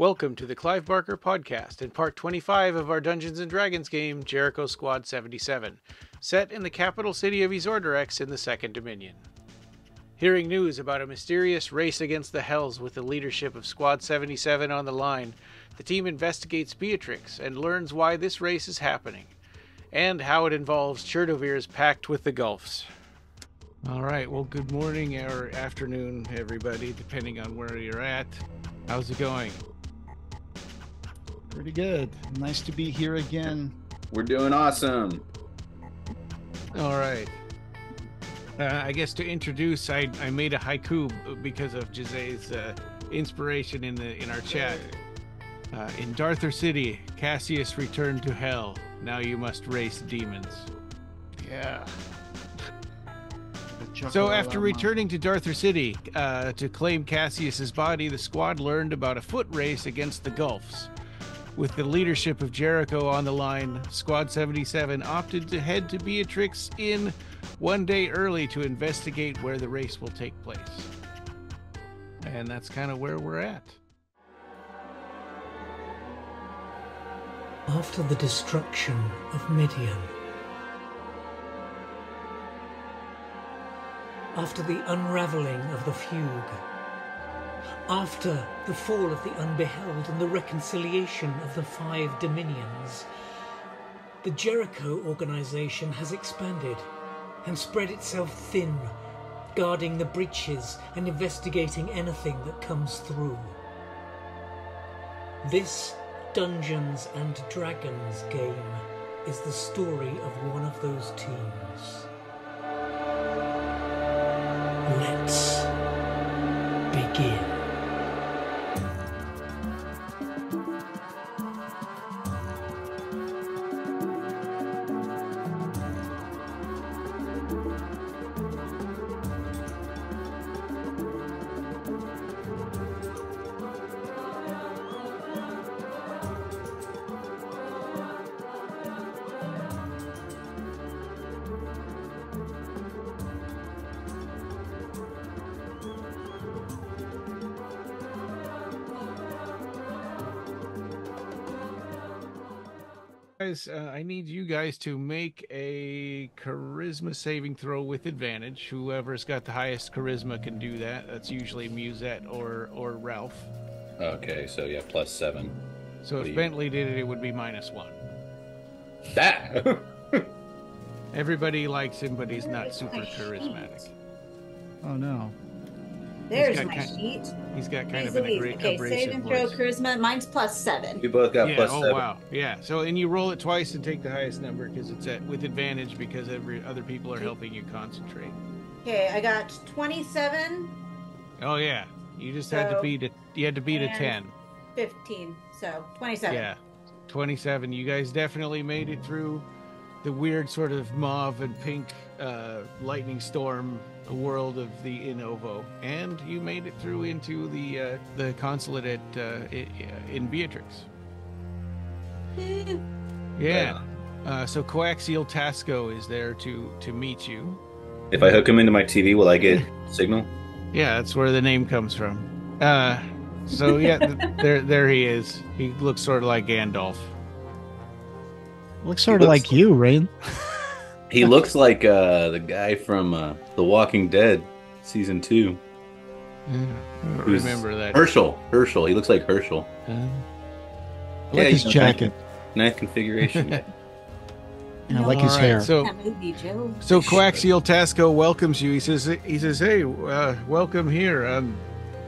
Welcome to the Clive Barker podcast and part 25 of our Dungeons and Dragons game, Jericho Squad 77, set in the capital city of Yzordderrex in the Second Dominion. Hearing news about a mysterious race against the Hells with the leadership of Squad 77 on the line, the team investigates Beatrix and learns why this race is happening, and how it involves Churdovir's pact with the Gulfs. All right, well, good morning or afternoon, everybody, depending on where you're at. How's it going? Pretty good. Nice to be here again. We're doing awesome. All right. Uh, I guess to introduce, I, I made a haiku because of Jose's uh, inspiration in the in our chat. Uh, in Darthur City, Cassius returned to hell. Now you must race demons. Yeah. So after returning to Darthur City uh, to claim Cassius's body, the squad learned about a foot race against the Gulfs. With the leadership of Jericho on the line, Squad 77 opted to head to Beatrix Inn one day early to investigate where the race will take place. And that's kind of where we're at. After the destruction of Midian, after the unraveling of the fugue, after the fall of the Unbeheld and the reconciliation of the five dominions, the Jericho organization has expanded and spread itself thin, guarding the breaches and investigating anything that comes through. This Dungeons and Dragons game is the story of one of those teams. Let's begin. Need you guys to make a charisma saving throw with advantage. Whoever's got the highest charisma can do that. That's usually Musette or or Ralph. Okay, so yeah, plus seven. So What if do you- Bentley did it, it would be minus one. That. Everybody likes him, but he's not super charismatic. Oh no. There's got my kind- sheet. He's got kind of an easy. agra- Okay, abrasive save and throw voice. charisma. Mine's plus seven. we both got yeah. plus oh seven. wow. Yeah. So and you roll it twice and take the highest number because it's at with advantage because every other people are helping you concentrate. Okay, I got 27, Oh yeah. You just had to beat it. You had to beat a ten. 15. So 27. Yeah. 27. You guys definitely made it through the weird sort of mauve and pink uh, lightning storm world of the In Ovo, and you made it through into the uh, the consulate at uh, in Beatrix. Eh, Yeah. Uh, so Coaxial Tasco is there to to meet you. If I hook him into my TV, will I get signal? Yeah, that's where the name comes from. Uh, so yeah, th- there there he is. He looks sort of like Gandalf. Looks sort of looks like you, Rain. He looks like uh, the guy from uh, The Walking Dead, season two. I don't remember that. Herschel. Herschel. He looks like Herschel. Uh, I Yeah, like his jacket. Nice configuration. And I like his All right, hair. So That movie, Joe. So Coaxial Tasco welcomes you. He says, "He says, hey, uh, welcome here." Um,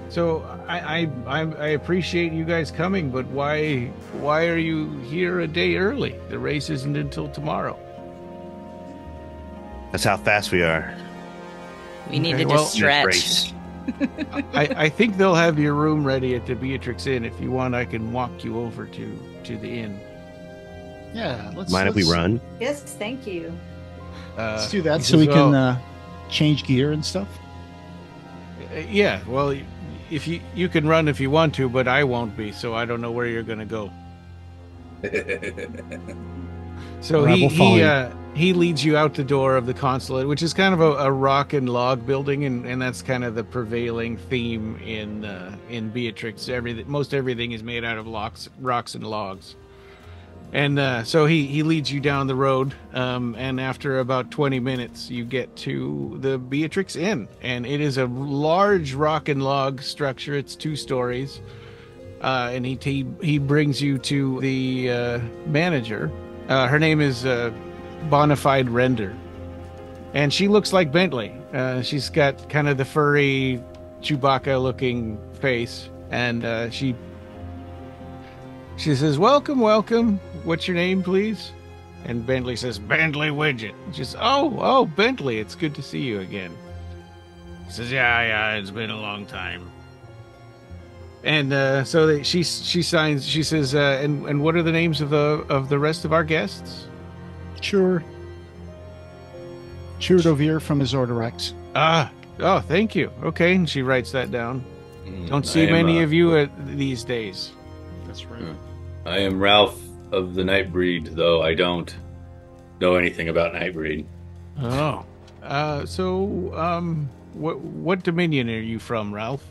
so I, I, I, I appreciate you guys coming, but why, why are you here a day early? The race isn't until tomorrow. That's how fast we are. We need Okay, to well- just stretch. I, I think they'll have your room ready at the Beatrix Inn. If you want, I can walk you over to to the inn. yeah, let's Mind if we run? Yes, thank you. Uh, Let's do that so we says, can "Well, uh, change gear and stuff. uh, yeah, well, if you you can run if you want to, but I won't be, so I don't know where you're going to go. So Well, he he uh, he leads you out the door of the consulate, which is kind of a, a rock and log building, and, and that's kind of the prevailing theme in uh, in Beatrix. Everything, most everything is made out of locks, rocks and logs. And uh, so he, he leads you down the road, um, and after about 20 minutes, you get to the Beatrix Inn. And it is a large rock and log structure, it's two stories. Uh, and he, he, he brings you to the uh, manager. Uh, her name is uh, Bonafide Render. And she looks like Bentley. Uh, she's got kind of the furry Chewbacca looking face. And uh, she she says, Welcome, welcome. What's your name, please? And Bentley says, Bentley Widget. She says, Oh, oh, Bentley, it's good to see you again. He says, Yeah, yeah, it's been a long time. And uh, so they, she she signs. She says, uh, "And and what are the names of the of the rest of our guests?" Sure. Churdovir from Yzordderrex. Ah, oh, thank you. Okay, and she writes that down. Mm, Don't see am, many uh, of you uh, these days. That's right. I am Ralph of the Nightbreed, though I don't know anything about Nightbreed. Oh, uh, so um, what what dominion are you from, Ralph?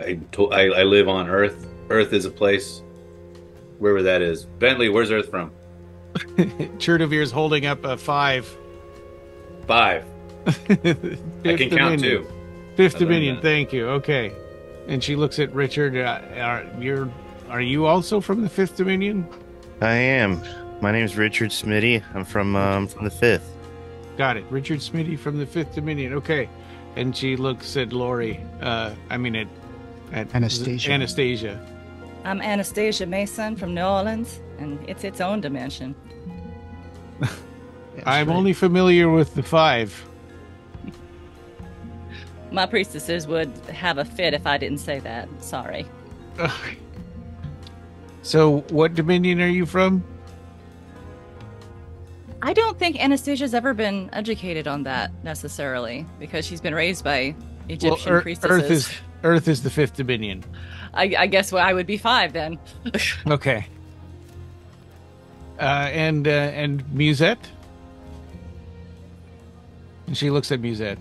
I, to- I I live on Earth. Earth is a place, wherever that is. Bentley, where's Earth from? Churdovir's holding up a five. Five. Fifth I can count Dominion. too. Fifth Dominion. that. Thank you. Okay. And she looks at Richard. Uh, are you're are you also from the Fifth Dominion? I am. My name is Richard Smitty. I'm from um from the fifth. Got it. Richard Smitty from the Fifth Dominion. Okay. And she looks at Lori. Uh, I mean at at Anastasia. Anastasia. I'm Anastasia Mason from New Orleans, and it's its own dimension. That's I'm right. only familiar with the five. My priestesses would have a fit if I didn't say that. Sorry. So, what Dominion are you from? I don't think Anastasia's ever been educated on that necessarily because she's been raised by Egyptian Ear- priestesses. Earth is Earth is the fifth Dominion. I, I guess well, I would be five then. Okay. Uh, and uh, and Musette. And she looks at Musette.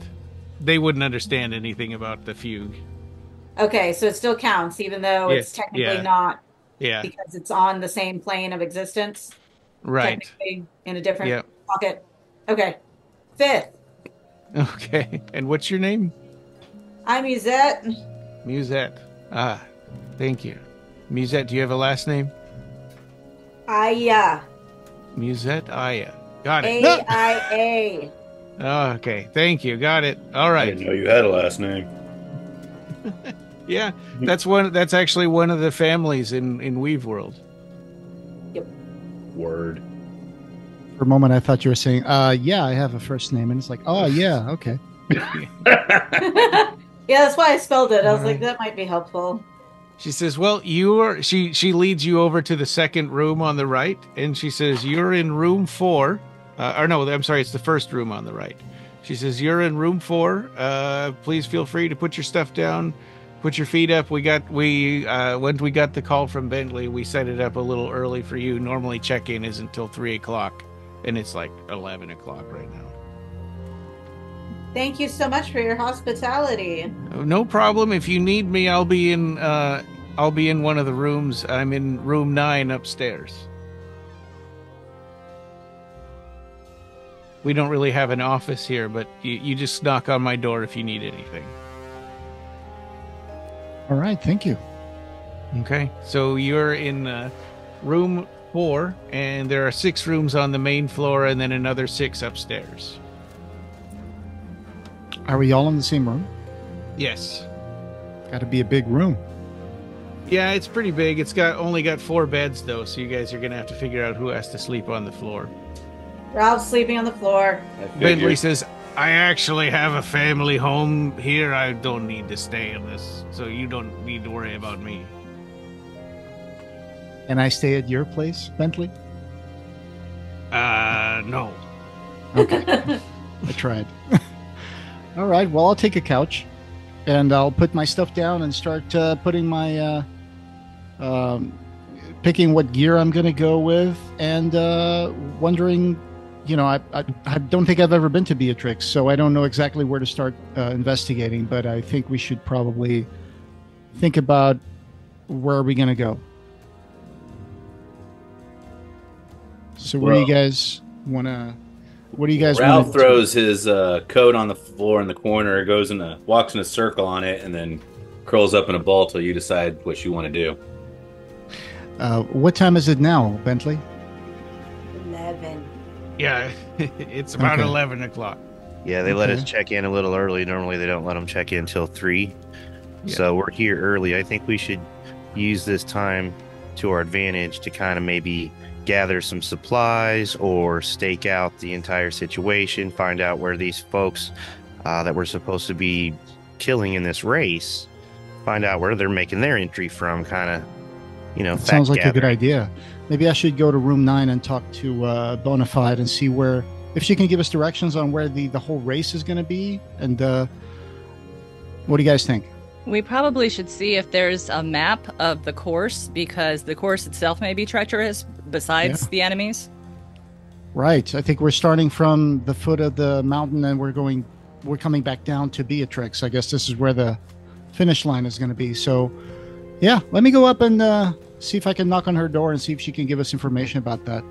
They wouldn't understand anything about the fugue. Okay, so it still counts, even though it's technically yeah. not Yeah. because it's on the same plane of existence. Right. In a different Yep. pocket. Okay. Fifth. Okay. And what's your name? I'm Musette. Musette. Ah, thank you. Musette, do you have a last name? Aya. Musette Aya. Got it. A I A. Oh, okay. Thank you. Got it. All right. I didn't know you had a last name. Yeah, that's one. That's actually one of the families in in Weaveworld. Yep. Word. For a moment, I thought you were saying, uh, yeah, I have a first name. And it's like, oh, yeah, okay. yeah, that's why I spelled it. I was All like, right. that might be helpful. She says, "Well, you are." She she leads you over to the second room on the right, and she says, "You're in room four. Uh, or no, I'm sorry, it's the first room on the right." She says, "You're in room four. Uh, please feel free to put your stuff down, put your feet up. We got we uh, when we got the call from Bentley, we set it up a little early for you. Normally, check-in is until three o'clock, and it's like eleven o'clock right now." Thank you so much for your hospitality. No problem. If you need me, I'll be in. Uh, I'll be in one of the rooms. I'm in room nine upstairs. We don't really have an office here, but you, you just knock on my door if you need anything. All right, thank you. Okay. So you're in uh, room four, and there are six rooms on the main floor, and then another six upstairs. Are we all in the same room? Yes. Got to be a big room. Yeah, it's pretty big. It's got only got four beds though, so you guys are gonna have to figure out who has to sleep on the floor. Ralph's sleeping on the floor. Bentley says, I actually have a family home here. I don't need to stay in this, so you don't need to worry about me. And I stay at your place, Bentley? Uh, no. Okay. I tried. All right. Well, I'll take a couch, and I'll put my stuff down and start uh, putting my, uh, um, picking what gear I'm gonna go with, and uh, wondering you know, I, I, I don't think I've ever been to Beatrix, so I don't know exactly where to start uh, investigating. But I think we should probably think about where are we going to go. So, where do you guys want to? What do you guys Ralph want? throws his uh, coat on the floor in the corner, goes in a walks in a circle on it, and then curls up in a ball till you decide what you want to do. Uh, what time is it now, Bentley? 11. Yeah, it's about Okay. 11 o'clock. Yeah, they let us check in a little early. Normally, they don't let them check in until three. Yeah. So we're here early. I think we should use this time to our advantage to kind of maybe gather some supplies or stake out the entire situation, find out where these folks uh, that we're supposed to be killing in this race, find out where they're making their entry from. Kind of, you know, sounds like fact a good idea. Maybe I should go to room nine and talk to uh, Bonafide and see where, if she can give us directions on where the, the whole race is going to be. And uh, what do you guys think? We probably should see if there's a map of the course because the course itself may be treacherous besides Yeah. the enemies. Right. I think we're starting from the foot of the mountain and we're going, we're coming back down to Beatrix. I guess this is where the finish line is going to be. So, yeah, let me go up and uh, see if I can knock on her door and see if she can give us information about that.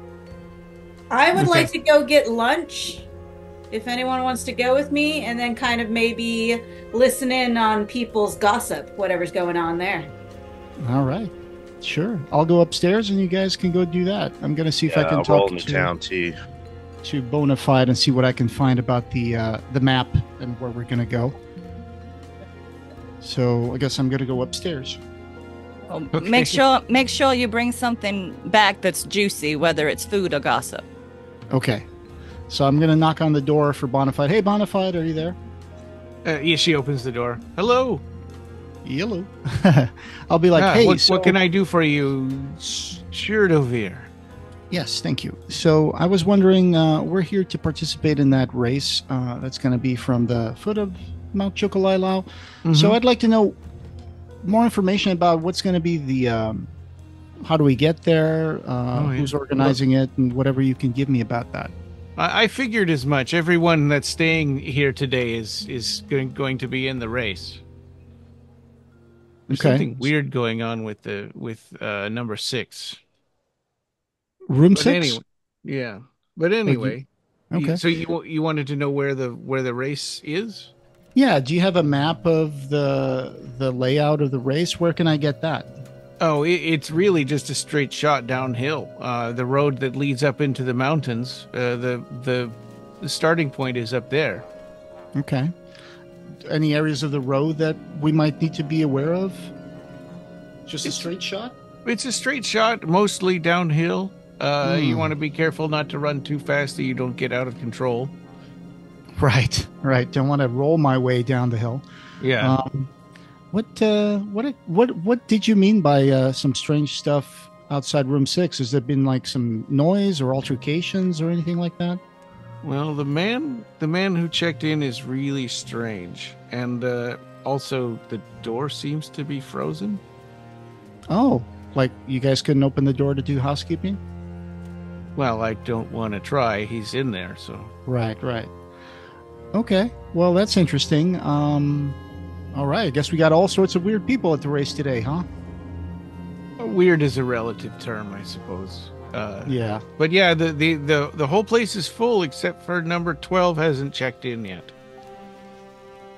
I would Okay. like to go get lunch if anyone wants to go with me, and then kind of maybe listen in on people's gossip, whatever's going on there. All right. Sure. I'll go upstairs and you guys can go do that. I'm going to see if I can I'll talk roll into to, town too. to Bonafide and see what I can find about the uh, the map and where we're going to go. So I guess I'm going to go upstairs. Well, Okay. Make sure make sure you bring something back that's juicy, whether it's food or gossip. Okay. So I'm going to knock on the door for Bonafide. Hey, Bonafide, are you there? Uh, yeah, she opens the door. Hello. Yellow. I'll be like, Ah, hey, what, so- what can I do for you, Churdovir? Yes, thank you. So I was wondering, uh, we're here to participate in that race. Uh, that's going to be from the foot of Mount Chocolailau. Mm-hmm. So I'd like to know more information about what's going to be the, um, how do we get there, uh, Oh, yeah. who's organizing it, and whatever you can give me about that. I, I figured as much. Everyone that's staying here today is is going, going to be in the race. There's Okay. something weird going on with the with uh, number six. Room But six. anyway, yeah. But anyway, you- Okay. so you you wanted to know where the where the race is? Yeah. Do you have a map of the the layout of the race? Where can I get that? Oh, it, it's really just a straight shot downhill. Uh, the road that leads up into the mountains. Uh, the the the starting point is up there. Okay. Any areas of the road that we might need to be aware of? Just a straight shot? It's a straight shot, mostly downhill. Uh, You Hmm. want to be careful not to run too fast that you don't get out of control. Right, right. Don't want to roll my way down the hill. Yeah. Um, what, uh, what, what, what did you mean by uh, some strange stuff outside room six? Has there been like some noise or altercations or anything like that? well, the man the man who checked in is really strange, and uh, also the door seems to be frozen. Oh, like you guys couldn't open the door to do housekeeping? Well, I don't want to try. He's in there, so Right, right. Okay, well that's interesting. Um, all right, I guess we got all sorts of weird people at the race today, huh? weird is a relative term, I suppose. Uh, Yeah. But yeah, the, the the the whole place is full except for number twelve hasn't checked in yet.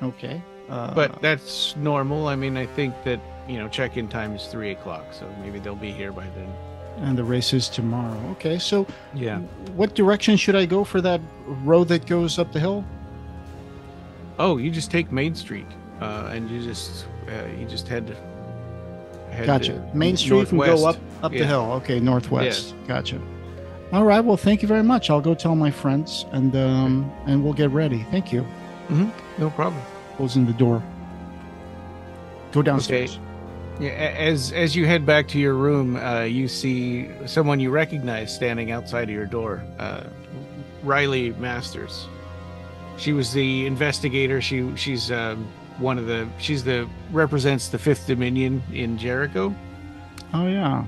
Okay. Uh, But that's normal. I mean, I think that you know check-in time is three o'clock, so maybe they'll be here by then. and the race is tomorrow. Okay, so Yeah. what direction should I go for that road that goes up the hill? Oh, you just take Main Street, uh, and you just uh, you just head. head Gotcha. to Main Street and go up up the hill. Okay, northwest. Gotcha. All right. Well, thank you very much. I'll go tell my friends and um and we'll get ready. Thank you. No problem. Closing the door. Go downstairs. Yeah, as as you head back to your room, uh, you see someone you recognize standing outside of your door. Uh, Riley Masters. She was the investigator. She she's um, one of the she's the represents the Fifth Dominion in Jericho. Oh yeah.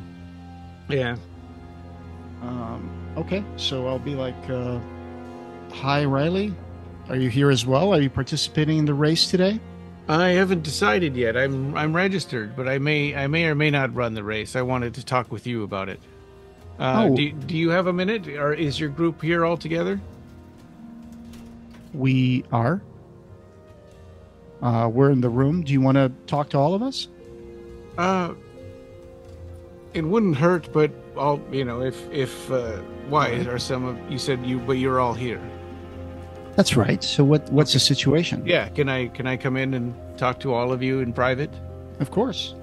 Yeah. Um, okay. So I'll be like, uh, hi, Riley. Are you here as well? Are you participating in the race today? I haven't decided yet. I'm I'm registered, but I may I may or may not run the race. I wanted to talk with you about it. Uh, Oh. do, do you have a minute, or is your group here all together? We are. Uh, we're in the room. Do you want to talk to all of us? Uh, it wouldn't hurt, but all you know, if if uh, why are some of you said you, but you're all here. That's right. So what? What's the situation? Yeah, can I can I come in and talk to all of you in private? Of course.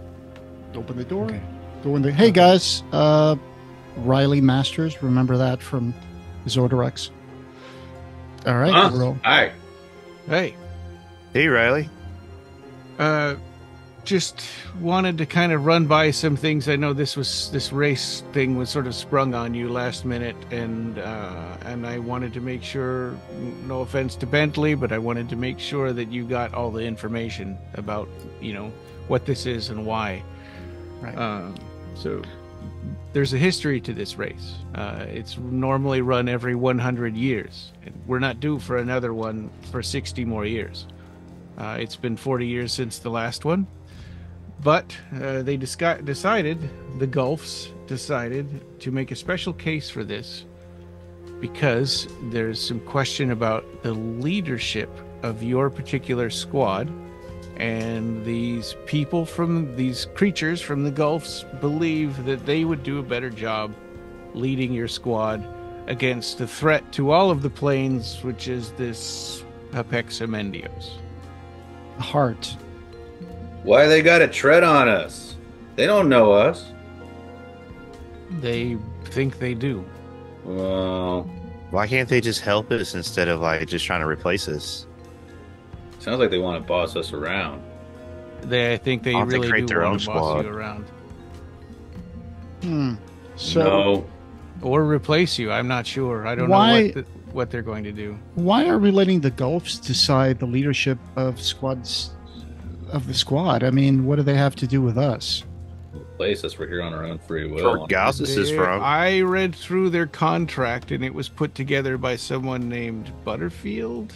Open the door. Go in the. Hey guys, uh, Riley Masters. Remember that from Yzordderrex. All right. Huh? we're all- Hi. Hey, Hey, Riley. uh, just wanted to kind of run by some things. I know this was this race thing was sort of sprung on you last minute, and uh, and I wanted to make sure. No offense to Bentley, but I wanted to make sure that you got all the information about you know what this is and why. Right. Um, so there's a history to this race. Uh, it's normally run every 100 years. And we're not due for another one for 60 more years. Uh, it's been 40 years since the last one. But uh, they disca- decided, the Gulfs decided to make a special case for this because there's some question about the leadership of your particular squad and these people from these creatures from the gulfs believe that they would do a better job leading your squad against the threat to all of the planes which is this Hapexamendios. Heart. Why they got to tread on us? They don't know us. They think they do. Well, Why can't they just help us instead of like just trying to replace us? sounds like they want to boss us around. They I think they I'll really create do their want own to boss you around. Hmm. So no. Or replace you. I'm not sure. I don't Why- know what, the, what they're going to do. why are we letting the Gulfs decide the leadership of squads of the squad? I mean, what do they have to do with us? Place us. We're here on our own free will. Where will. Gauss is from. I read through their contract and it was put together by someone named Butterfield.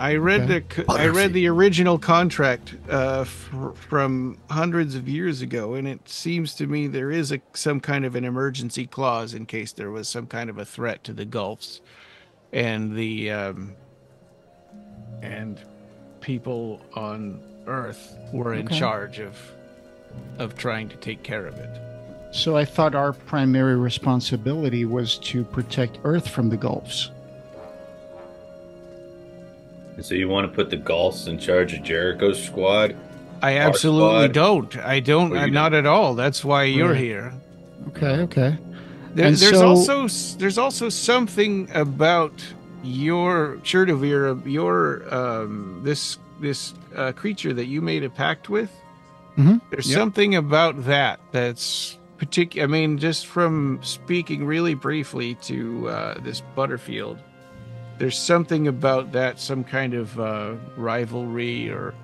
I read Okay. the I read the original contract uh, fr- from hundreds of years ago, and it seems to me there is a some kind of an emergency clause in case there was some kind of a threat to the Gulfs, and the um, and people on Earth were in Okay. charge of of trying to take care of it. So I thought our primary responsibility was to protect Earth from the Gulfs. And so you want to put the Gulfs in charge of Jericho's squad? I absolutely squad? don't. I don't. I'm not at all. That's why you're Right. here. Okay, okay. There, there's so- also there's also something about your Churdovir, your um, this this uh, creature that you made a pact with. Mhm. There's Yep. something about that that's particular. I mean, just from speaking really briefly to uh, this Butterfield, there's something about that, some kind of uh, rivalry, or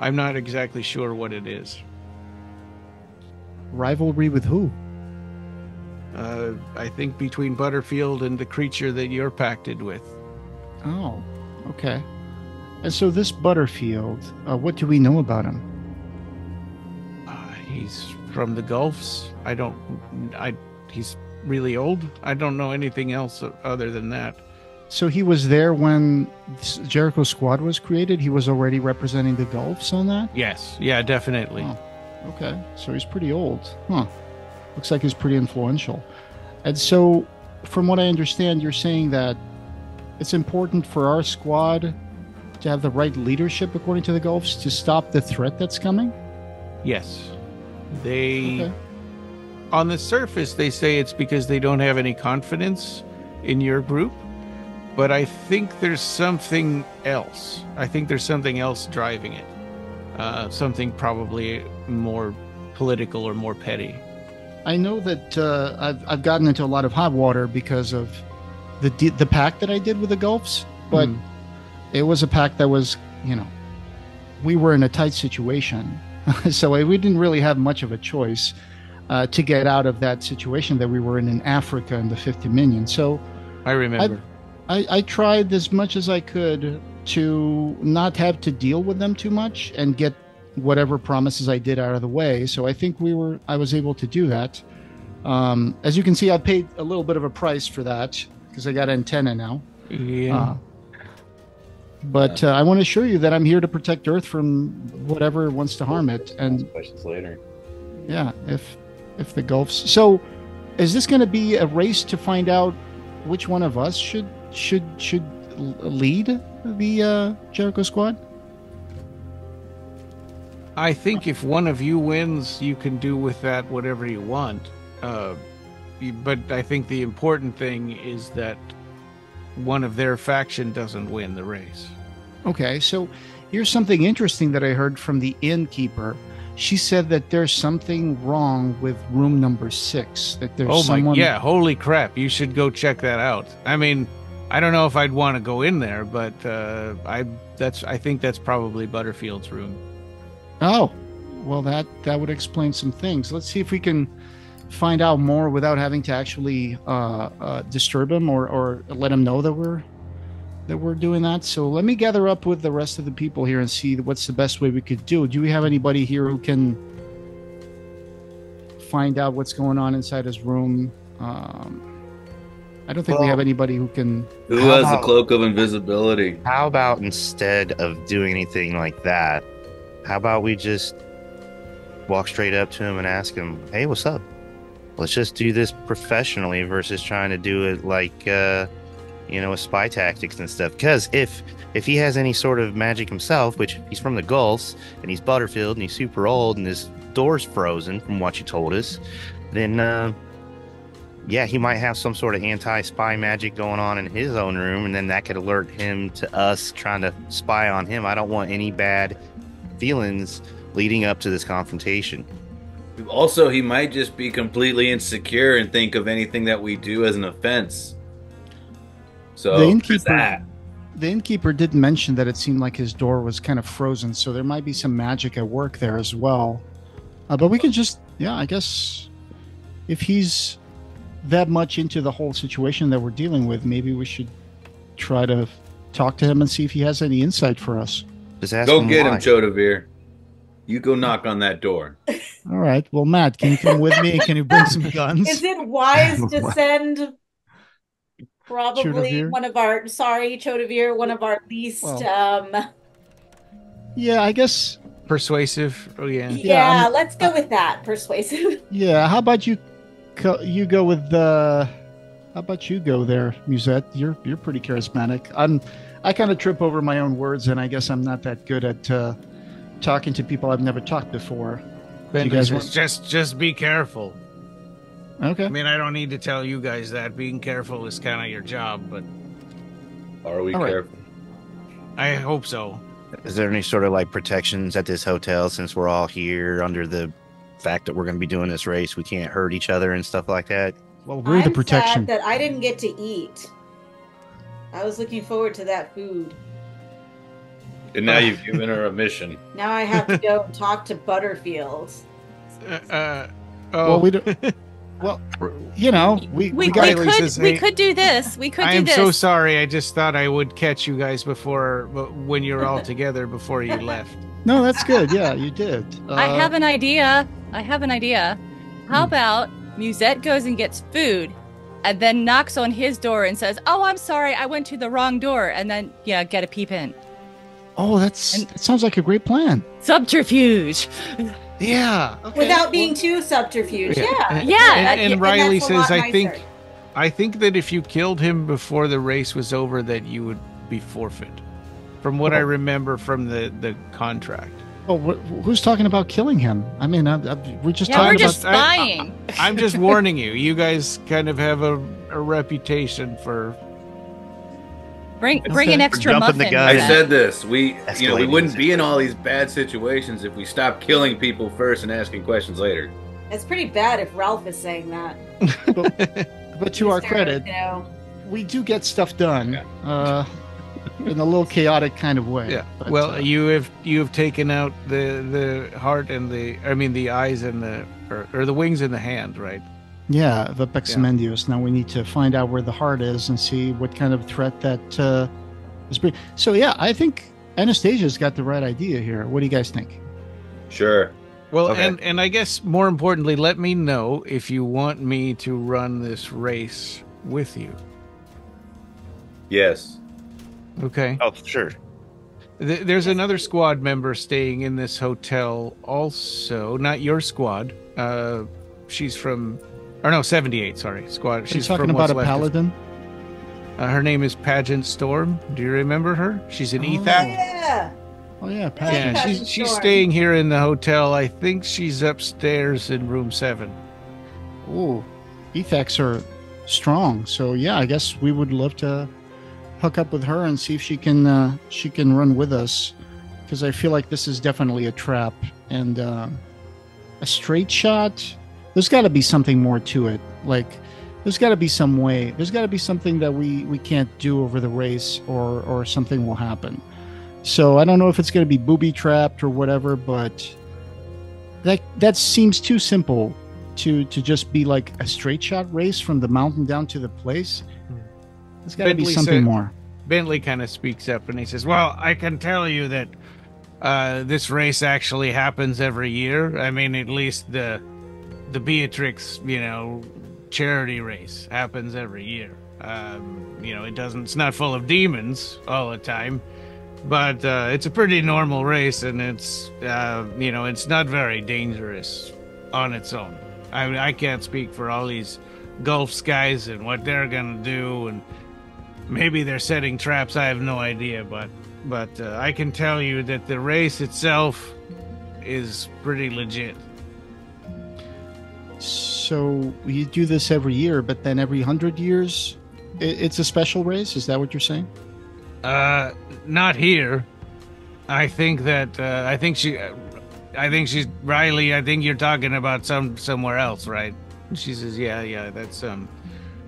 I'm not exactly sure what it is. Rivalry with who? Uh, I think between Butterfield and the creature that you're pacted with. Oh, okay. And so this Butterfield, uh, what do we know about him? Uh, he's from the Gulfs. I don't. I. He's really old. I don't know anything else other than that. So he was there when Jericho Squad was created. He was already representing the Gulfs on that. Yes. Yeah. Definitely. Oh. Okay, so he's pretty old, huh? Looks like he's pretty influential. And so, from what I understand, you're saying that it's important for our squad to have the right leadership, according to the Gulfs, to stop the threat that's coming. Yes. They. Okay. On the surface, they say it's because they don't have any confidence in your group, but I think there's something else. I think there's something else driving it. Uh, something probably more political or more petty. I know that uh, I've I've gotten into a lot of hot water because of the the pact that I did with the Gulfs, but Hmm. it was a pact that was, you know, we were in a tight situation, so we didn't really have much of a choice uh, to get out of that situation that we were in in Africa in the Fifth Dominion. So I remember. I, I tried as much as I could to not have to deal with them too much and get whatever promises I did out of the way. So I think we were I was able to do that. Um, as you can see, I paid a little bit of a price for that because I got antenna now. Yeah. Uh, but uh, I want to assure you that I'm here to protect Earth from whatever wants to harm it. And questions later. yeah, if if the Gulfs. So, is this going to be a race to find out which one of us should should should lead the uh, Jericho squad? I think if one of you wins, you can do with that whatever you want. Uh, but I think the important thing is that one of their faction doesn't win the race. Okay, so here's something interesting that I heard from the innkeeper. She said that there's something wrong with room number six. That there's oh my, someone. yeah, holy crap! You should go check that out. I mean, I don't know if I'd want to go in there, but uh, I that's I think that's probably Butterfield's room. Oh, well, that that would explain some things. Let's see if we can find out more without having to actually uh, uh, disturb him or or let him know that we're that we're doing that. So let me gather up with the rest of the people here and see what's the best way we could do. Do we have anybody here who can find out what's going on inside his room? Um, I don't think we have anybody who can. Who How has the cloak of invisibility? How about instead of doing anything like that, how about we just walk straight up to him and ask him, "Hey, what's up? Let's just do this professionally versus trying to do it like, uh, you know, with spy tactics and stuff." Because if if he has any sort of magic himself, which he's from the Gulfs and he's Butterfield and he's super old and his door's frozen, from what you told us, then. Uh, yeah, he might have some sort of anti spy magic going on in his own room, and then that could alert him to us trying to spy on him. I don't want any bad feelings leading up to this confrontation. Also, he might just be completely insecure and think of anything that we do as an offense. So The there's innkeeper- that. The innkeeper did mention that it seemed like his door was kind of frozen, so there might be some magic at work there as well. Uh, but we can just, yeah, I guess if he's that much into the whole situation that we're dealing with, maybe we should try to talk to him and see if he has any insight for us. Just ask Go him get why. him, Churdovir. You go knock on that door. All right. Well, Matt, can you come with me can you bring some guns? Is it wise to send probably Churdovir? one of our sorry, Churdovir, one of our least Well, um Yeah, I guess. Persuasive. Oh yeah. yeah, I'm- let's go with that. Persuasive. Yeah. How about you? Co- you go with the. How about you go there, Musette? You're you're pretty charismatic. I'm. I kind of trip over my own words, and I guess I'm not that good at uh, talking to people I've never talked before. Bentley guys says, want- just just be careful. Okay. I mean, I don't need to tell you guys that being careful is kind of your job, but Are we All right. careful? I hope so. Is there any sort of like protections at this hotel since we're all here under the fact that we're going to be doing this race? We can't hurt each other and stuff like that. Well, we're the I'm protection. sad that I didn't get to eat. I was looking forward to that food. And now you've given her a mission. Now I have to go and talk to Butterfield. Uh, uh, oh, Well, we don't. Well, you know, we, We, we we, could says, we could do this. We could I do am this. so sorry. I just thought I would catch you guys before when you're all together before you left. No, that's good. Yeah, you did. I Uh, have an idea. I have an idea. How Hmm. about Musette goes and gets food and then knocks on his door and says, Oh, I'm sorry, I went to the wrong door. And then, yeah, get a peep in. Oh, that's. And- that sounds like a great plan. Subterfuge. Yeah. okay. Without being too subterfuge. Yeah. Yeah. And- Yeah, and, and and Riley that's a lot says, I nicer. think, I think that if you killed him before the race was over, that you would be forfeit. From what I Oh. remember from the the contract. Oh, wh- who's talking about killing him? I mean, I, I, we're just Yeah, talking we're just about- I- spying. I'm just warning you. You guys kind of have a, a reputation for. Bring bring an Okay. extra Jumping the muffin. gun. I said this. We, you know, we wouldn't be in all these bad situations if we stopped killing people first and asking questions later. It's pretty bad if Ralph is saying that. about. But to our credit, You know, we do get stuff done Yeah. uh, in a little chaotic kind of way. Yeah. But, well, uh, you have you have taken out the the heart and the I mean the eyes and the or, or the wings and the hand, right? Yeah, the Hapexamendios. Now we need to find out where the heart is and see what kind of threat that uh, is. Bring- so yeah, I think Anastasia's got the right idea here. What do you guys think? Sure. Well, Okay. and and I guess more importantly, let me know if you want me to run this race with you. Yes. Okay. Oh, sure. Th- There's another squad member staying in this hotel, also. Not your squad. Uh, she's from, or no, 78. Sorry, squad. Are She's talking from about what's a left of- paladin? Uh, her name is Pageant Storm. Do you remember her? She's an Oh. ETHAC. Yeah. Oh yeah, Yeah. Pageant she's she's Storm. staying here in the hotel. I think she's upstairs in room seven. Ooh, Ethacs are strong. So yeah, I guess we would love to hook up with her and see if she can uh, she can run with us because I feel like this is definitely a trap and uh, a straight shot. There's got to be something more to it. Like there's got to be some way. There's got to be something that we we can't do over the race or or something will happen. So I don't know if it's going to be booby trapped or whatever, but that that seems too simple to to just be like a straight shot race from the mountain down to the place. There's got to be something said- more. Bentley kind of speaks up and he says, "Well, I can tell you that uh, this race actually happens every year. I mean, at least the the Beatrix, you know, charity race happens every year. Um, you know, it doesn't. It's not full of demons all the time, but uh, it's a pretty normal race, and it's uh, you know, it's not very dangerous on its own. I mean, I can't speak for all these Gulf guys and what they're gonna do and." Maybe they're setting traps i have no idea but but uh, i can tell you that the race itself is pretty legit So you do this every year, but then every hundred years, it's a special race. Is that what you're saying? uh not here i think that uh, i think she i think she's riley i think you're talking about some somewhere else right she says yeah yeah that's um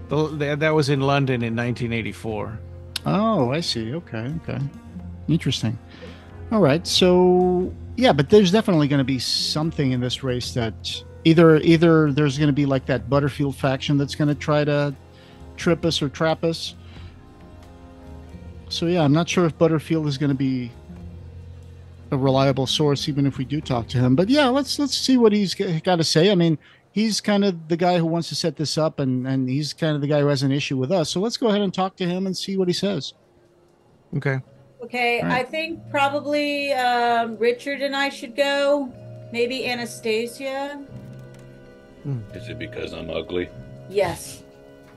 the, that that was in london in 1984 Oh, I see. Okay, okay, interesting. All right, so yeah, but there's definitely going to be something in this race that either either there's going to be like that Butterfield faction that's going to try to trip us or trap us. So yeah, I'm not sure if Butterfield is going to be a reliable source, even if we do talk to him. But yeah, let's let's see what he's got to say. I mean, he's kind of the guy who wants to set this up, and and he's kind of the guy who has an issue with us. So let's go ahead and talk to him and see what he says. okay Okay, Right. I think probably um, Richard and I should go. Maybe Anastasia. Is it because I'm ugly? Yes.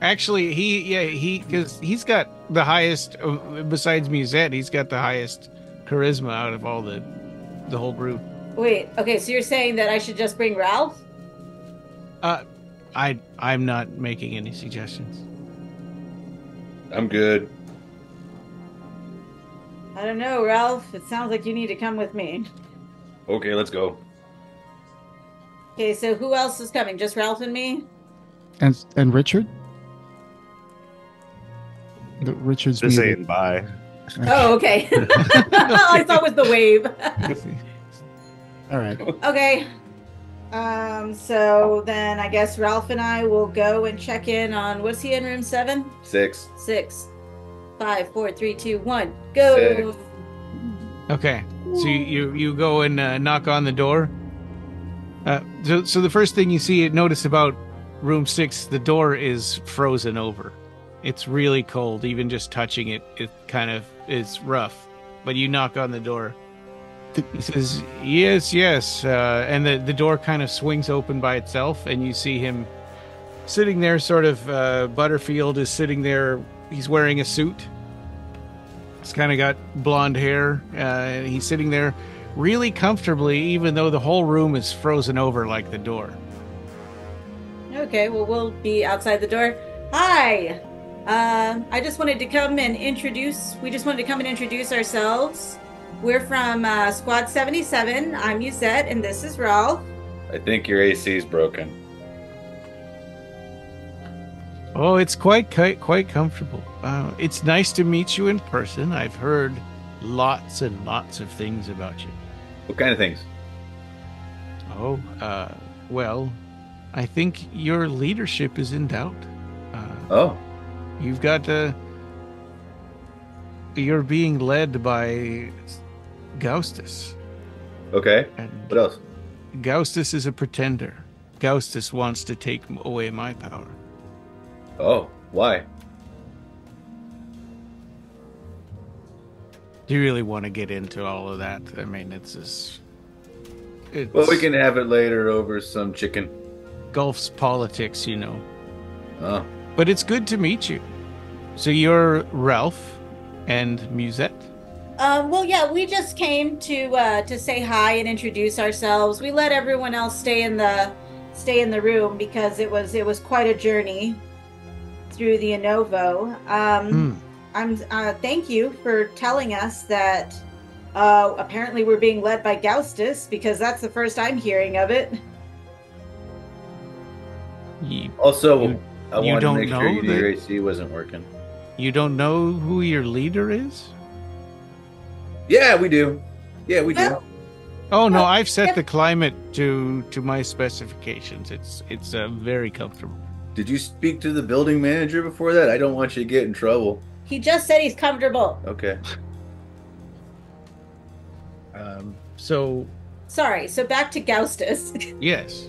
Actually, he yeah he because he's got the highest uh, besides Musette. He's got the highest charisma out of all the the whole group. Wait. Okay, so you're saying that I should just bring Ralph? Uh, I I'm not making any suggestions. I'm good. I don't know, Ralph. It sounds like you need to come with me. Okay, let's go. Okay, so who else is coming? Just Ralph and me? And and Richard. The, Richard's Just muted. saying bye. Oh, okay. All I thought was the wave. All right. okay. Um, so then I guess Ralph and I will go and check in on what's he in room seven? Six. Six, five, four, three, two, one. Go. Six. Okay, so you you, you go and uh, knock on the door. Uh, so so the first thing you see it notice about room six, the door is frozen over. It's really cold. Even just touching it, it kind of is rough. But you knock on the door. He says, "Yes, yes," uh, and the the door kind of swings open by itself, and you see him sitting there. Sort of, uh, Butterfield is sitting there. He's wearing a suit. He's kind of got blonde hair. Uh, and he's sitting there really comfortably, even though the whole room is frozen over like the door. Okay, well, we'll be outside the door. Hi. Um, I just wanted to come and introduce. We just wanted to come and introduce ourselves. We're from uh, Squad 77. I'm Musette, and this is Ralph. I think your AC's broken. Oh, it's quite quite, quite comfortable. Uh, it's nice to meet you in person. I've heard lots and lots of things about you. What kind of things? Oh, uh, well, I think your leadership is in doubt. Uh, Oh, you've got to. You're being led by Gaustus, okay. and What else? Gaustus is a pretender. Gaustus wants to take away my power. Oh, why? Do you really want to get into all of that? I mean, it's just. It's Well, we can have it later over some chicken. Gulf's politics, you know. Oh, But it's good to meet you. So you're Ralph and Musette. Um, well, yeah, we just came to uh, to say hi and introduce ourselves. We let everyone else stay in the stay in the room because it was it was quite a journey through the In Ovo. Um, Hmm. I'm uh, thank you for telling us that uh, apparently we're being led by Gaustus because that's the first I'm hearing of it. You, also, You- I you wanted to don't make sure know you your AC wasn't working. you don't know who your leader is? Yeah, we do. Yeah, we do. Oh no, I've set the climate to to my specifications. It's it's uh, very comfortable. Did you speak to the building manager before that? I don't want you to get in trouble. he just said he's comfortable. Okay. Um, so Sorry. So back to Gaustus. yes,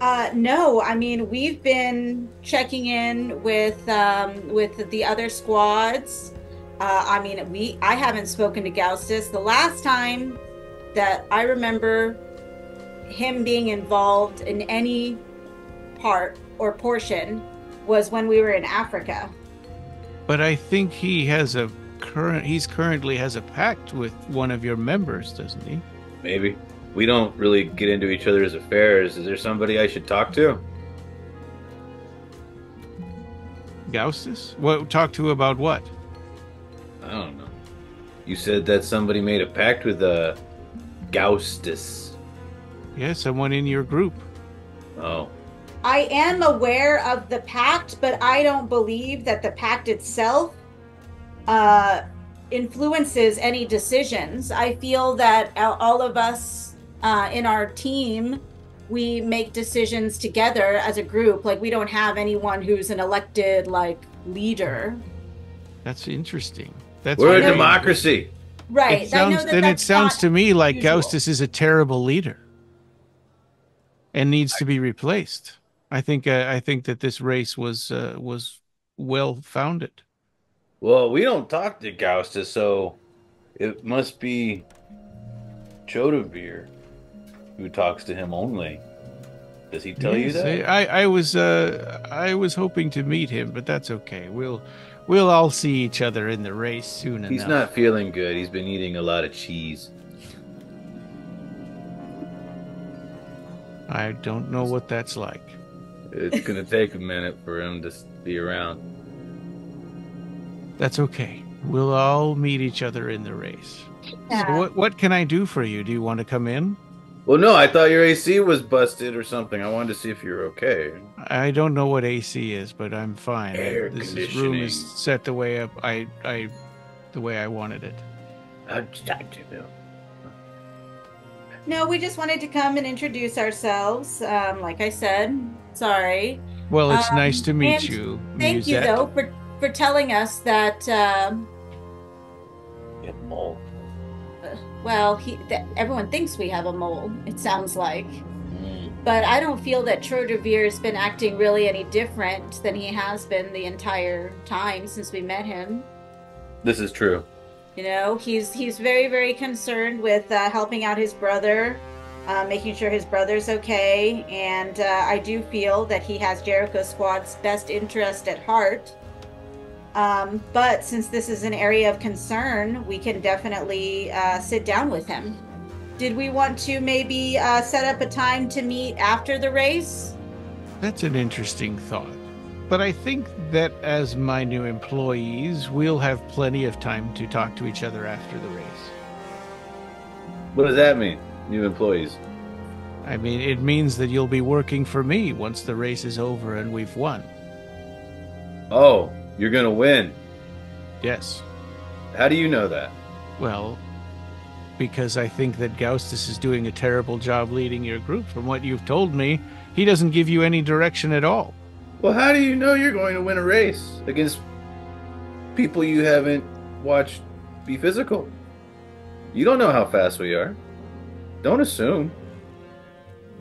Uh, no, I mean we've been checking in with um, with the other squads. Uh, I mean we I haven't spoken to Gaustus. The last time that I remember him being involved in any part or portion was when we were in Africa. but I think he has a current. He's currently has a pact with one of your members, doesn't he? Maybe. We don't really get into each other's affairs. Is there somebody I should talk to? Gaustus? What talk to about what? I don't know. You said that somebody made a pact with uh, Gaustus. Yeah, someone in your group. Oh. I am aware of the pact, but I don't believe that the pact itself uh, influences any decisions. I feel that all all of us uh, in our team, we make decisions together as a group. Like we don't have anyone who's an elected like leader. That's interesting. That's We're a very- democracy. Right. It sounds, then it sounds to me like usual. Gaustus is a terrible leader and needs to be replaced. I think uh, I think that this race was uh, was well founded. Well, we don't talk to Gaustus, so it must be Churdovir who talks to him only. Does he tell you that? I, I was uh, I was hoping to meet him, but that's okay. We'll we'll all see each other in the race soon He's enough. He's not feeling good. He's been eating a lot of cheese. I don't know what that's like. It's gonna take a minute for him to be around. That's okay. We'll all meet each other in the race. So what what can I do for you? Do you want to come in? Well, no, I thought your AC was busted or something. I wanted to see if you were okay. I don't know what AC is, but I'm fine. Air this is- room is set the way up I I the way I wanted it. I'd just talk to him. No, we just wanted to come and introduce ourselves. Um, like I said, sorry. Well, it's Um, nice to meet you. Thank you though for for telling us that. um Get mole. Well, he that everyone thinks we have a mole. It sounds like, Mm. but I don't feel that Churdovir's been acting really any different than he has been the entire time since we met him. This is true. You know, he's he's very very concerned with uh, helping out his brother, uh, making sure his brother's okay, and uh, I do feel that he has Jericho Squad's best interest at heart. Um, but since this is an area of concern, we can definitely uh, sit down with him. Did we want to maybe uh, set up a time to meet after the race? That's an interesting thought. But I think that as my new employees, we'll have plenty of time to talk to each other after the race. What does that mean? New employees. I mean, it means that you'll be working for me once the race is over and we've won. Oh, you're gonna win. Yes. How do you know that? Well, because I think that Gaustus is doing a terrible job leading your group. From what you've told me, he doesn't give you any direction at all. Well, how do you know you're going to win a race against people you haven't watched be physical? You don't know how fast we are. Don't assume.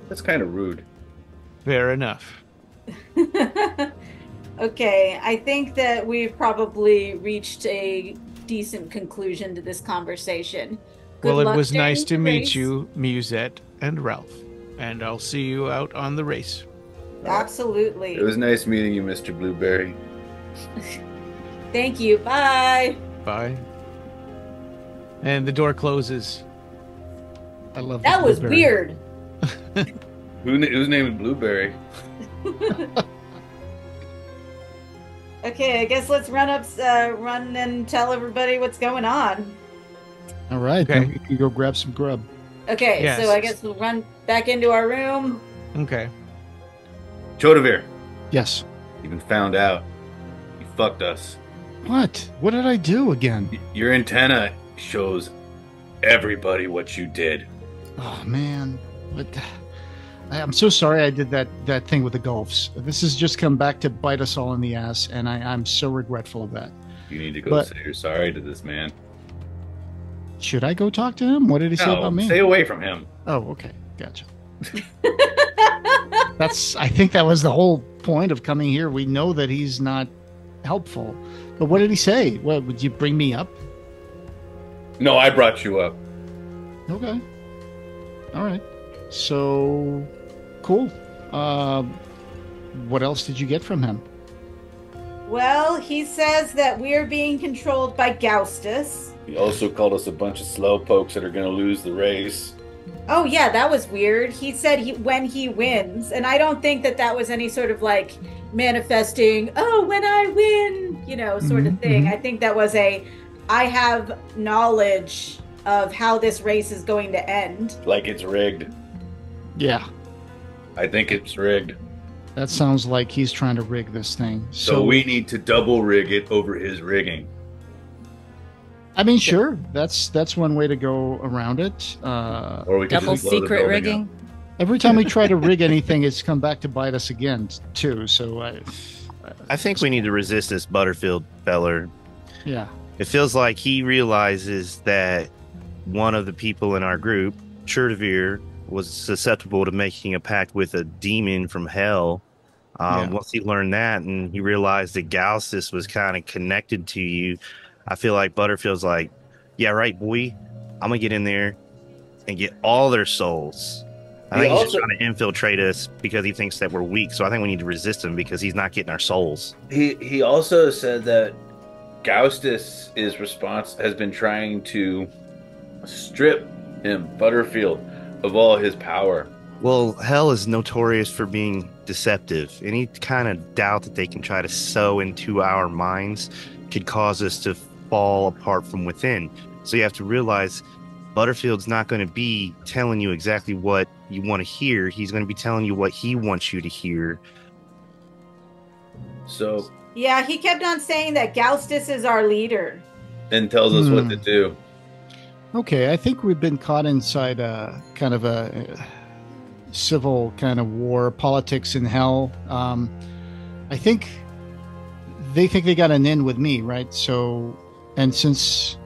That's kind of rude. Fair enough. okay, I think that we've probably reached a decent conclusion to this conversation. Good well, it luck was nice to the meet race. you, Musette and Ralph. And I'll see you out on the race. Absolutely. It was nice meeting you, Mr. Blueberry. Thank you. Bye. Bye. And the door closes. I love That the was blueberry. weird. Who, whose name is Blueberry? Okay, I guess let's run up, uh, run and tell everybody what's going on. All right, Okay. then we can go grab some grub. Okay, Yes. so I guess we'll run back into our room. Okay. Churdovir, Yes. even found out. You fucked us. What? What did I do again? Your antenna shows everybody what you did. Oh man, what? I- I'm so sorry I did that that thing with the gulfs. This has just come back to bite us all in the ass, and I, I'm so regretful of that. You need to go But- say you're sorry to this man. Should I go talk to him? What did he say about me? stay away from him. Oh, okay, gotcha. That's. I think that was the whole point of coming here. We know that he's not helpful, but what did he say? What would you bring me up? No, I brought you up. Okay. All right. So, cool. Um, what else did you get from him? Well, he says that we're being controlled by Gaustus. He also called us a bunch of slowpokes that are going to lose the race. Oh yeah, that was weird. He said he when he wins, and I don't think that that was any sort of like manifesting. Oh, when I win, you know, sort of Mhm, thing. mhm. I think that was a. I have knowledge of how this race is going to end. Like it's rigged. Yeah, I think it's rigged. that sounds like he's trying to rig this thing. So, we need to double rig it over his rigging. I mean, sure. That's that's one way to go around it. Uh, Or we could Double just secret building rigging. every time we try to rig anything, it's come back to bite us again too. So, I, I think we need to resist this Butterfield feller. yeah, It feels like he realizes that one of the people in our group, Churdovir, was susceptible to making a pact with a demon from hell. Um, Yeah. Once he learned that and he realized that Gaustus was kind of connected to you, I feel like Butterfield's like, yeah, right, boy. I'm going to get in there and get all their souls. I He think he's also- just trying to infiltrate us because he thinks that we're weak. So I think we need to resist him because he's not getting our souls. He he also said that Gaustus is response has been trying to strip him, Butterfield, of all his power. Well, hell is notorious for being deceptive. Any kind of doubt that they can try to sow into our minds could cause us to fall apart from within. So you have to realize Butterfield's not going to be telling you exactly what you want to hear. He's going to be telling you what he wants you to hear. So Yeah, he kept on saying that Gaustus is our leader. and tells us what Hmm. to do. Okay. I think we've been caught inside a kind of a uh, civil kind of war, politics in hell. Um, I think they think they got an in with me, right? So, and since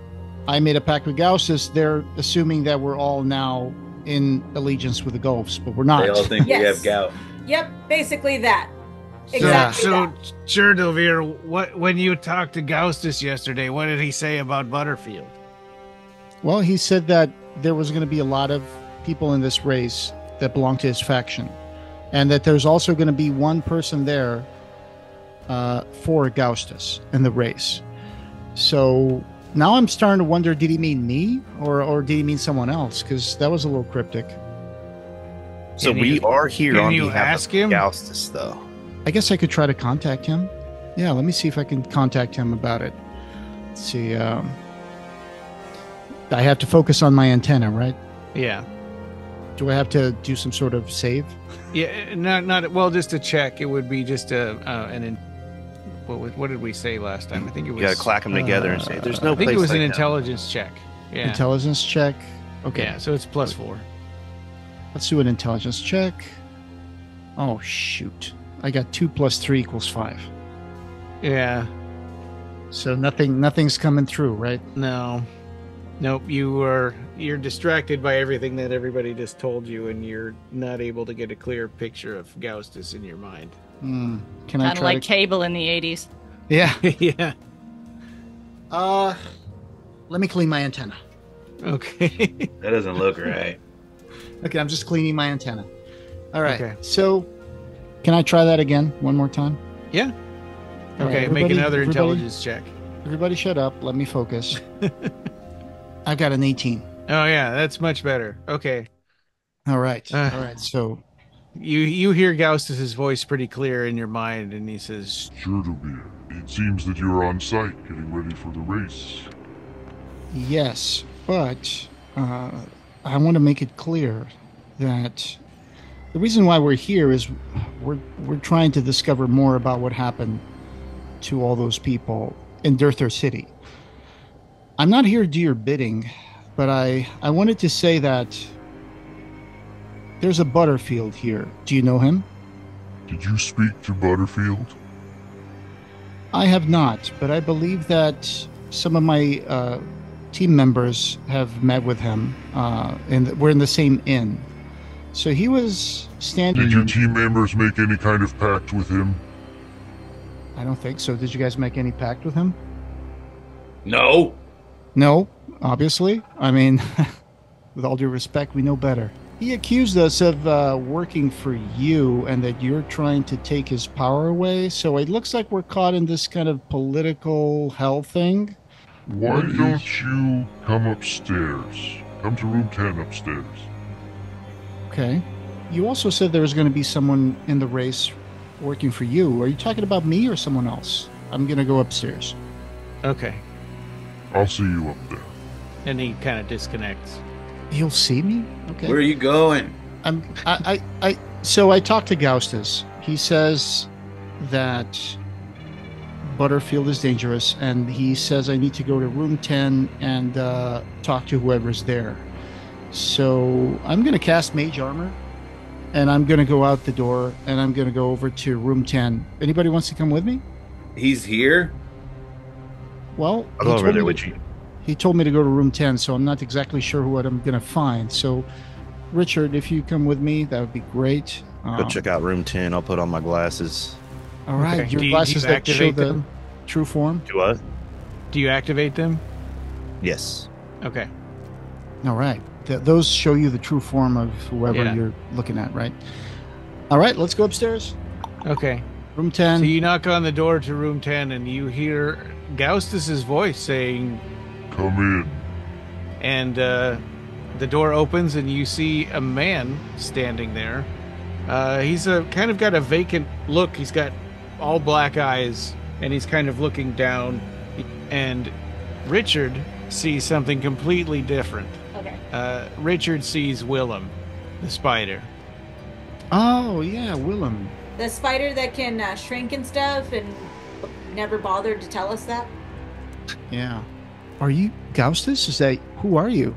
I made a pact with Gaustus, they're assuming that we're all now in allegiance with the Gulfs, but we're not. They all think we have gout. Yep, basically that. So, Exactly. so that. Churdovir, what when you talked to Gaustus yesterday, what did he say about Butterfield? Well, he said that there was going to be a lot of people in this race that belong to his faction, and that there's also going to be one person there uh, for Gaustus in the race. So now I'm starting to wonder: did he mean me, or or did he mean someone else? Because that was a little cryptic. So Can we you- are here can on you behalf ask of him? Gaustus, though. I guess I could try to contact him. Yeah, let me see if I can contact him about it. Let's see. Um, I have to focus on my antenna, right? Yeah, Do I have to do some sort of save? yeah, not not well. Just to check, it would be just a uh, an. In, what, what did we say last time? I think it was. You got to clack them together and say, "There's no I think place it was like an hell." intelligence check. Yeah. Intelligence check. Okay. Yeah, so it's plus four. Let's do an intelligence check. Oh shoot! I got two plus three equals five. Yeah. So nothing, nothing's coming through, right? No. Nope, you are you're distracted by everything that everybody just told you and you're not able to get a clear picture of Gaustus in your mind. Hmm. Can I Kind of try like to? Cable in the 80s. yeah. yeah. Uh, let me clean my antenna. Okay. That doesn't look right. Okay, I'm just cleaning my antenna. All right. Okay. So, can I try that again one more time? Yeah. All right, okay, make another intelligence check. Everybody, shut up. Let me focus. I've got an 18. Oh yeah, that's much better. Okay. All right. Uh. All right. So, You you hear Gaustus's voice pretty clear in your mind and he says, Churdovir, it seems that you're on site getting ready for the race. yes, but uh, I want to make it clear that the reason why we're here is we're we're trying to discover more about what happened to all those people in Durthor City. I'm not here to do your bidding, but I I wanted to say that there's a Butterfield here. Do you know him? Did you speak to Butterfield? I have not, but I believe that some of my uh, team members have met with him, uh, and we're in the same inn. So he was standing. Did your team members make any kind of pact with him? I don't think so. Did you guys make any pact with him? No. No, obviously. I mean, with all due respect, we know better. He accused us of uh, working for you and that you're trying to take his power away. So it looks like we're caught in this kind of political hell thing. Why don't you come upstairs? Come to room 10 upstairs. Okay. You also said there was going to be someone in the race working for you. Are you talking about me or someone else? I'm going to go upstairs. "Okay." I'll see you up there. And he kind of disconnects. You'll see me? Okay. Where are you going? I'm, I, I, I, so I talked to Gaustus. He says that Butterfield is dangerous, and he says I need to go to room 10 and uh, talk to whoever's there. So I'm going to cast Mage Armor, and I'm going to go out the door, and I'm going to go over to room 10. Anybody wants to come with me? He's here. Well, I'll he told there me to- He told me to go to room 10, so I'm not exactly sure what I'm going to find. So, Richard, if you come with me, that would be great. Go Um, check out room 10. I'll put on my glasses. All right, Okay. your Do you- glasses you that show activate the them? true form. Do what? Do you activate them? Yes. Okay. All right, Th- those show you the true form of whoever Yeah. you're looking at, right? All right, let's go upstairs. Okay. Room 10. So you knock on the door to room 10 and you hear Gaustus's voice saying, Come in. and uh, the door opens and you see a man standing there. Uh, he's a kind of got a vacant look. He's got all black eyes and he's kind of looking down. And Richard sees something completely different. Okay. Uh, Richard sees Willem, the spider. oh, yeah, Willem. The spider that can uh, shrink and stuff and never bothered to tell us that. Yeah. Are you Gaustus? Is that who are you?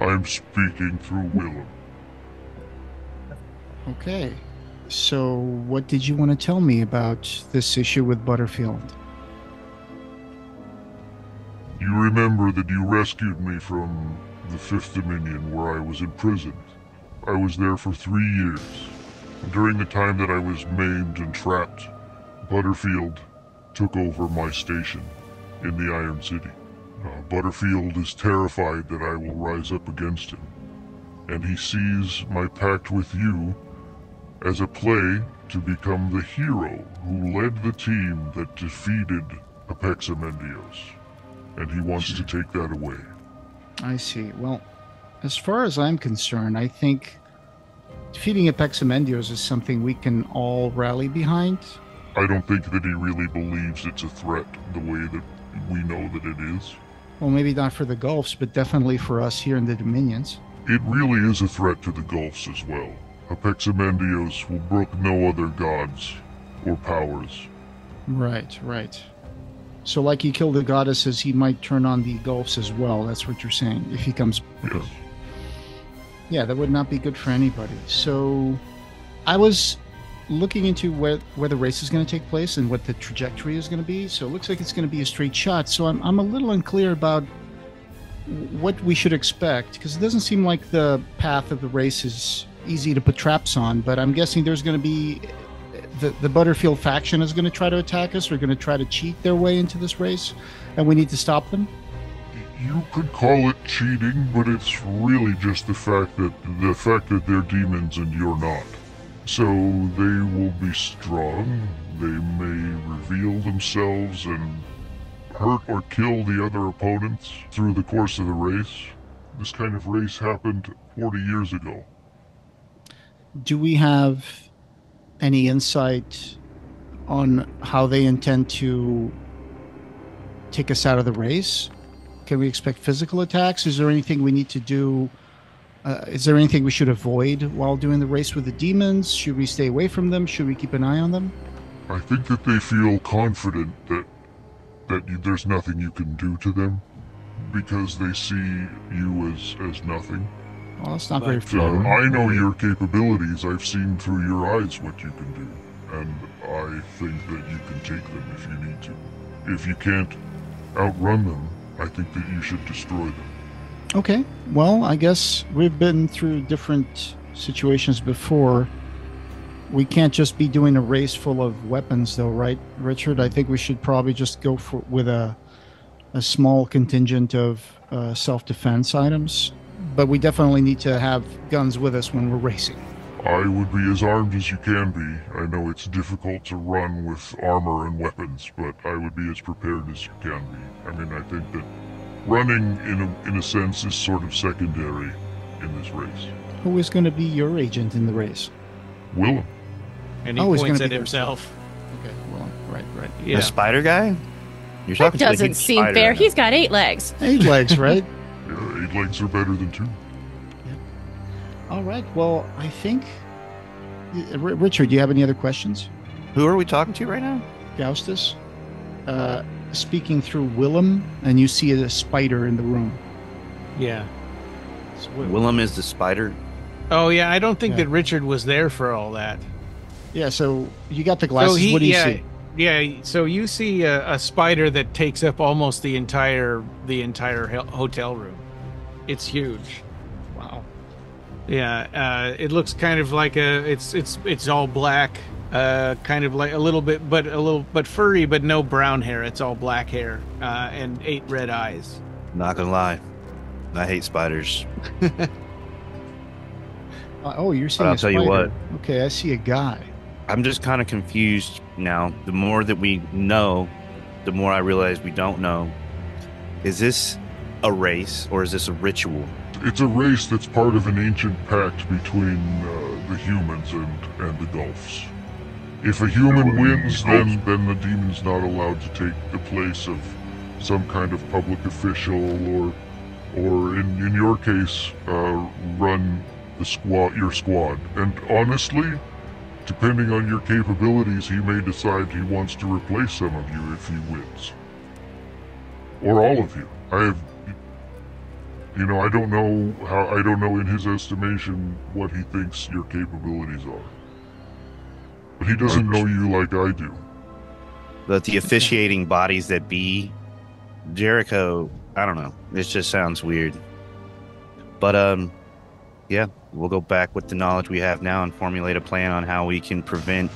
I'm speaking through Willem. Okay. So, what did you want to tell me about this issue with Butterfield? You remember that you rescued me from the Fifth Dominion where I was imprisoned. I was there for three years. During the time that I was maimed and trapped, Butterfield took over my station in the Iron City. Uh, Butterfield is terrified that I will rise up against him, and he sees my pact with you as a play to become the hero who led the team that defeated Hapexamendios and he wants to take that away. I see. Well, as far as I'm concerned, I think defeating Hapexamendios is something we can all rally behind. I don't think that he really believes it's a threat the way that we know that it is. Well, maybe not for the Gulfs, but definitely for us here in the Dominions. It really is a threat to the Gulfs as well. Hapexamendios will brook no other gods or powers. Right, right. So, like he killed the goddesses, he might turn on the gulfs as well. That's what you're saying. If he comes, Yes. yeah, that would not be good for anybody. So, I was looking into where where the race is going to take place and what the trajectory is going to be. So, it looks like it's going to be a straight shot. So, I'm I'm a little unclear about what we should expect because it doesn't seem like the path of the race is easy to put traps on. But I'm guessing there's going to be the, the Butterfield faction is going to try to attack us. Or going to try to cheat their way into this race, and we need to stop them. You could call it cheating, but it's really just the fact that the fact that they're demons and you're not. So they will be strong. They may reveal themselves and hurt or kill the other opponents through the course of the race. This kind of race happened 40 years ago. Do we have any insight on how they intend to take us out of the race? Can we expect physical attacks? Is there anything we need to do? Uh, is there anything we should avoid while doing the race with the demons? Should we stay away from them? Should we keep an eye on them? I think that they feel confident that that you, there's nothing you can do to them because they see you as as nothing. Well, that's not very But, fair. Uh, I know your capabilities. I've seen through your eyes what you can do, and I think that you can take them if you need to. If you can't outrun them, I think that you should destroy them. Okay. Well, I guess we've been through different situations before. We can't just be doing a race full of weapons, though, right, Richard? I think we should probably just go for with a a small contingent of uh, self-defense items. But we definitely need to have guns with us when we're racing. I would be as armed as you can be. I know it's difficult to run with armor and weapons, but I would be as prepared as you can be. I mean, I think that running, in a, in a sense, is sort of secondary in this race. Who is going to be your agent in the race? Willem. And he Oh, he's points gonna at be himself. Okay. Well, right, right. Yeah. The spider guy? You're That talking to the doesn't huge seem fair. now. He's got eight legs. Eight legs, right? Yeah, eight legs are better than two. Yeah. All right. Well, I think. R- Richard, do you have any other questions? Who are we talking to right now? Gaustus, uh, speaking through Willem, and you see a spider in the room. Yeah. It's Will- Willem is the spider. Oh yeah, I don't think Yeah. that Richard was there for all that. Yeah, so you got the glasses. So he, what do you yeah, see? yeah. So you see a, a spider that takes up almost the entire the entire hotel room. It's huge. Wow. Yeah, uh, it looks kind of like a. It's it's it's all black, uh, kind of like a little bit, but a little but furry, but no brown hair. It's all black hair uh, and eight red eyes. Not gonna lie. I hate spiders. Uh, oh, you're seeing I'll a tell you what. Okay, I see a guy. I'm just kind of confused now. The more that we know, the more I realize we don't know. Is this a race or is this a ritual? It's a race that's part of an ancient pact between uh, the humans and, and the Gulfs. If a human wins, then, then the demon's not allowed to take the place of some kind of public official or, or in, in your case, uh, run the squad, your squad. And honestly, depending on your capabilities, he may decide he wants to replace some of you if he wins. Or all of you. I have you know, I don't know how I don't know in his estimation what he thinks your capabilities are. But he doesn't know you like I do. But the officiating bodies that be Jericho, I don't know. This just sounds weird. But um yeah, we'll go back with the knowledge we have now and formulate a plan on how we can prevent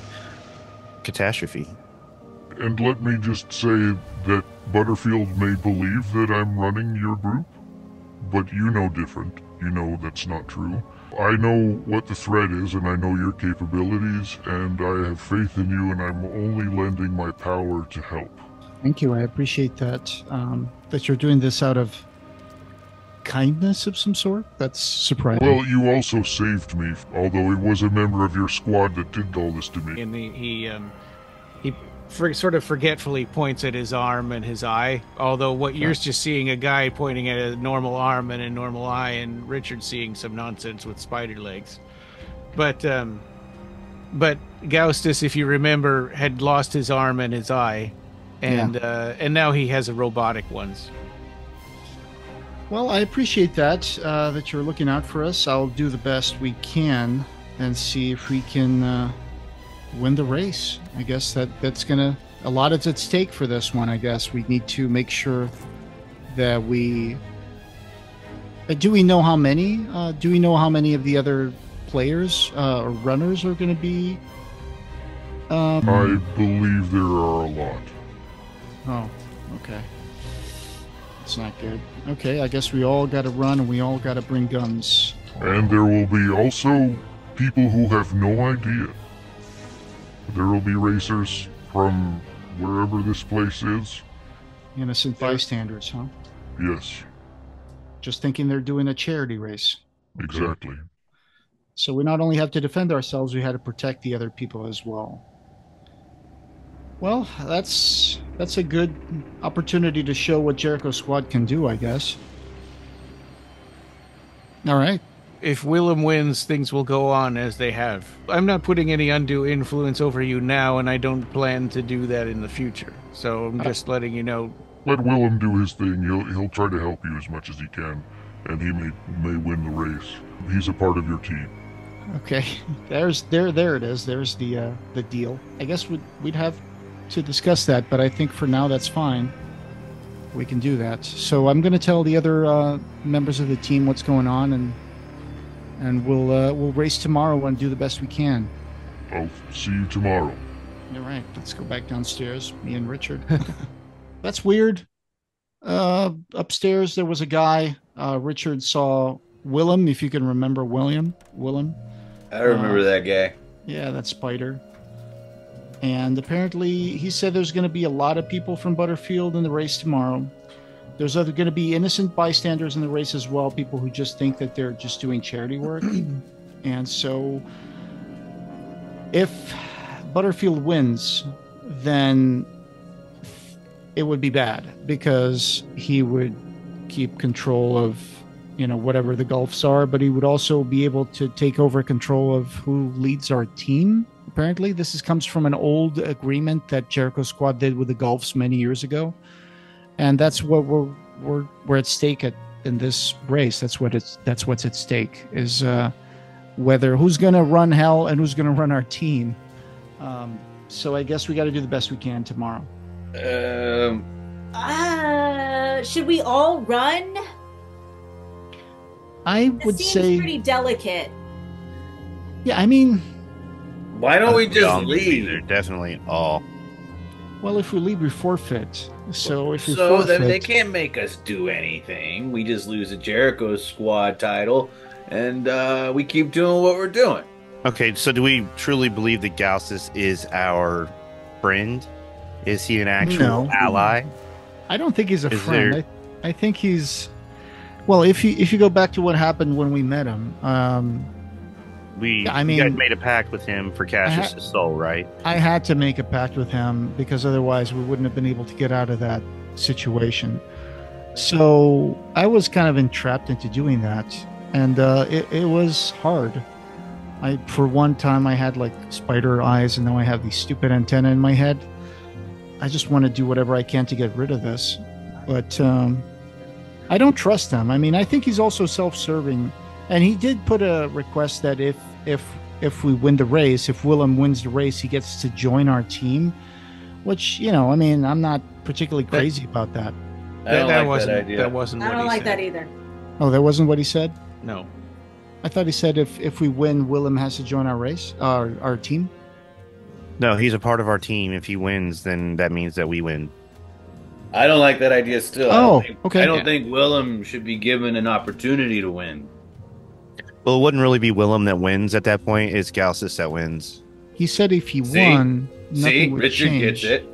catastrophe. And let me just say that Butterfield may believe that I'm running your group, but you know different. You know that's not true. I know what the threat is and I know your capabilities and I have faith in you and I'm only lending my power to help. Thank you. I appreciate that. Um, that you're doing this out of kindness of some sort. That's surprising. Well, you also saved me, although it was a member of your squad that did all this to me. And he he um, he for, sort of forgetfully points at his arm and his eye. Although what you're just seeing a guy pointing at a normal arm and a normal eye, and Richard seeing some nonsense with spider legs. But um, but Gaustus, if you remember, had lost his arm and his eye, and uh, and now he has a robotic ones. Well, I appreciate that uh, that you're looking out for us. I'll do the best we can and see if we can uh, win the race. I guess that that's gonna a lot is at stake for this one. I guess we need to make sure that we. Uh, do we know how many? Uh, do we know how many of the other players uh, or runners are going to be? Um, I believe there are a lot. Oh, okay. It's not good. Okay, I guess we all got to run and we all got to bring guns. And there will be also people who have no idea. There will be racers from wherever this place is. Innocent bystanders, huh? Yes, Just thinking they're doing a charity race. exactly. So we not only have to defend ourselves, we had to protect the other people as well. Well, that's that's a good opportunity to show what Jericho Squad can do, I guess. All right. If Willem wins, things will go on as they have. I'm not putting any undue influence over you now, and I don't plan to do that in the future. So I'm just letting you know. Let Willem do his thing. He'll he'll try to help you as much as he can, and he may may win the race. He's a part of your team. Okay. There's there there it is. There's the uh, the deal. I guess we'd we'd have to discuss that, but I think for now that's fine. We can do that. So I'm going to tell the other uh, members of the team what's going on, and and we'll uh, we'll race tomorrow and do the best we can. I'll see you tomorrow. All right, let's go back downstairs. Me and Richard. That's weird. Uh, upstairs there was a guy. Uh, Richard saw Willem, if you can remember William. Willem. I remember that guy. Yeah, that spider. And apparently, he said there's going to be a lot of people from Butterfield in the race tomorrow. There's other going to be innocent bystanders in the race as well, people who just think that they're just doing charity work. and so, if Butterfield wins, then it would be bad because he would keep control of you know whatever the gulfs are but he would also be able to take over control of who leads our team apparently this is, comes from an old agreement that jericho squad did with the gulfs many years ago and that's what we're we're, we're at stake at in this race that's what it's that's what's at stake is uh whether who's gonna run hell and who's gonna run our team um so i guess we got to do the best we can tomorrow Um, Uh, should we all run? i It would seems say pretty delicate. yeah i mean why don't we just leave? They're definitely all. Well, if we leave, we forfeit. So if we So forfeit, then they can't make us do anything. We just lose a Jericho Squad title, and uh, we keep doing what we're doing. Okay, so do we truly believe that Gaustus is our friend? Is he an actual No. ally? I don't think he's a Is friend. there- I, I think he's. Well, if you if you go back to what happened when we met him, um, We, I you guys mean- made a pact with him for Cassius' soul, right? I had to make a pact with him because otherwise we wouldn't have been able to get out of that situation. So I was kind of entrapped into doing that, and uh, it, it was hard. I for one time I had like spider eyes, and now I have these stupid antenna in my head. I just want to do whatever I can to get rid of this, but um, I don't trust him. I mean, I think he's also self-serving, and he did put a request that if if if we win the race, if Willem wins the race, he gets to join our team. Which you know, I mean, I'm not particularly crazy about that. I don't that like wasn't that idea. that wasn't I don't he like said. that either. Oh, that wasn't what he said. No. I thought he said if if we win, Willem has to join our race, our our team. No, he's a part of our team. If he wins, then that means that we win. I don't like that idea still. I Oh, don't think, okay. I don't Yeah. think Willem should be given an opportunity to win. Well, it wouldn't really be Willem that wins at that point. It's Gaustus that wins. He said if he See? won, nothing See, would Richard change. gets it.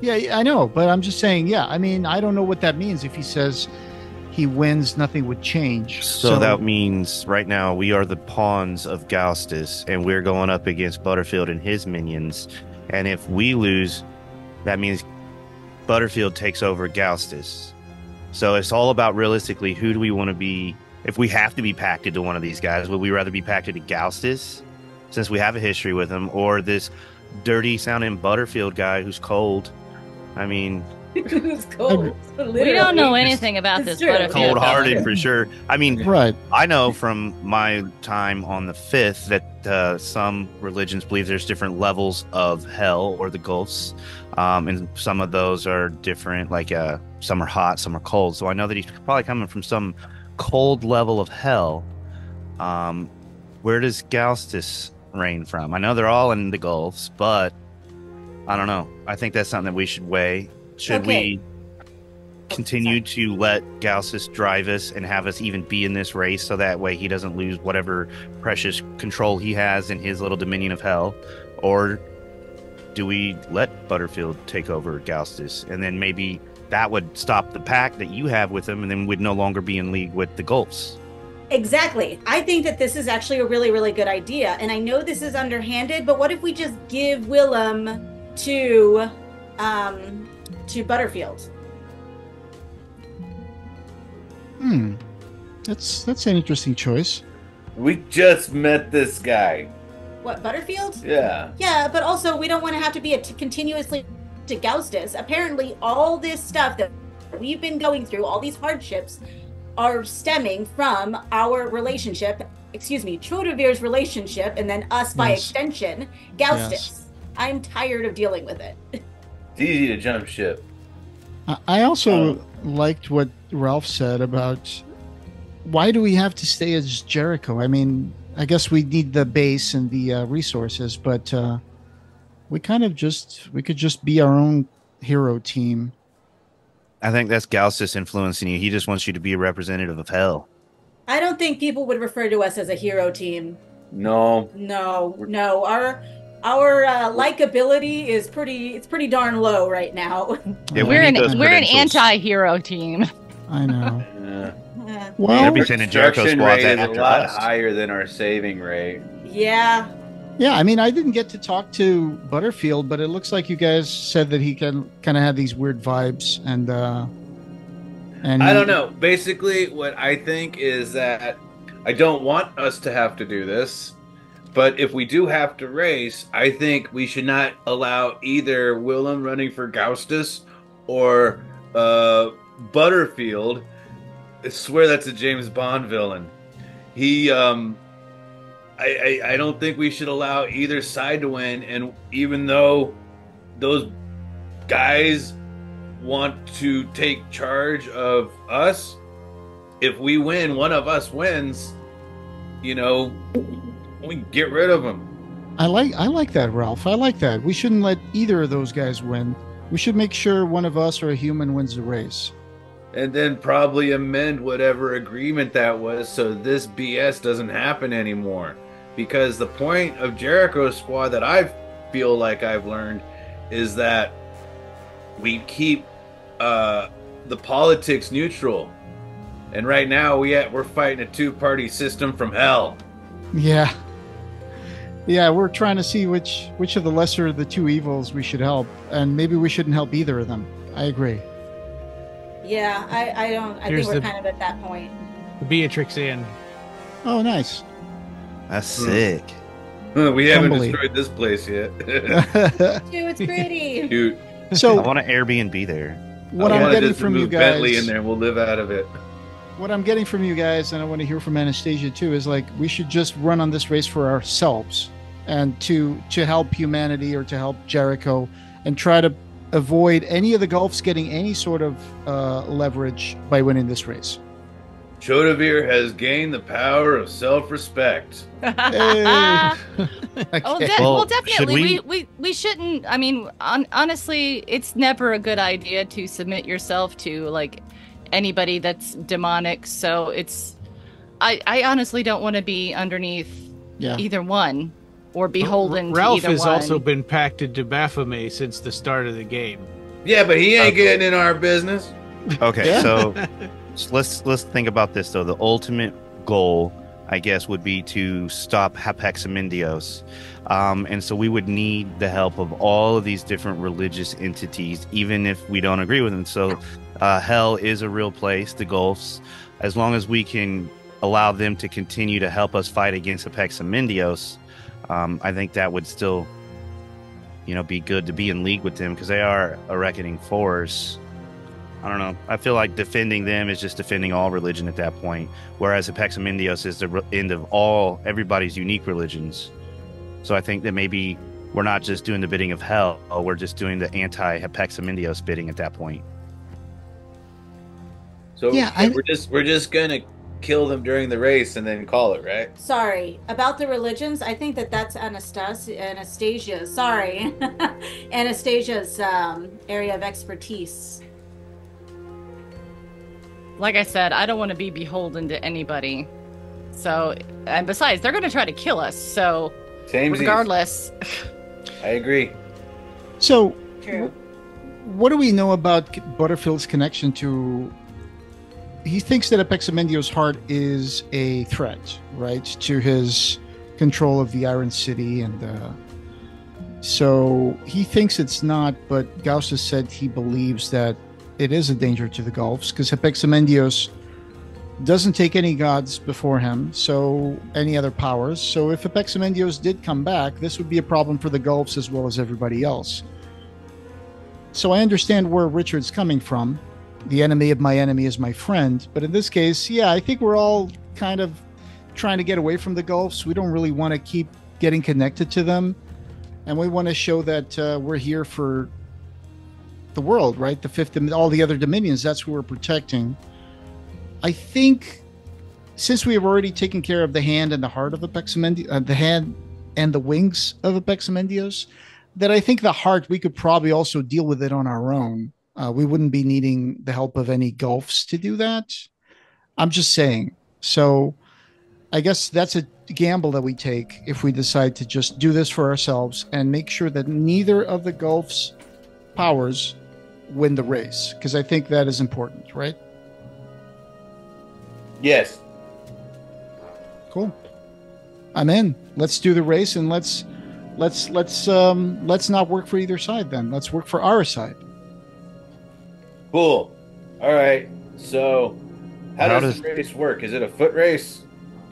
Yeah, yeah, I know, but I'm just saying. Yeah, I mean, I don't know what that means. If he says he wins, nothing would change. So, that means right now we are the pawns of Gaustus, and we're going up against Butterfield and his minions. And if we lose, that means Butterfield takes over Gaustus. So it's all about realistically who do we want to be? If we have to be pacted to one of these guys, would we rather be pacted to Gaustus, since we have a history with him, or this dirty sounding Butterfield guy who's cold? I mean, it's cold. We don't know anything about It's this true. Butterfield. cold hearted for sure. I mean, Right. I know from my time on the fifth that uh, some religions believe there's different levels of hell or the gulfs, um, and some of those are different. Like uh, some are hot, some are cold. So I know that he's probably coming from some cold level of hell. Um, where does Gaustus reign from? I know they're all in the gulfs, but I don't know. I think that's something that we should weigh. Should Okay. we continue to let Gaustus drive us and have us even be in this race so that way he doesn't lose whatever precious control he has in his little dominion of hell? Or do we let Butterfield take over Gaustus and then maybe that would stop the pact that you have with them, and then we'd no longer be in league with the Gulfs? Exactly. I think that this is actually a really, really good idea. And I know this is underhanded, but what if we just give Willem to um to Butterfield? Hmm. That's that's an interesting choice. We just met this guy. What, Butterfield? Yeah. Yeah, but also we don't want to have to be a t- continuously to Gaustus. Apparently, all this stuff that we've been going through, all these hardships, are stemming from our relationship. Excuse me, Churdovir's relationship, and then us by Yes. extension, Gaustus. Yes. I'm tired of dealing with it. It's easy to jump ship. I- I also Oh. liked what Ralph said about why do we have to stay as Jericho? I mean, I guess we need the base and the uh, resources, but uh, we kind of just we could just be our own hero team. I think that's Gaustus influencing you. He just wants you to be a representative of hell. I don't think people would refer to us as a hero team. No. No, no. Our our uh, likability is pretty. It's pretty darn low right now. Yeah, we we're need an we're an anti-hero team. I know. Yeah. Uh, Well, They'll be sending Jericho Construction squads rate is a lot us. higher than our saving rate. yeah, yeah. I mean, I didn't get to talk to Butterfield, but it looks like you guys said that he can kind of had these weird vibes, and uh, and I don't know. Basically, what I think is that I don't want us to have to do this, but if we do have to race, I think we should not allow either Willem running for Gaustus or uh, Butterfield. I swear that's a James Bond villain. He, um, I, I, I don't think we should allow either side to win. And even though those guys want to take charge of us, if we win, one of us wins, you know, we get rid of them. I like I like that, Ralph. I like that. We shouldn't let either of those guys win. We should make sure one of us or a human wins the race. And then probably amend whatever agreement that was so this BS doesn't happen anymore. Because the point of Jericho Squad that I feel like I've learned is that we keep uh, the politics neutral. And right now we at, we're fighting a two-party system from hell. Yeah. Yeah, we're trying to see which which of the lesser of the two evils we should help, and maybe we shouldn't help either of them. I agree. yeah. I, I don't. I Here's think we're the- kind of at that point. Beatrix Inn. Oh, nice. That's Hmm. sick. we haven't Humbly. destroyed this place yet. Dude, it's pretty. Dude, I so want an Airbnb there. what I I'm wanted getting just from you move Bentley in there, and we'll live out of it. what I'm getting from you guys, and I want to hear from Anastasia too, is like we should just run on this race for ourselves and to to help humanity or to help Jericho, and try to avoid any of the Gulfs getting any sort of uh, leverage by winning this race. Churdovir has gained the power of self-respect. Hey. Oh, de- Well, well, definitely. we- We, we we shouldn't. I mean, on, honestly, it's never a good idea to submit yourself to like anybody that's demonic. So it's, I I honestly don't want to be underneath yeah. either one or beholden Ralph to either has one. also been pacted to Baphomet since the start of the game. Yeah, but he ain't getting in our business. Okay, Yeah. so s- let's let's think about this though. The ultimate goal, I guess, would be to stop Hapexamendios. Um, and so we would need the help of all of these different religious entities, even if we don't agree with them. So uh, hell is a real place, the Gulfs. As long as we can allow them to continue to help us fight against Hapexamendios, um, I think that would still you know, be good to be in league with them because they are a reckoning force. I don't know. I feel like defending them is just defending all religion at that point, whereas Hapexamendios is the re- end of all everybody's unique religions. So I think that maybe we're not just doing the bidding of hell; we're just doing the anti-Hapexamendios bidding at that point. So Yeah, I- we're just we're just gonna kill them during the race and then call it, right? Sorry about the religions. I think that that's Anastasia. Anastasia. Sorry, Anastasia's um, area of expertise. Like I said, I don't want to be beholden to anybody. So, and besides, they're going to try to kill us. So, Same regardless, I agree. So, True. what do we know about Butterfield's connection to? He thinks that Hapexamendios' heart is a threat, right, to his control of the Iron City, and uh, so he thinks it's not. But Gauss has said he believes that it is a danger to the Gulfs because Hapexamendios doesn't take any gods before him, so any other powers. So if Hapexamendios did come back, this would be a problem for the Gulfs as well as everybody else. So I understand where Richard's coming from. The enemy of my enemy is my friend. But in this case, yeah, I think we're all kind of trying to get away from the Gulfs. We don't really want to keep getting connected to them. And we want to show that uh, we're here for the world, right? The fifth, all the other dominions. That's who we're protecting. I think since we have already taken care of the hand and the heart of Hapexamendios, uh, the hand and the wings of Hapexamendios, that I think the heart we could probably also deal with it on our own. Uh, we wouldn't be needing the help of any gulfs to do that. I'm just saying. So I guess that's a gamble that we take if we decide to just do this for ourselves and make sure that neither of the gulfs powers win the race because I think that is important, right? Yes. Cool. I'm in. Let's do the race and let's let's let's um let's not work for either side then. Let's work for our side. Cool. All right. So, how, How does, does- the race work? Is it a foot race?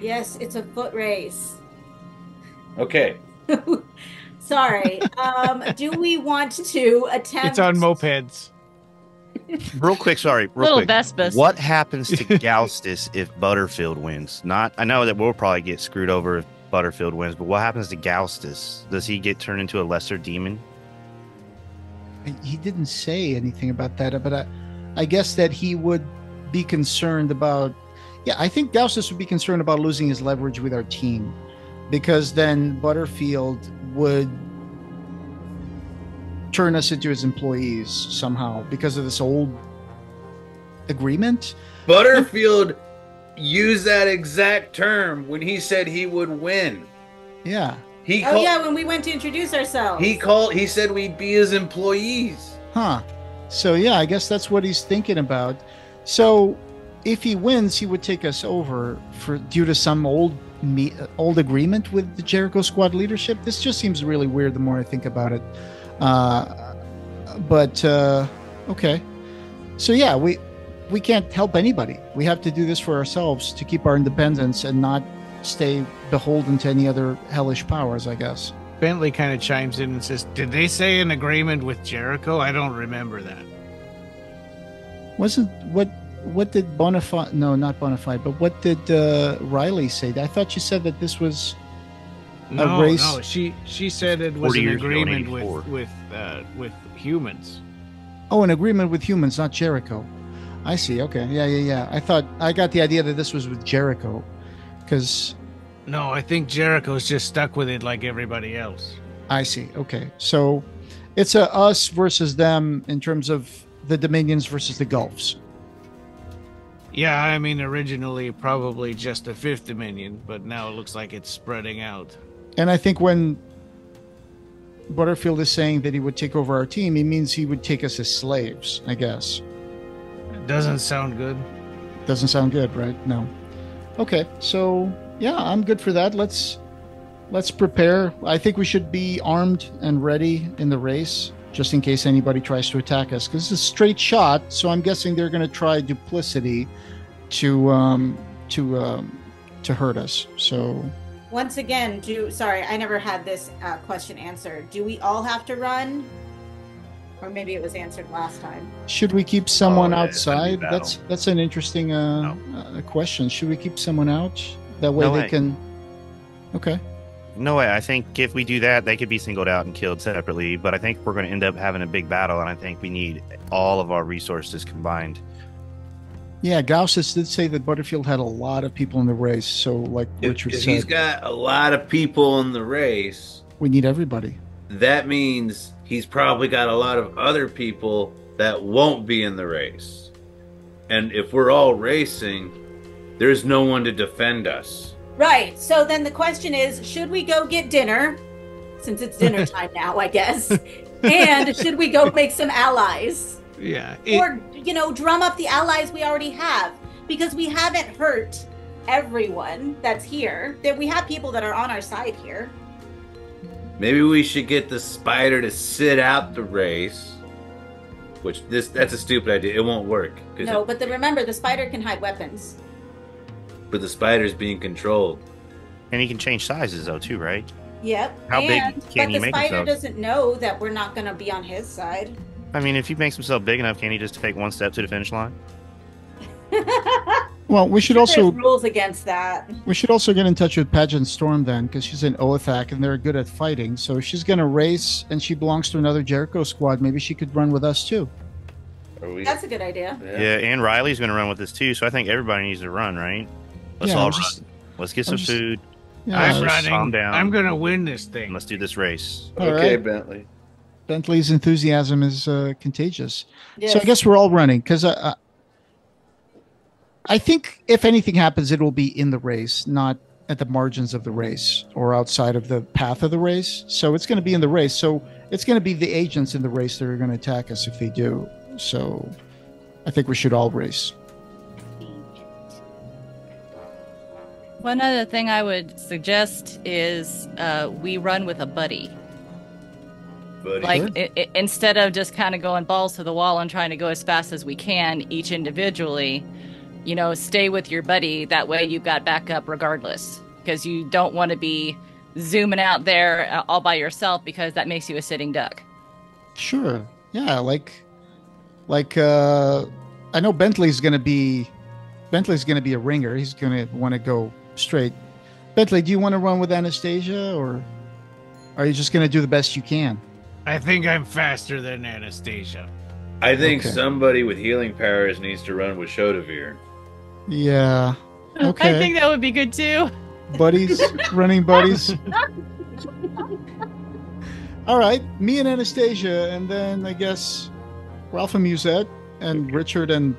Yes, it's a foot race. Okay. Sorry. um, do we want to attempt? It's on mopeds. Real quick, sorry, real little quick. Vespus. What happens to Gaustus if Butterfield wins? Not, I know that we'll probably get screwed over if Butterfield wins, but what happens to Gaustus? Does he get turned into a lesser demon? he didn't say anything about that, but I, I guess that he would be concerned about. Yeah, I think Gaustus would be concerned about losing his leverage with our team, because then Butterfield would turn us into his employees somehow because of this old agreement. Butterfield used that exact term when he said he would win. Yeah, He Oh called. yeah, when we went to introduce ourselves. He called. He said we'd be his employees. huh. So yeah, I guess that's what he's thinking about. So if he wins, he would take us over for due to some old me, old agreement with the Jericho Squad leadership. This just seems really weird. The more I think about it, uh, but uh, okay. So yeah, we we can't help anybody. We have to do this for ourselves to keep our independence and not stay beholden to any other hellish powers. I guess. Bentley kind of chimes in and says, Did they say an agreement with Jericho? I don't remember that. Wasn't what what did Bonafide? No, not Bonafide. But what did uh, Riley say? I thought you said that this was. No, race- no. She she said it was an years ago in agreement with with uh, with humans. Oh, an agreement with humans, not Jericho. I see. Okay. Yeah, yeah, yeah. I thought I got the idea that this was with Jericho, because No, I think Jericho's just stuck with it like everybody else. I see. Okay, so it's a us versus them in terms of the Dominions versus the Gulfs. Yeah, I mean originally probably just a fifth dominion, but now it looks like it's spreading out. And I think when Butterfield is saying that he would take over our team, he means he would take us as slaves. I guess. It doesn't sound good. Doesn't sound good, right? No. Okay, so yeah, I'm good for that. Let's let's prepare. I think we should be armed and ready in the race, just in case anybody tries to attack us. Because it's a straight shot, so I'm guessing they're going to try duplicity to um, to um, to hurt us. So once again, do sorry, I never had this uh, question answered. Do we all have to run? Or maybe it was answered last time. Should we keep someone Oh, yeah, it's gonna be outside? That's that's an interesting uh, uh, question. Should we keep someone out that way No they way. can? Okay. No way. I think if we do that, they could be singled out and killed separately. But I think we're going to end up having a big battle, and I think we need all of our resources combined. Yeah, Gaustus did say that Butterfield had a lot of people in the race. So, like If, Richard if said, he's got a lot of people in the race, we need everybody. that means he's probably got a lot of other people that won't be in the race. And if we're all racing, there's no one to defend us. Right. So then the question is, should we go get dinner? Since it's dinner time now, I guess. And should we go make some allies? Yeah. it- or you know drum up the allies we already have because we haven't hurt everyone that's here that we have people that are on our side here Maybe we should get the spider to sit out the race. Which this that's a stupid idea. It won't work. no it- but the, remember the spider can hide weapons but the spider's being controlled. And he can change sizes, though, too, right? yep How big and, can but he the make spider himself? doesn't know that we're not going to be on his side I mean, if he makes himself big enough, can he just take one step to the finish line? Well, we should There's also rules against that we should also get in touch with Pageant Storm then, because she's in Oathak and they're good at fighting. So if she's gonna race and she belongs to another Jericho squad, maybe she could run with us too. Are we? that's a good idea Yeah, and Riley's going to run with us too. So I think everybody needs to run, right? Let's Yeah, all I'm run. Let's get I'm some just- food. Yeah, I'm running. calm down. I'm gonna win this thing. let's do this race. All okay, right. Bentley. Bentley's enthusiasm is uh, contagious. yes. So I guess we're all running because I, I, I think if anything happens, it will be in the race, not at the margins of the race or outside of the path of the race. So it's going to be in the race. So it's going to be the agents in the race that are going to attack us if they do. So I think we should all race. One other thing I would suggest is uh, we run with a buddy. Buddy. Like Sure. i i instead of just kind of going balls to the wall and trying to go as fast as we can each individually, you know, stay with your buddy. That way you've got backup regardless, because you don't want to be zooming out there uh, all by yourself because that makes you a sitting duck. Sure. Yeah, like like uh I know Bentley's going to be Bentley's going to be a ringer. He's going to want to go straight. Bentley, do you want to run with Anastasia or are you just going to do the best you can? I think I'm faster than Anastasia. I think Okay. somebody with healing powers needs to run with Churdovir. Yeah. Okay. I think that would be good too. buddies, running buddies. All right, me and Anastasia, and then I guess Ralph and Musette, and Richard and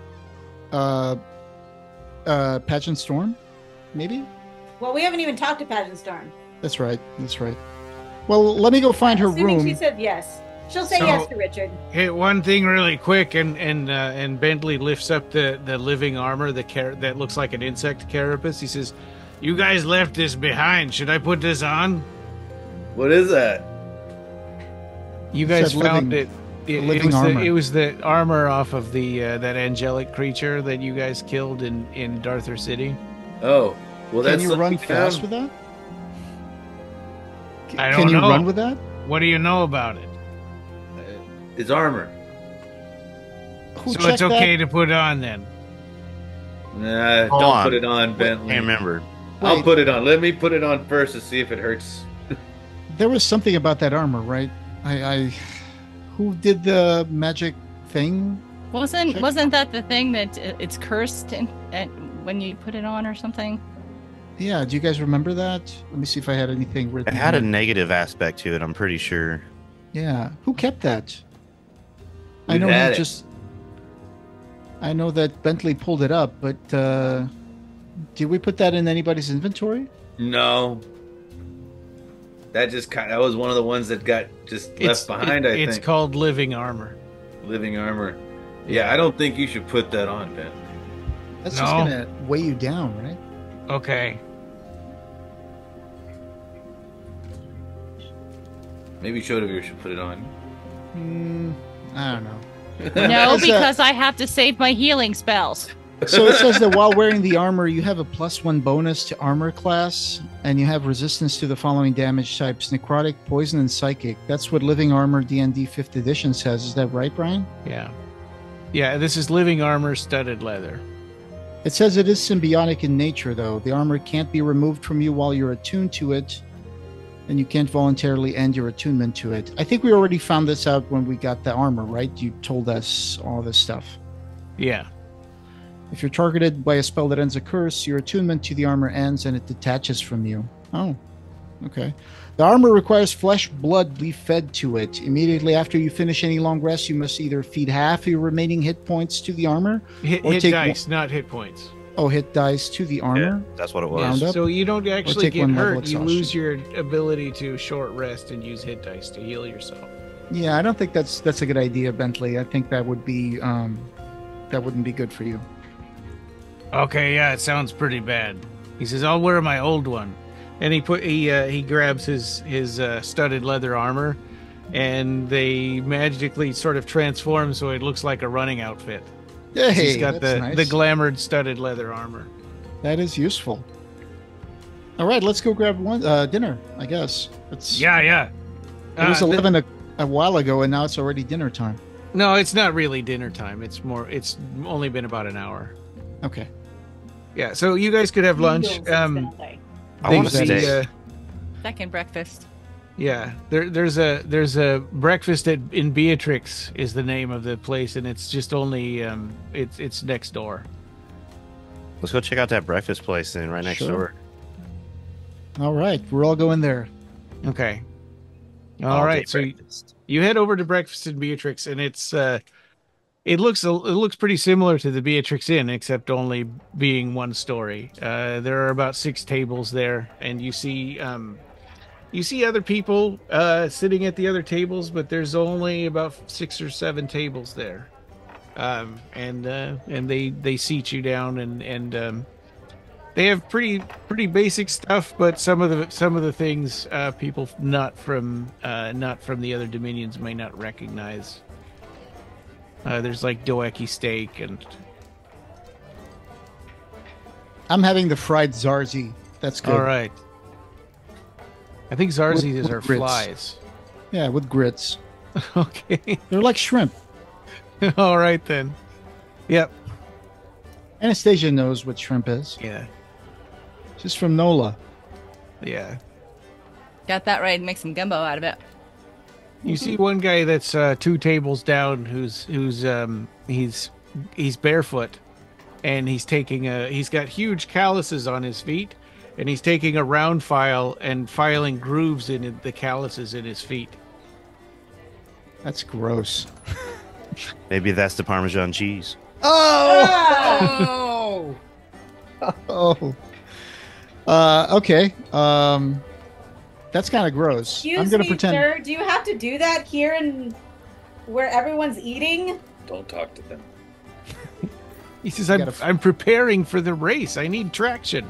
uh, uh, Pageant Storm, maybe. well we haven't even talked to pageant storm That's right. That's right. Well, let me go find her assuming room. she said yes she'll say So- yes to richard Hey, one thing really quick, and and uh, and Bentley lifts up the the living armor, the car- that looks like an insect carapace. He says, "You guys left this behind. Should I put this on? What is that? You guys said found living- it. It, it living was armor. the it was the armor off of the uh, that angelic creature that you guys killed in in Darther City. Oh, well, Can you run fast down. with that? C- I Can don't you know. run with that? What do you know about it? It's armor. Who so it's okay that? to put on then. Nah, Hold don't on. put it on, Bentley. Can't remember. I'll Wait. put it on. Let me put it on first to see if it hurts. There was something about that armor, right? I, I who did the magic thing? Wasn't Check- wasn't that the thing that uh, it's cursed and, and when you put it on or something? Yeah, do you guys remember that? Let me see if I had anything It written. had a negative aspect to it, I'm pretty sure. Yeah, who kept that? I We've know had he it. just. I know that Bentley pulled it up, but uh, did we put that in anybody's inventory? No. That just kind that was one of the ones that got just It's left behind, it- I it's think. It's called living armor. Living armor. Yeah, I don't think you should put that on, Ben. That's just gonna weigh you down, right? Okay. Maybe Churdovir should put it on. Hmm, I don't know. No, because I have to save my healing spells. So it says that while wearing the armor, you have a plus one bonus to armor class, and you have resistance to the following damage types: necrotic, poison, and psychic. That's what Living Armor D&D Fifth Edition says. Is that right, Brian? Yeah. Yeah, this is living armor studded leather. It says it is symbiotic in nature, though. The armor can't be removed from you while you're attuned to it, and you can't voluntarily end your attunement to it. I think we already found this out when we got the armor, right? You told us all this stuff. Yeah. If you're targeted by a spell that ends a curse, your attunement to the armor ends and it detaches from you. Oh, okay. The armor requires flesh blood be fed to it. Immediately after you finish any long rest, you must either feed half your remaining hit points to the armor. Hit, Or hit take dice, not hit points. Oh, hit dice to the armor. That's what it was. Round up. So you don't actually take get one hurt. You lose your ability to short rest and use hit dice to heal yourself. Yeah, I don't think that's that's a good idea, Bentley. I think that would be um, that wouldn't be good for you. Okay, yeah, it sounds pretty bad. He says, "I'll wear my old one," and he put he uh, he grabs his his uh, studded leather armor, and they magically sort of transform so it looks like a running outfit. Yeah, He's got that's the nice. the glamoured studded leather armor. That is useful. All right, let's go grab one uh, dinner. I guess it's Yeah, yeah. It was Uh, th- eleven a, a while ago, and now it's already dinner time. no, it's not really dinner time. It's more. It's only been about an hour. Okay. Yeah, so you guys could have lunch. Um, instead. I want to That stay. uh, Second breakfast. Yeah, there, there's a there's a breakfast at in Beatrix is the name of the place, and it's just only um it's it's next door. Let's go check out that breakfast place then, right next Sure. door. All right, we're all going there. Okay. All All day right, so you, you head over to breakfast in Beatrix, and it's uh, it looks it looks pretty similar to the Beatrix Inn, except only being one story. Uh, there are about six tables there, and you see um, you see other people uh, sitting at the other tables, but there's only about six or seven tables there, um, and uh, and they they seat you down, and and um, they have pretty pretty basic stuff, but some of the some of the things uh, people not from uh, not from the other dominions may not recognize. Uh, there's like doeki steak and I'm having the fried zarzi. That's good. all right. I think zarzis With- are with grits. flies. Yeah, with grits. okay. They're like shrimp. all right then. Yep. Anastasia knows what shrimp is. Yeah. She's from NOLA. Yeah. Got that right make some gumbo out of it. You see one guy that's uh, two tables down who's who's um he's he's barefoot and he's taking a he's got huge calluses on his feet and he's taking a round file and filing grooves in the calluses in his feet. That's gross. Maybe that's the Parmesan cheese. Oh! oh. Uh, okay. Um, that's kind of gross. Excuse I'm gonna me, pretend. sir. Do you have to do that here in where everyone's eating? Don't talk to them. He says I'm gotta- I'm preparing for the race. I need traction.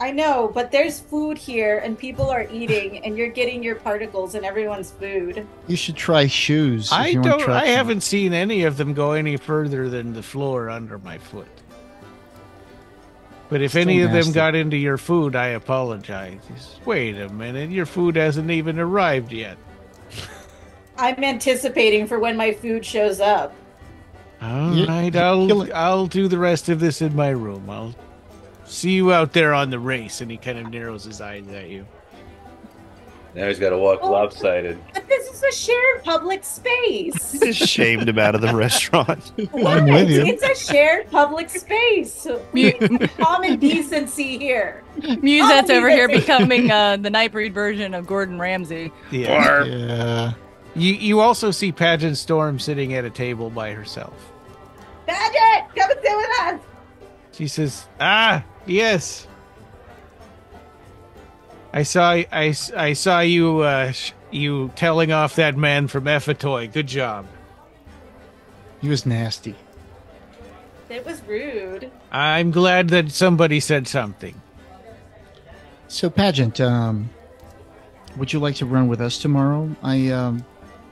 I know, but there's food here and people are eating and you're getting your particles in everyone's food. You should try shoes. if I you want don't I traction. haven't seen any of them go any further than the floor under my foot. But if Still any of them nasty. got into your food, I apologize. Wait a minute, your food hasn't even arrived yet. I'm anticipating for when my food shows up. All You- right, you I'll. I'll do the rest of this in my room. I'll see you out there on the race. And he kind of narrows his eyes at you. Now he's got to walk Oh. lopsided. But this is a shared public space. Just shamed him out of the restaurant. What? I'm with you. It's a shared public space. Mu- Common decency here. Musette's over here becoming uh, the Nightbreed version of Gordon Ramsay. Yeah. Yeah. You you also see Pageant Storm sitting at a table by herself. Badget, come and sit with us. She says, "Ah, yes. I saw I, s- I saw you uh, you telling off that man from Ephatoy. Good job. He was nasty. It was rude. I'm glad that somebody said something. So, pageant. Um, would you like to run with us tomorrow? I um,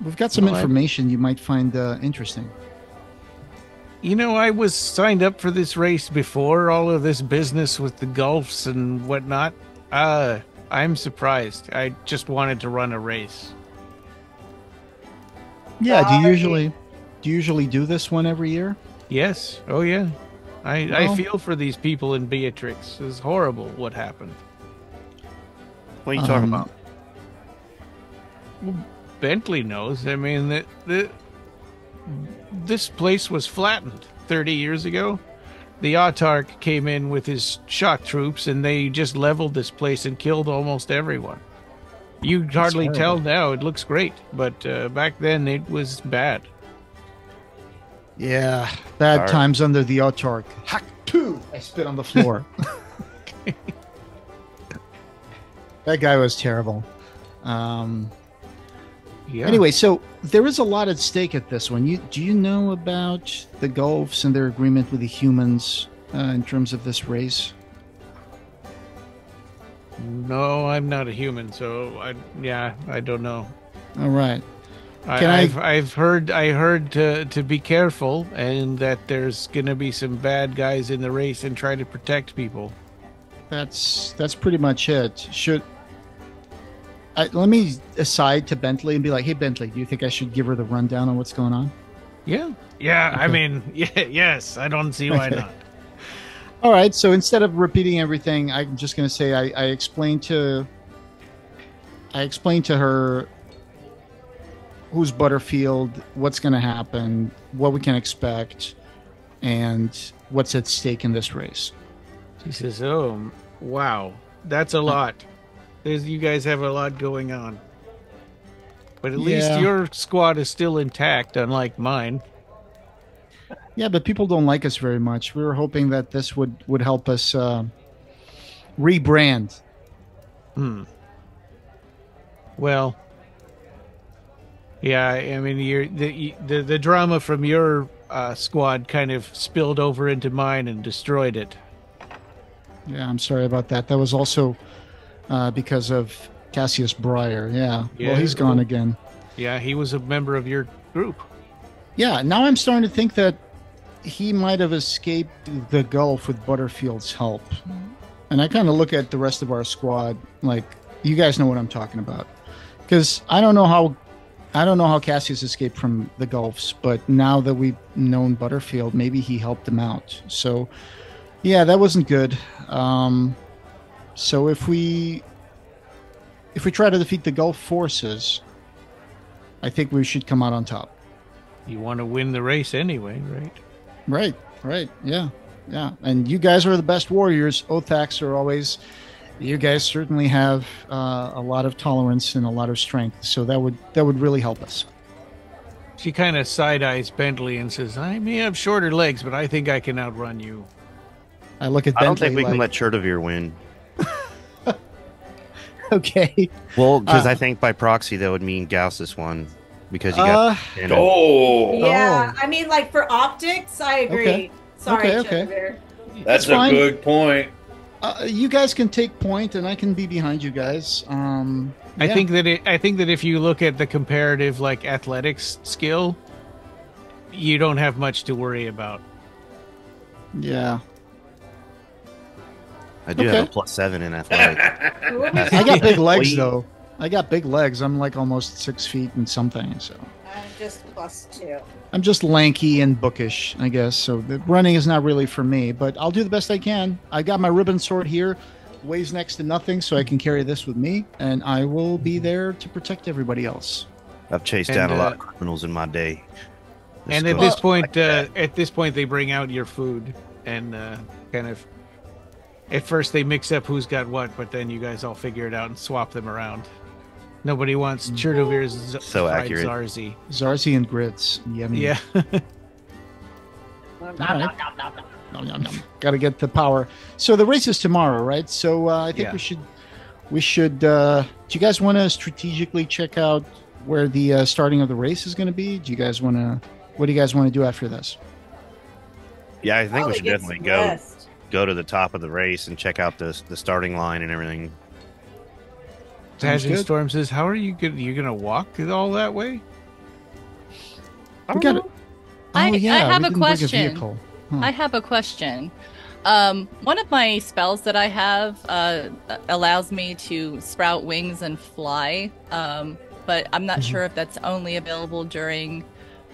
we've got some Well, I- information you might find uh, interesting. You know, I was signed up for this race before all of this business with the Gulfs and whatnot. Uh, I'm surprised. I just wanted to run a race. Yeah. Do you usually do you usually do this one every year? Yes. Oh, yeah. I, Well- I feel for these people in Beatrix. It's horrible what happened. What are you talking Um, about? Bentley knows. I mean, the, the, this place was flattened 30 years ago. The Autarch came in with his shock troops and they just leveled this place and killed almost everyone. You hardly horrible. tell now. It looks great, but uh, back then it was bad. Yeah. Bad Alright. times under the Autarch. Hack two. I spit on the floor. that guy was terrible. Um, Yeah. Anyway, so there is a lot at stake at this one. You do you know about the Gulfs and their agreement with the humans uh, in terms of this race? No, I'm not a human, so I yeah, I don't know. All right. I, Can I- I've I've heard I heard to to be careful and that there's gonna be some bad guys in the race and try to protect people. That's that's pretty much it. Should I, let me aside to Bentley and be like, "Hey Bentley, do you think I should give her the rundown on what's going on?" Yeah, yeah. I mean, yeah, yes. I don't see why not. All right. So instead of repeating everything, I'm just going to say I, I explained to I explained to her who's Butterfield, what's going to happen, what we can expect, and what's at stake in this race. She says, "Oh, wow, that's a uh, lot. There's you guys have a lot going on, but at least your squad is still intact, unlike mine." Yeah, but people don't like us very much. We were hoping that this would would help us uh, rebrand. Hmm. Well, yeah. I mean, you're, the the the drama from your uh, squad kind of spilled over into mine and destroyed it. Yeah, I'm sorry about that. That was also uh, because of Cassius Breyer. Yeah. Yeah. Well, he's gone again. Yeah, he was a member of your group. Yeah, now I'm starting to think that he might have escaped the Gulf with Butterfield's help. And I kind of look at the rest of our squad like you guys know what I'm talking about. Cuz I don't know how I don't know how Cassius escaped from the Gulfs, but now that we've known Butterfield, maybe he helped him out. So yeah, that wasn't good. Um so if we if we try to defeat the Gulf forces, I think we should come out on top. You want to win the race anyway, right? Right, right, yeah, yeah. And you guys are the best warriors. Othax are always. You guys certainly have uh, a lot of tolerance and a lot of strength, so that would that would really help us. She kind of side eyes Bentley and says, "I may have shorter legs, but I think I can outrun you." I look at Bentley. I don't think we can let Churdovir win. okay. Well, because Uh, I think by proxy that would mean Gauss one because you got. Uh, Shannon. Oh, Yeah, I mean, like for optics, I agree. Okay. Sorry, Okay, okay. Chandler. that's It's a fine. good point. uh, you guys can take point, and I can be behind you guys. Um, I think that it, I think that if you look at the comparative like athletics skill, you don't have much to worry about. Yeah, I do okay. have a plus seven in athletics. Who would be- I got big legs though. I got big legs. I'm like almost six feet and something. So I'm just plus two. I'm just lanky and bookish, I guess. So the running is not really for me, but I'll do the best I can. I got my ribbon sword here, weighs next to nothing, so I can carry this with me, and I will be there to protect everybody else. I've chased And, down a lot uh, of criminals in my day. and Let's at this point, uh, at this point, they bring out your food and uh, kind of. At first, they mix up who's got what, but then you guys all figure it out and swap them around. Nobody wants Churdovir's z- So accurate. Zarzi. Zarzi and grits. Yummy. Yeah. All right. Nom, nom, nom. Got to get the power. So the race is tomorrow, right? So uh, I think Yeah. we should. We should. Uh, do you guys want to strategically check out where the uh, starting of the race is going to be? Do you guys want to? What do you guys want to do after this? yeah, I think we should definitely go rest. Go to the top of the race and check out the the starting line and everything. Sounds Tashin good. Storm says, "How are you? Gonna, you gonna walk all that way?" We got it. I I- oh I have a question. vehicle. Huh. I have a question. Um, one of my spells that I have uh, allows me to sprout wings and fly, um, but I'm not Mhm. sure if that's only available during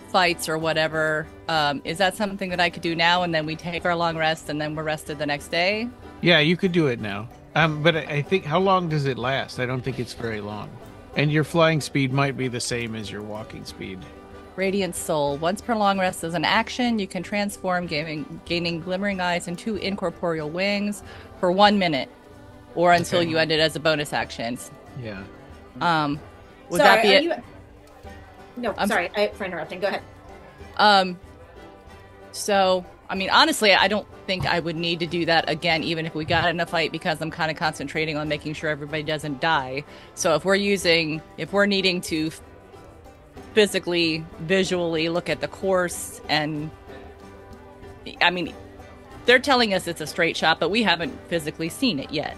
fights or whatever. Um, is that something that I could do now, and then we take our long rest, and then we're rested the next day? Yeah, you could do it now. Um, but I, I think how long does it last? I don't think it's very long. And your flying speed might be the same as your walking speed. Radiant Soul. Once per long rest as an action, you can transform, gaining, gaining glimmering eyes and two incorporeal wings for one minute, or until Okay. you end it as a bonus action. Yeah. Um, would sorry, that be are it? You... No, I'm- sorry I, for interrupting. Go ahead. Um, so I mean, honestly, I don't think I would need to do that again, even if we got in a fight, because I'm kind of concentrating on making sure everybody doesn't die. So if we're using, if we're needing to physically, visually look at the course, and I mean, they're telling us it's a straight shot, but we haven't physically seen it yet.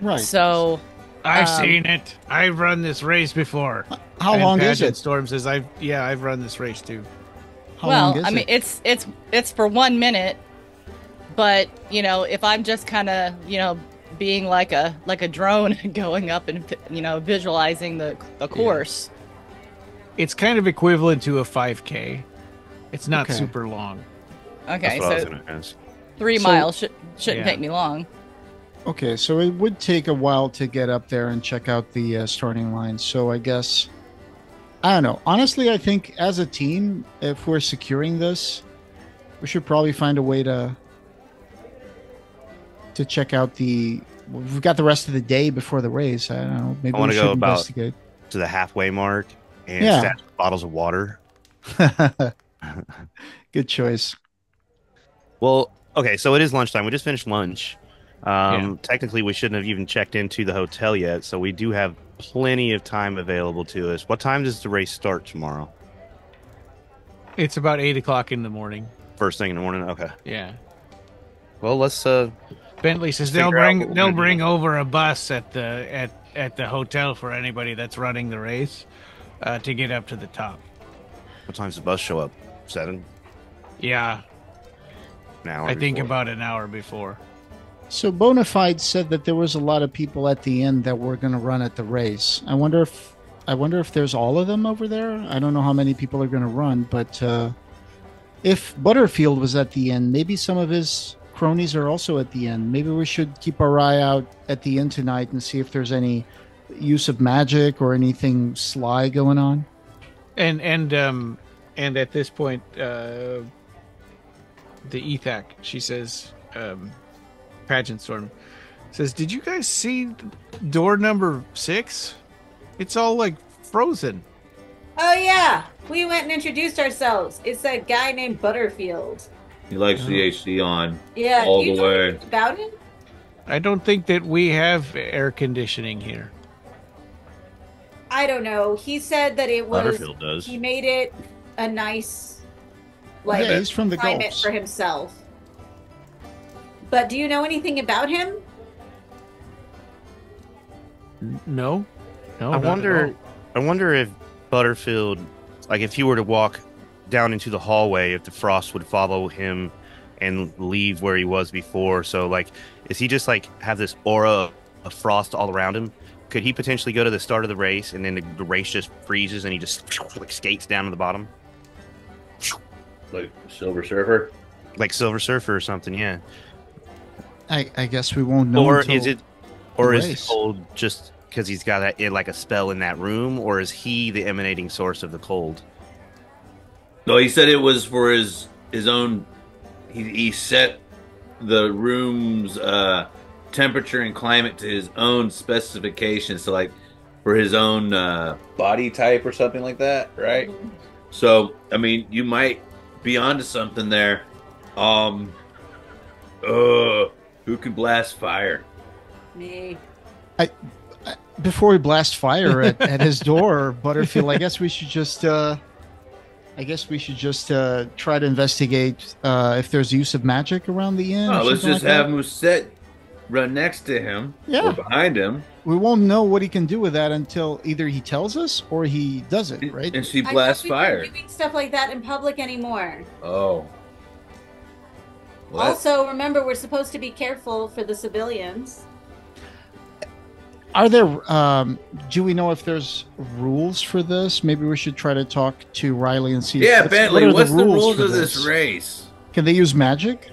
right. So I've Um, seen it. I've run this race before. How And long is Pageant it? Storm says I've yeah, I've run this race too. How well, long is I mean, it? it's it's it's for one minute, but you know, if I'm just kind of you know being like a like a drone going up and you know visualizing the the course, It's kind of equivalent to a 5K. It's not Okay. super long. okay, That's what I was so gonna ask. three So- miles should, shouldn't Yeah. take me long. Okay, so it would take a while to get up there and check out the uh, starting line. So I guess I don't know. Honestly, I think as a team, if we're securing this, we should probably find a way to to check out the. We've got the rest of the day before the race. I don't know. Maybe I wanna we go should about- investigate. To the halfway mark and Yeah. stash bottles of water. Good choice. Well, okay, so it is lunchtime. We just finished lunch. Um, Yeah. Technically, we shouldn't have even checked into the hotel yet, so we do have plenty of time available to us. What time does the race start tomorrow? It's about eight o'clock in the morning. First thing in the morning. Okay. Yeah. Well, let's. uh Bentley says they'll bring they'll gonna do. bring over a bus at the at at the hotel for anybody that's running the race uh, to get up to the top. What time's the bus show up? Seven. Yeah, An hour. I think about an hour before. So Bonafide said that there was a lot of people at the end that were going to run at the race. I wonder if I wonder if there's all of them over there. I don't know how many people are going to run, but uh, if Butterfield was at the end, maybe some of his cronies are also at the end. Maybe we should keep our eye out at the end tonight and see if there's any use of magic or anything sly going on. And and um and at this point, uh, the Ethac she says, um, pageant storm says, "Did you guys see door number six? It's all like frozen." Oh yeah, we went and introduced ourselves. It's a guy named Butterfield. He likes oh. VHD on. Yeah, All do you the know way. anything about him? I don't think that we have air conditioning here. I don't know. He said that it was. Butterfield does. He made it a nice, like, yeah, he's from the climate Gulfs. for himself. But do you know anything about him? No, no. I wonder. I wonder if Butterfield, like, if he were to walk down into the hallway, if the frost would follow him and leave where he was before. So, like, is he just like have this aura of frost all around him? Could he potentially go to the start of the race and then the, the race just freezes and he just like skates down to the bottom, Like Silver Surfer. like Silver Surfer or something? Yeah. I, I guess we won't know. or until is it, or the is race. the cold just because he's got that, like a spell in that room, or is he the emanating source of the cold? No, he said it was for his his own. He he set the room's uh, temperature and climate to his own specifications, so like for his own uh, body type or something like that, right? So I mean, you might be onto something there. Um, uh, who can blast fire? Me. i before we blast fire at, at his door, Butterfield, I guess we should just uh I guess we should just uh try to investigate uh if there's use of magic around the inn. Oh, let's just like have that. Musette run next to him Yeah. or behind him we won't know what he can do with that until either he tells us or he does it, right? And she I blasts thought we fire. weren't doing stuff like that in public anymore. Oh. Well, that- Also, remember we're supposed to be careful for the civilians. Are there? Um, do we know if there's rules for this? Maybe we should try to talk to Riley and see. yeah, what's- Bentley, what what's the rules for of this race? Can they use magic?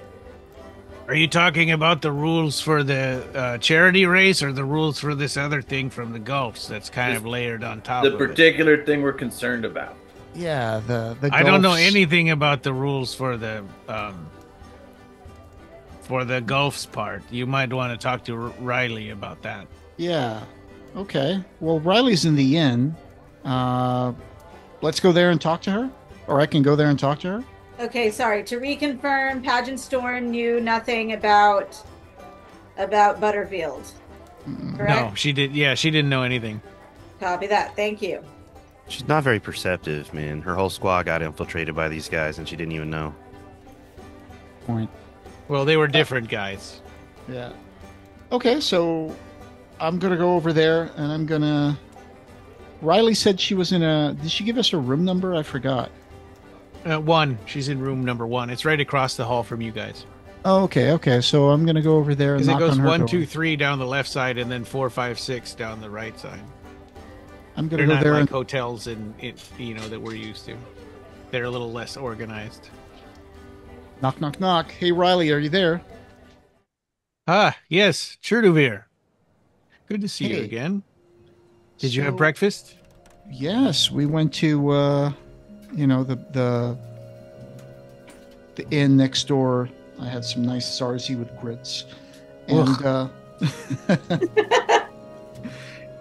Are you talking about the rules for the uh, charity race or the rules for this other thing from the Gulfs that's kind of layered on top The of it? particular thing we're concerned about. Yeah, the the. I don't know anything about the rules for the um, for the Gulfs part. You might want to talk to R- Riley about that. Yeah. Okay. Well, Riley's in the inn. Uh, let's go there and talk to her, or I can go there and talk to her. Okay, sorry. To reconfirm, Pageant Storm knew nothing about about Butterfield. Correct? No, she did. Yeah, she didn't know anything. Copy that. Thank you. She's not very perceptive, man. Her whole squad got infiltrated by these guys, and she didn't even know. Point. Well, they were different guys. Yeah. Okay, so I'm gonna go over there and I'm gonna. Riley said she was in a. Did she give us a room number? I forgot. Uh, one. She's in room number one. It's right across the hall from you guys. Oh, okay, okay. So I'm gonna go over there and Because it knock goes on her one, door. two, three down the left side, and then four, five, six down the right side. I'm They're gonna go not there like and hotels and it, you know that we're used to. They're a little less organized. Knock, knock, knock. Hey, Riley, are you there? Ah, yes, Churdovir. Good to see you again. Did you have breakfast? Yes, we went to, uh, you know, the the the inn next door. I had some nice zarzi with grits, and uh,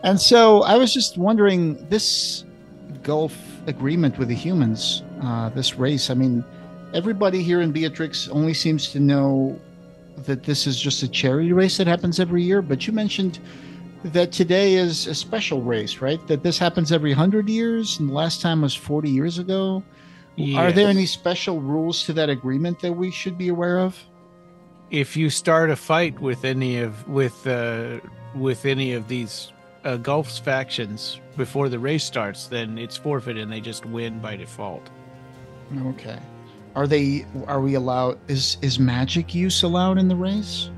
and so I was just wondering this Gulf agreement with the humans, uh, this race. I mean, everybody here in Beatrix only seems to know that this is just a charity race that happens every year. But you mentioned that today is a special race, right? That this happens every hundred years, and the last time was forty years ago. Are there any special rules to that agreement that we should be aware of? If you start a fight with any of with uh, with any of these uh, Gulf's factions before the race starts, then it's forfeit and they just win by default. Okay. Are they? Are we allowed? Is is magic use allowed in the race?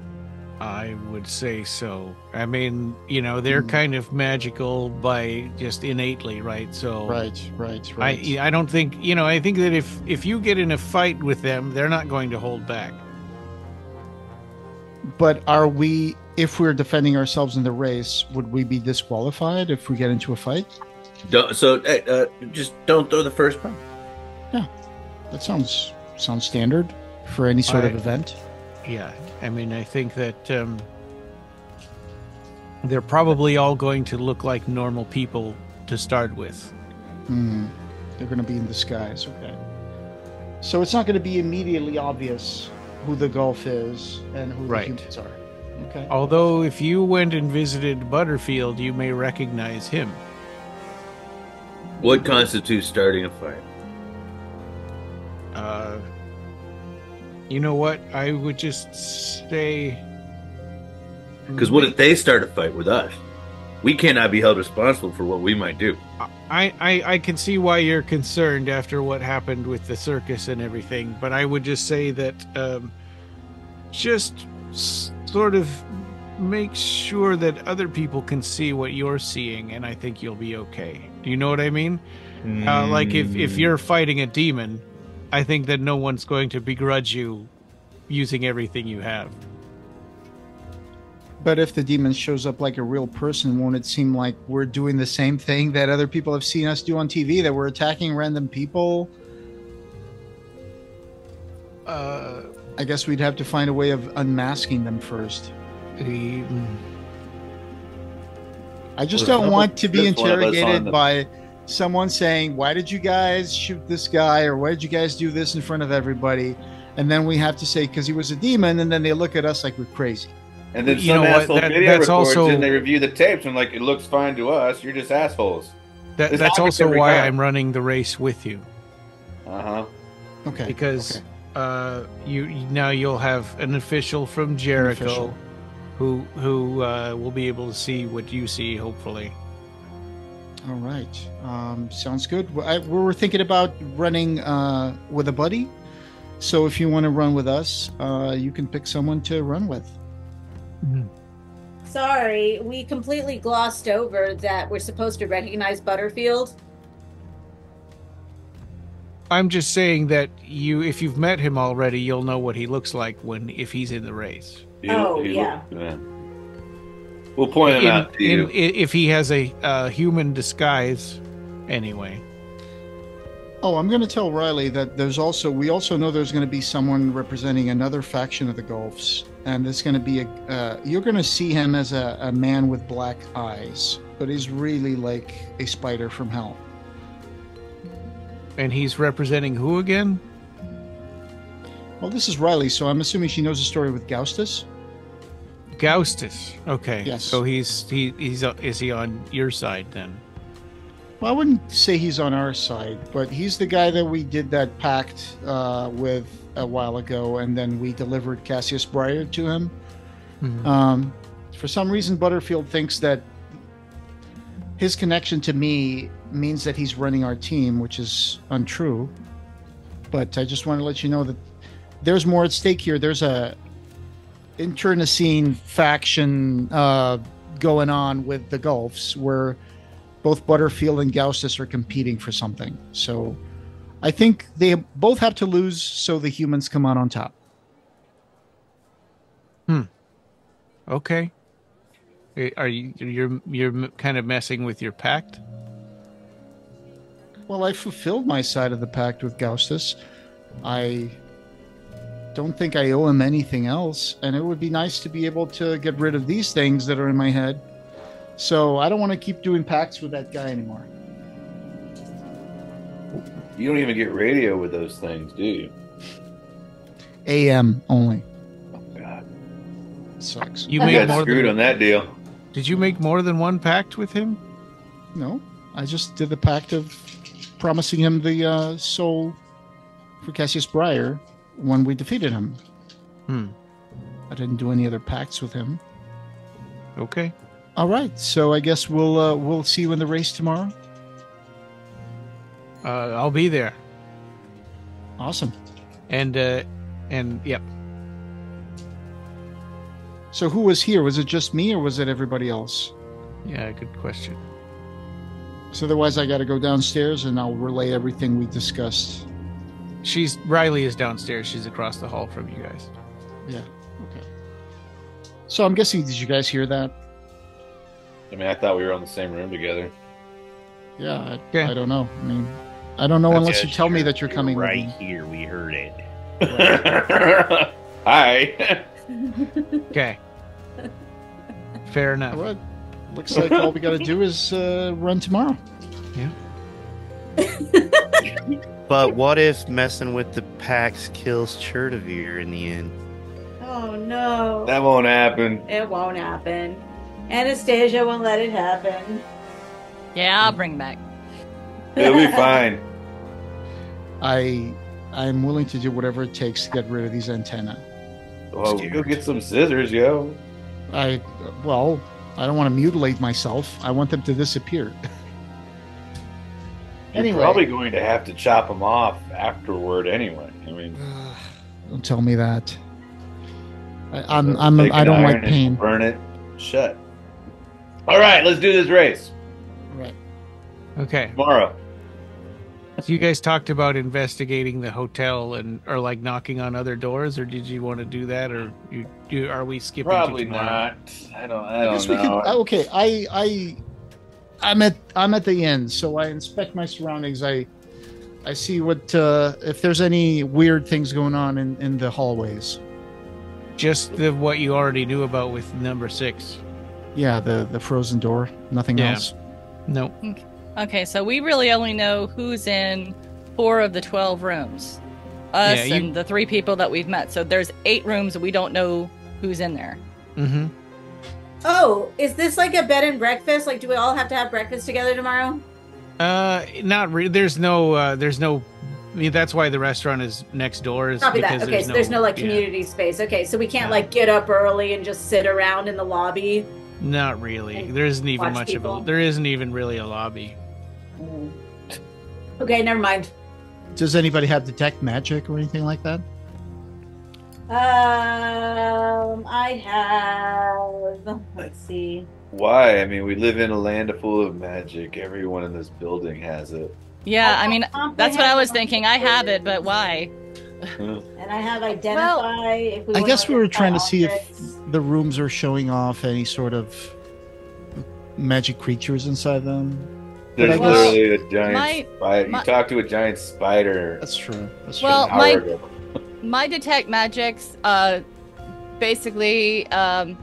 I would say so. I mean, you know, they're Hmm. kind of magical by just innately, right? So Right, right, right. I I don't think you know. I think that if if you get in a fight with them, they're not going to hold back. but are we? If we're defending ourselves in the race, would we be disqualified if we get into a fight? Don't, so uh, just don't throw the first punch. That sounds sounds standard for any sort of event. Yeah, I mean, I think that um, they're probably all going to look like normal people to start with. Hmm. They're going to be in disguise. Okay. So it's not going to be immediately obvious who the Gulf is and who Right. the humans are. Okay. Although, if you went and visited Butterfield, you may recognize him. What constitutes starting a fight? Uh, you know what? I would just say. Because what if they start a fight with us? We cannot be held responsible for what we might do. I, I, I can see why you're concerned after what happened with the circus and everything, but I would just say that um, just sort of make sure that other people can see what you're seeing, and I think you'll be okay. Do you know what I mean? Uh, like if, if you're fighting a demon, I think that no one's going to begrudge you using everything you have. But if the demon shows up like a real person, won't it seem like we're doing the same thing that other people have seen us do on TV? That we're attacking random people? Uh, I guess we'd have to find a way of unmasking them first. mm, I just don't want to be just one of us on interrogated the- by someone saying, "Why did you guys shoot this guy?" or "Why did you guys do this in front of everybody?" And then we have to say because he was a demon, and then they look at us like we're crazy. And then You some know what, asshole that- video that's records also- and they review the tapes and like it looks fine to us. You're just assholes. that, that's also why time. I'm running the race with you. Uh huh. Okay. because okay. uh, you now you'll have an official from Jericho, official. who who uh, will be able to see what you see. Hopefully. All right. Um, sounds good. I, we were thinking about running uh, with a buddy. So if you want to run with us, uh, you can pick someone to run with. Sorry, we completely glossed over that we're supposed to recognize Butterfield. I'm just saying that you, if you've met him already, you'll know what he looks like when if he's in the race. He- Oh, he yeah. look- yeah. We'll point him In- out to in- you. i- if he has a uh, human disguise, anyway. Oh, I'm going to tell Riley that there's also we also know there's going to be someone representing another faction of the Gulfs, and it's going to be a uh, you're going to see him as a, a man with black eyes, but he's really like a spider from hell. And he's representing who again? Well, this is Riley, so I'm assuming she knows the story with Gaustus. Gaustus. Okay. Yes. So he's he he's uh, is he on your side then? Well, I wouldn't say he's on our side, but he's the guy that we did that pact uh, with a while ago, and then we delivered Cassius Briar to him. Mhm. Um, for some reason, Butterfield thinks that his connection to me means that he's running our team, which is untrue. But I just want to let you know that there's more at stake here. There's a internecine faction uh, going on with the Gulfs where both Butterfield and Gaustus are competing for something. So I think they both have to lose so the humans come out on top. Hmm. Okay. Eh, Are you you're you're kind of messing with your pact? Well, I fulfilled my side of the pact with Gaustus. I don't think I owe him anything else, and it would be nice to be able to get rid of these things that are in my head. So I don't want to keep doing pacts with that guy anymore. You don't even get radio with those things, do you? AM only. Oh God, Sucks. You you made got more screwed than on that deal. Did you make more than one pact with him? No, I just did the pact of promising him the uh, soul for Cassius Briar when we defeated him. Hmm. I didn't do any other pacts with him. Okay. All right, so I guess we'll uh, we'll see you in the race tomorrow. Uh, I'll be there. Awesome. And uh and yep. So who was here? Was it just me or was it everybody else? Yeah, good question. So otherwise, I got to go downstairs and I'll relay everything we discussed. She's Riley is downstairs. She's across the hall from you guys. Yeah. Okay. So I'm guessing, did you guys hear that? I mean, I thought we were on the same room together. Yeah. I, Okay. I don't know. I mean, I don't know unless you tell me you're- that you're coming with right me. here. We heard it. Hi. Okay. Fair enough. right. Looks like all we got to do is uh, run tomorrow. But what if messing with the packs kills Churdovir in the end? Oh no. that won't happen. It won't happen. Anastasia won't let it happen. Yeah, I'll bring back. It'll be fine. I I'm willing to do whatever it takes to get rid of these antennae. Well, go get some scissors, yo. I well, I don't want to mutilate myself. I want them to disappear. You're probably going to have to chop them off afterward anyway. I mean, don't tell me that. I, I'm I'm take I don't like pain. Burn it shut. All right, let's do this race Right. Okay. tomorrow. So you guys talked about investigating the hotel and or like knocking on other doors, or did you want to do that, or you, you are we skipping? Probably tomorrow? not. I don't. I I don't guess we could. know. uh, Okay, I I I'm at I'm at the end, so I inspect my surroundings. I I see what uh, if there's any weird things going on in in the hallways. Just the what you already knew about with number six. Yeah, the the frozen door. Nothing Yeah. else. No. Okay, so we really only know who's in four of the 12 rooms. Us Yeah, you- and the three people that we've met. So there's eight rooms we don't know who's in there. Mm-hmm. Oh, is this like a bed and breakfast? Like, do we all have to have breakfast together tomorrow? Uh, not re- there's no uh, there's no I mean, that's why the restaurant is next door. Is Copy that. Okay, so there's no like yeah, community space. Okay, so we can't Yeah. like get up early and just sit around in the lobby. not really. There isn't even much people. of a. There isn't even really a lobby. Okay, never mind. Does anybody have detect magic or anything like that? Um, I have. Let's see. Why? I mean, we live in a land full of magic. Everyone in this building has it. Yeah, I mean, that's what I was thinking. I have it, but why? And I have identify. if we I guess we were identify trying to see if the rooms are showing off any sort of magic creatures inside them. But There's I guess- literally a giant my- spider. my- you talk to a giant spider. That's true. That's Well, my- ago. My detect magics, uh, basically, um,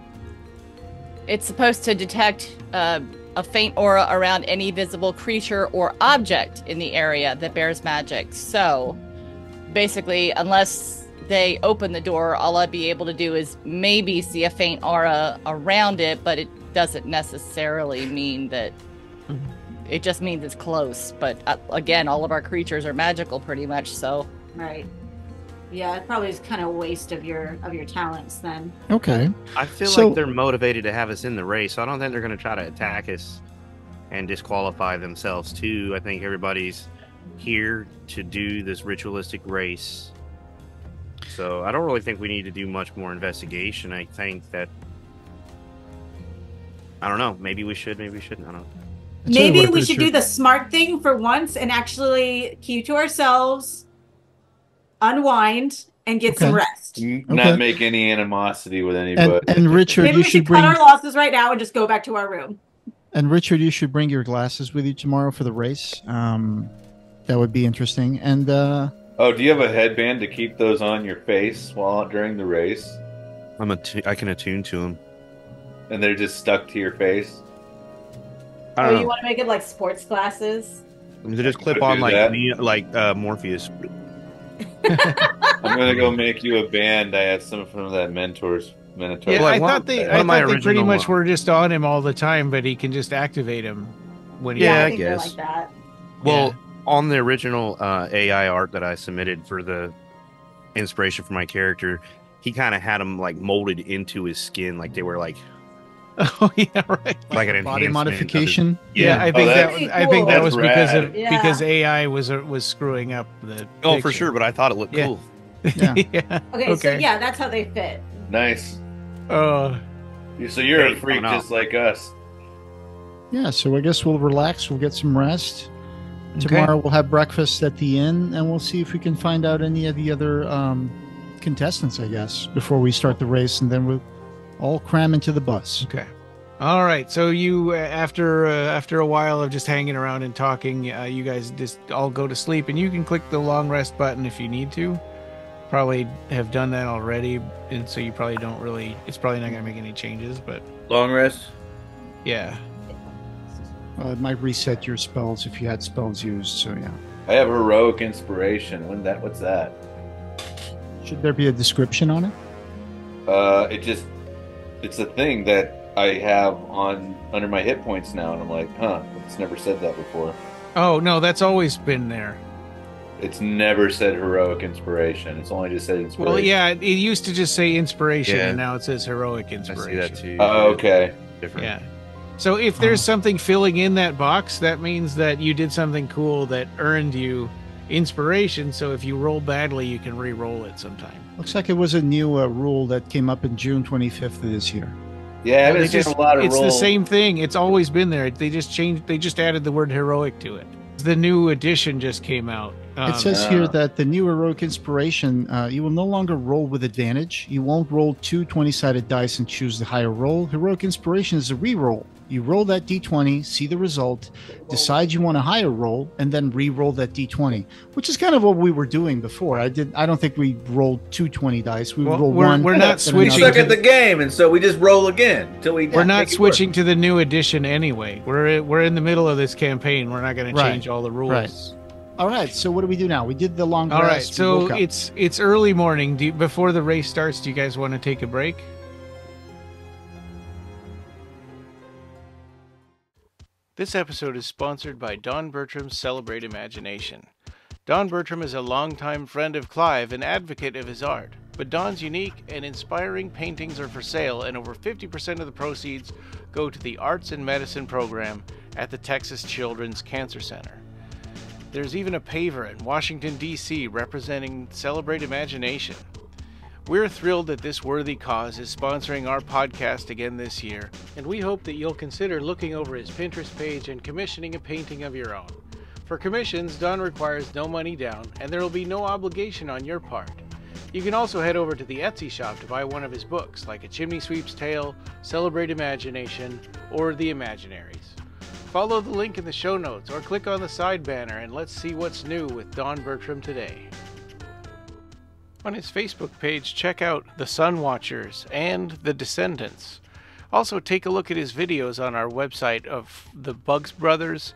it's supposed to detect uh, a faint aura around any visible creature or object in the area that bears magic. So, basically, unless they open the door, all I'd be able to do is maybe see a faint aura around it, but it doesn't necessarily mean that. It just means it's close. But uh, again, all of our creatures are magical pretty much, so. Right. Yeah, it probably is kind of a waste of your of your talents then. Okay. I feel So- like they're motivated to have us in the race. So I don't think they're going to try to attack us and disqualify themselves too. I think everybody's here to do this ritualistic race. So I don't really think we need to do much more investigation. I think that I don't know. Maybe we should. Maybe we shouldn't. I don't know. Maybe we should sure- do the smart thing for once and actually keep to ourselves, unwind, and get some rest. N- Okay. Not make any animosity with anybody. and Richard, Maybe you we should should bring cut our losses right now and just go back to our room. and Richard, you should bring your glasses with you tomorrow for the race. Um, that would be interesting. And uh, oh, do you have a headband to keep those on your face while during the race? I'm a t- I can attune to them. And they're just stuck to your face? I Oh, don't you want to make it like sports glasses? They just clip on like that. like uh, Morpheus. I'm gonna go make you a band. I had some from that mentors Minotaur. Yeah, Well, I one- thought they. I thought they pretty much uh, were just on him all the time, but he can just activate him when he. Yeah, I I guess. like that. Well, on the original uh, AI art that I submitted for the inspiration for my character, he kind of had them like molded into his skin, like they were like Oh yeah, right. like an body modification. Yeah, Yeah. I think Oh, that that's I think that cool. was That's because rad. of Yeah. because AI was uh, was screwing up the. Oh, for sure. But I thought it looked Yeah. cool. Yeah. yeah. Okay, so Okay. yeah, that's how they fit. nice. Oh, You- So you're a freak just like us. Yeah, so I guess we'll relax. We'll get some rest. Okay. Tomorrow we'll have breakfast at the inn, and we'll see if we can find out any of the other um, contestants. I guess before we start the race, and then we'll all cram into the bus. Okay. All right. So you, uh, after uh, after a while of just hanging around and talking, uh, you guys just all go to sleep, and you can click the long rest button if you need to. Probably have done that already, and so you probably don't really. It's probably not going to make any changes, but Long rest. yeah. Uh, it might reset your spells if you had spells used. So yeah, I have heroic inspiration. When that? What's that? should there be a description on it? Uh, it just it's a thing that I have on under my hit points now, and I'm like, huh, it's never said that before. Oh no, that's always been there. It's never said heroic inspiration. It's only just said inspiration. Well, yeah, it used to just say inspiration, Yeah. and now it says heroic inspiration. I see inspiration. that too. Oh, okay. Different. Yeah. So if there's Uh-huh. something filling in that box, that means that you did something cool that earned you inspiration. So if you roll badly, you can re-roll it sometime. Looks like it was a new uh, rule that came up in June 25th of this year. Yeah, I Well, haven't they just- a lot of it's the same thing. It's always been there. They just changed. They just added the word heroic to it. The new edition just came out. Um, It says here that the new heroic inspiration, uh, you will no longer roll with advantage. You won't roll two 20 sided dice and choose the higher roll. Heroic inspiration is a re-roll. You roll that d20, see the result, decide you want a higher roll, and then re-roll that d20, which is kind of what we were doing before. I did. I don't think we rolled two 20 dice. We Well, roll we're- one. we're not then we switching suck to at the game, and so we just roll again until we. we're not make work. switching to the new edition anyway. We're we're in the middle of this campaign. We're not going to Right. change all the rules. Right. All right. So what do we do now? We did the long. All right, rest, we so it's it's early morning. Do you, before the race starts, do you guys want to take a break? This episode is sponsored by Don Bertram's Celebrate Imagination. Don Bertram is a longtime friend of Clive and advocate of his art. But Don's unique and inspiring paintings are for sale, and over 50% of the proceeds go to the Arts and Medicine program at the Texas Children's Cancer Center. There's even a paver in Washington, D.C., representing Celebrate Imagination. We're thrilled that this worthy cause is sponsoring our podcast again this year, and we hope that you'll consider looking over his Pinterest page and commissioning a painting of your own. For commissions, Don requires no money down, and there will be no obligation on your part. You can also head over to the Etsy shop to buy one of his books, like A Chimney Sweep's Tale, Celebrate Imagination, or The Imaginaries. Follow the link in the show notes or click on the side banner and let's see what's new with Don Bertram today. On his Facebook page, check out The Sun Watchers and The Descendants. Also, take a look at his videos on our website of The Bugs Brothers,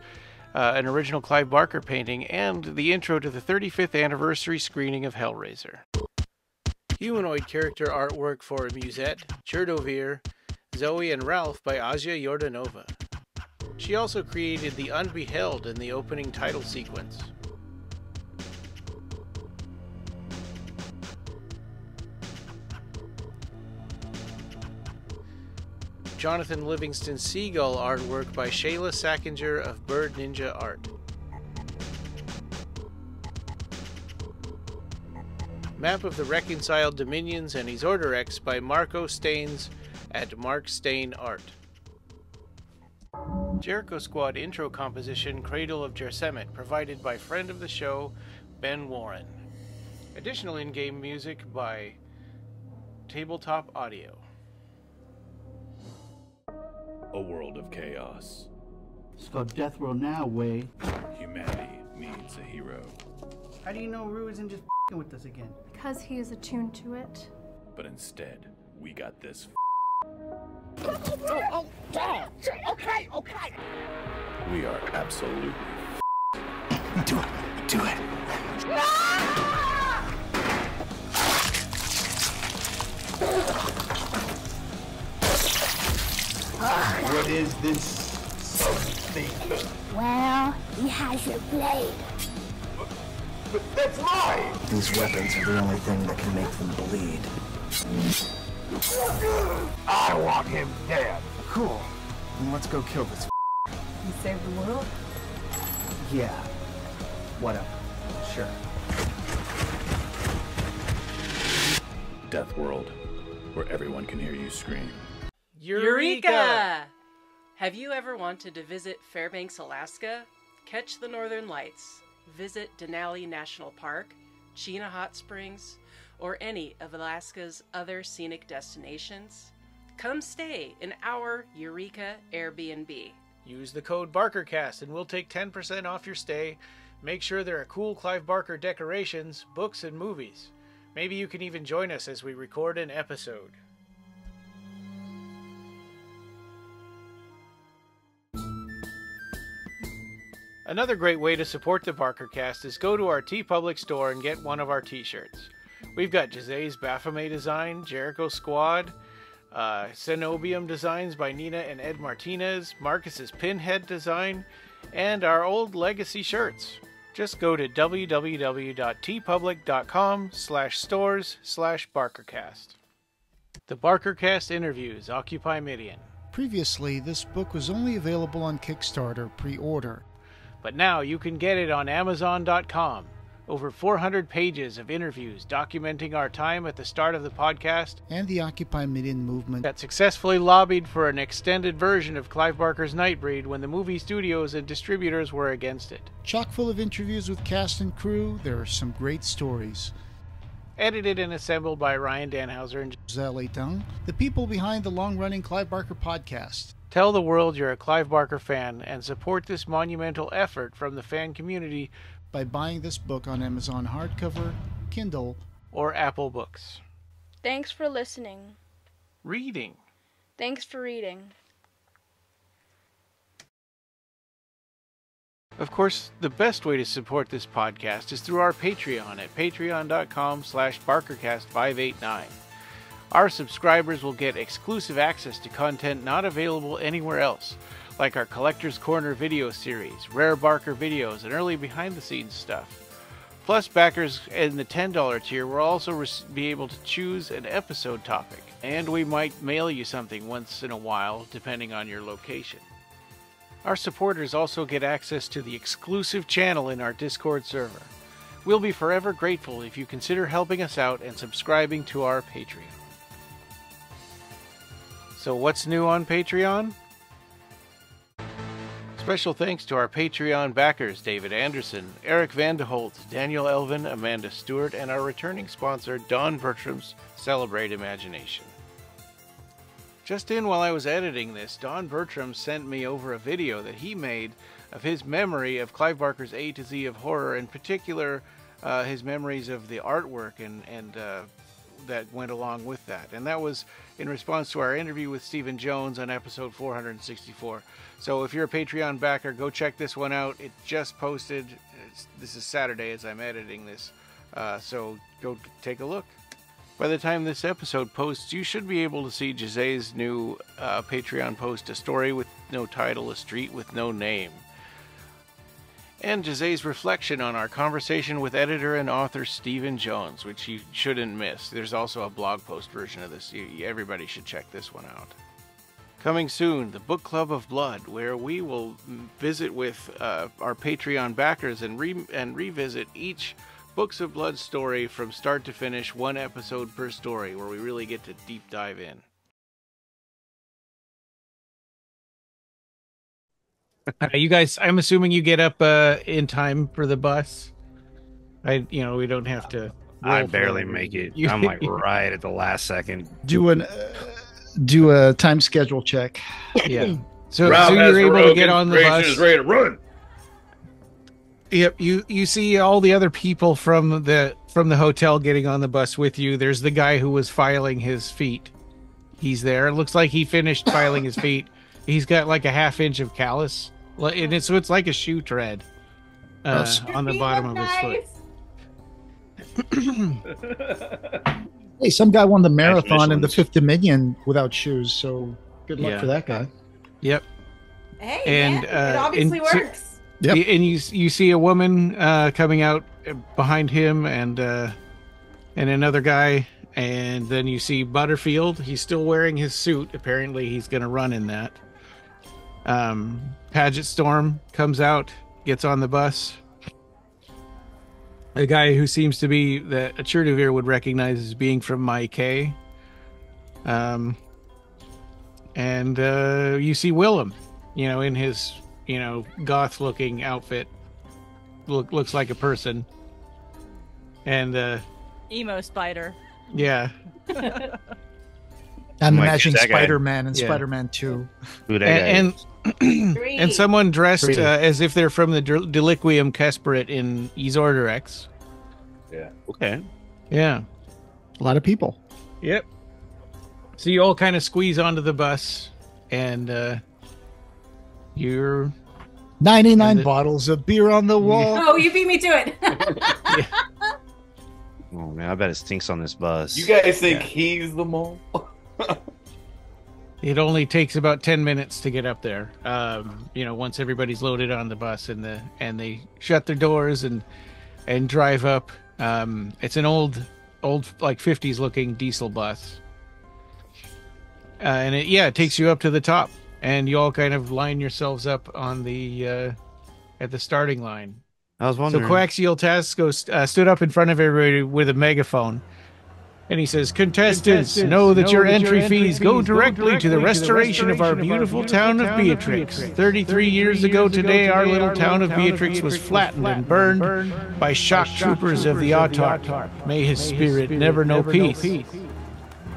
uh, an original Clive Barker painting, and the intro to the 35th anniversary screening of Hellraiser. Humanoid character artwork for Musette, Churdovir, Zoe, and Ralph by Asya Yordanova. She also created the Unbeheld in the opening title sequence. Jonathan Livingston Seagull artwork by Shayla Sackinger of Bird Ninja Art. Map of the Reconciled Dominions and Yzordderrex by Marco Staines at Marc Staine Art. Jericho Squad intro composition Cradle of Jersemet provided by friend of the show Ben Warren. Additional in game music by Tabletop Audio. A world of chaos. It's called Deathworld now, Way. Humanity needs a hero. How do you know Rue isn't just fing with us again? Because he is attuned to it. But instead, we got this. oh, oh, oh, okay, okay. We are absolutely. Do it, do it. What is this thing? Well, he has your blade. But that's mine! These weapons are the only thing that can make them bleed. I want him dead. Cool. Then let's go kill this. You saved the world? Yeah. Whatever. Sure. Death World, where everyone can hear you scream. Eureka! Have you ever wanted to visit Fairbanks, Alaska? Catch the Northern Lights, visit Denali National Park, Chena Hot Springs, or any of Alaska's other scenic destinations? Come stay in our Eureka Airbnb. Use the code BarkerCast and we'll take 10% off your stay. Make sure there are cool Clive Barker decorations, books, and movies. Maybe you can even join us as we record an episode. Another great way to support the BarkerCast is go to our TeePublic store and get one of our t-shirts. We've got Jose's Baphomet design, Jericho Squad, uh, designs by Nina and Ed Martinez, Marcus's Pinhead design, and our old legacy shirts. Just go to www.teepublic.com slash stores slash barkercast. The BarkerCast interviews Occupy Midian. Previously, this book was only available on Kickstarter pre-order. But now you can get it on Amazon.com. Over 400 pages of interviews documenting our time at the start of the podcast and the Occupy Midian movement that successfully lobbied for an extended version of Clive Barker's Nightbreed when the movie studios and distributors were against it. Chock full of interviews with cast and crew, there are some great stories. Edited and assembled by Ryan Danhauser and Jose Tang, the people behind the long running Clive Barker podcast. Tell the world you're a Clive Barker fan and support this monumental effort from the fan community by buying this book on Amazon hardcover, Kindle, or Apple Books. Thanks for listening. Reading. Thanks for reading. Of course, the best way to support this podcast is through our Patreon at patreon.com slash barkercast589. Our subscribers will get exclusive access to content not available anywhere else, like our Collector's Corner video series, rare Barker videos, and early behind the scenes stuff. Plus, backers in the $10 tier will also be able to choose an episode topic, and we might mail you something once in a while, depending on your location. Our supporters also get access to the exclusive channel in our Discord server. We'll be forever grateful if you consider helping us out and subscribing to our Patreon. So, what's new on Patreon? Special thanks to our Patreon backers David Anderson, Erik Van T' Holt, Daniel Elven, Amanda Stewart, and our returning sponsor Don Bertram's Celebrate Imagination. Just in while I was editing this, Don Bertram sent me over a video that he made of his memory of Clive Barker's A to Z of horror, in particular, uh, his memories of the artwork and and uh, that went along with that. And that was in response to our interview with Stephen Jones on episode 464. So if you're a Patreon backer, go check this one out. It just posted. It's, this is Saturday as I'm editing this, uh, so go take a look. By the time this episode posts, you should be able to see Jose's new uh, Patreon post, a story with no title, a street with no name and Jose's reflection on our conversation with editor and author Stephen Jones, which you shouldn't miss. There's also a blog post version of this. Everybody should check this one out. Coming soon, the Book Club of Blood, where we will visit with uh, our Patreon backers and, re- and revisit each Books of Blood story from start to finish, one episode per story, where we really get to deep dive in. Uh, you guys, I'm assuming you get up uh, in time for the bus. I, you know, we don't have to. I barely make it. I'm like right at the last second. Do an uh, do a time schedule check. Yeah. So, so you're able to get on the bus. is ready to run. Yep, you you see all the other people from the from the hotel getting on the bus with you. There's the guy who was filing his feet. He's there. It looks like he finished filing his feet. He's got like a half inch of callus, Like- and it's so it's like a shoe tread uh, on the bottom of his foot. Hey, some guy won the marathon in the Fifth Dominion without shoes. So good luck Yeah. for that guy. Yep. Hey, And, man, uh, it obviously and so- works. Yep. And you you see a woman uh, coming out uh, behind him, and uh, and another guy, and then you see Butterfield. He's still wearing his suit. Apparently, he's going to run in that. Um, Paget Storm comes out, gets on the bus. A guy who seems to be that a Churdovir would recognize as being from My K. Um, and uh, you see Willem, you know, in his you know goth looking outfit, look looks like a person. And uh, Emo spider. yeah, I'm Mike, imagining who's? Spider Man and Yeah. Spider Man Two. Who that and and, and someone dressed uh, as if they're from the Deliquium Kesparate in Yzordderrex. Yeah. okay. Yeah. A lot of people. Yep. So you all kind of squeeze onto the bus, and uh, you're 99 And the- bottles of beer on the wall. Oh, you beat me to it. Oh man, I bet it stinks on this bus. You guys think he's the mole? It only takes about ten minutes to get up there. Um, you know, once everybody's loaded on the bus and the and they shut their doors and and drive up. Um, it's an old, old like '50s looking diesel bus, uh, and it yeah, it takes you up to the top, and you all kind of line yourselves up on the uh, at the starting line. I was wondering. So. Coaxial Tasco uh, stood up in front of everybody with a megaphone. And he says, Contestants, know that your entry fees go directly to the restoration of our beautiful town of Beatrix. 33 years ago today, our little town of Beatrix was flattened and burned by shock troopers of the Autarch. May his spirit never know peace.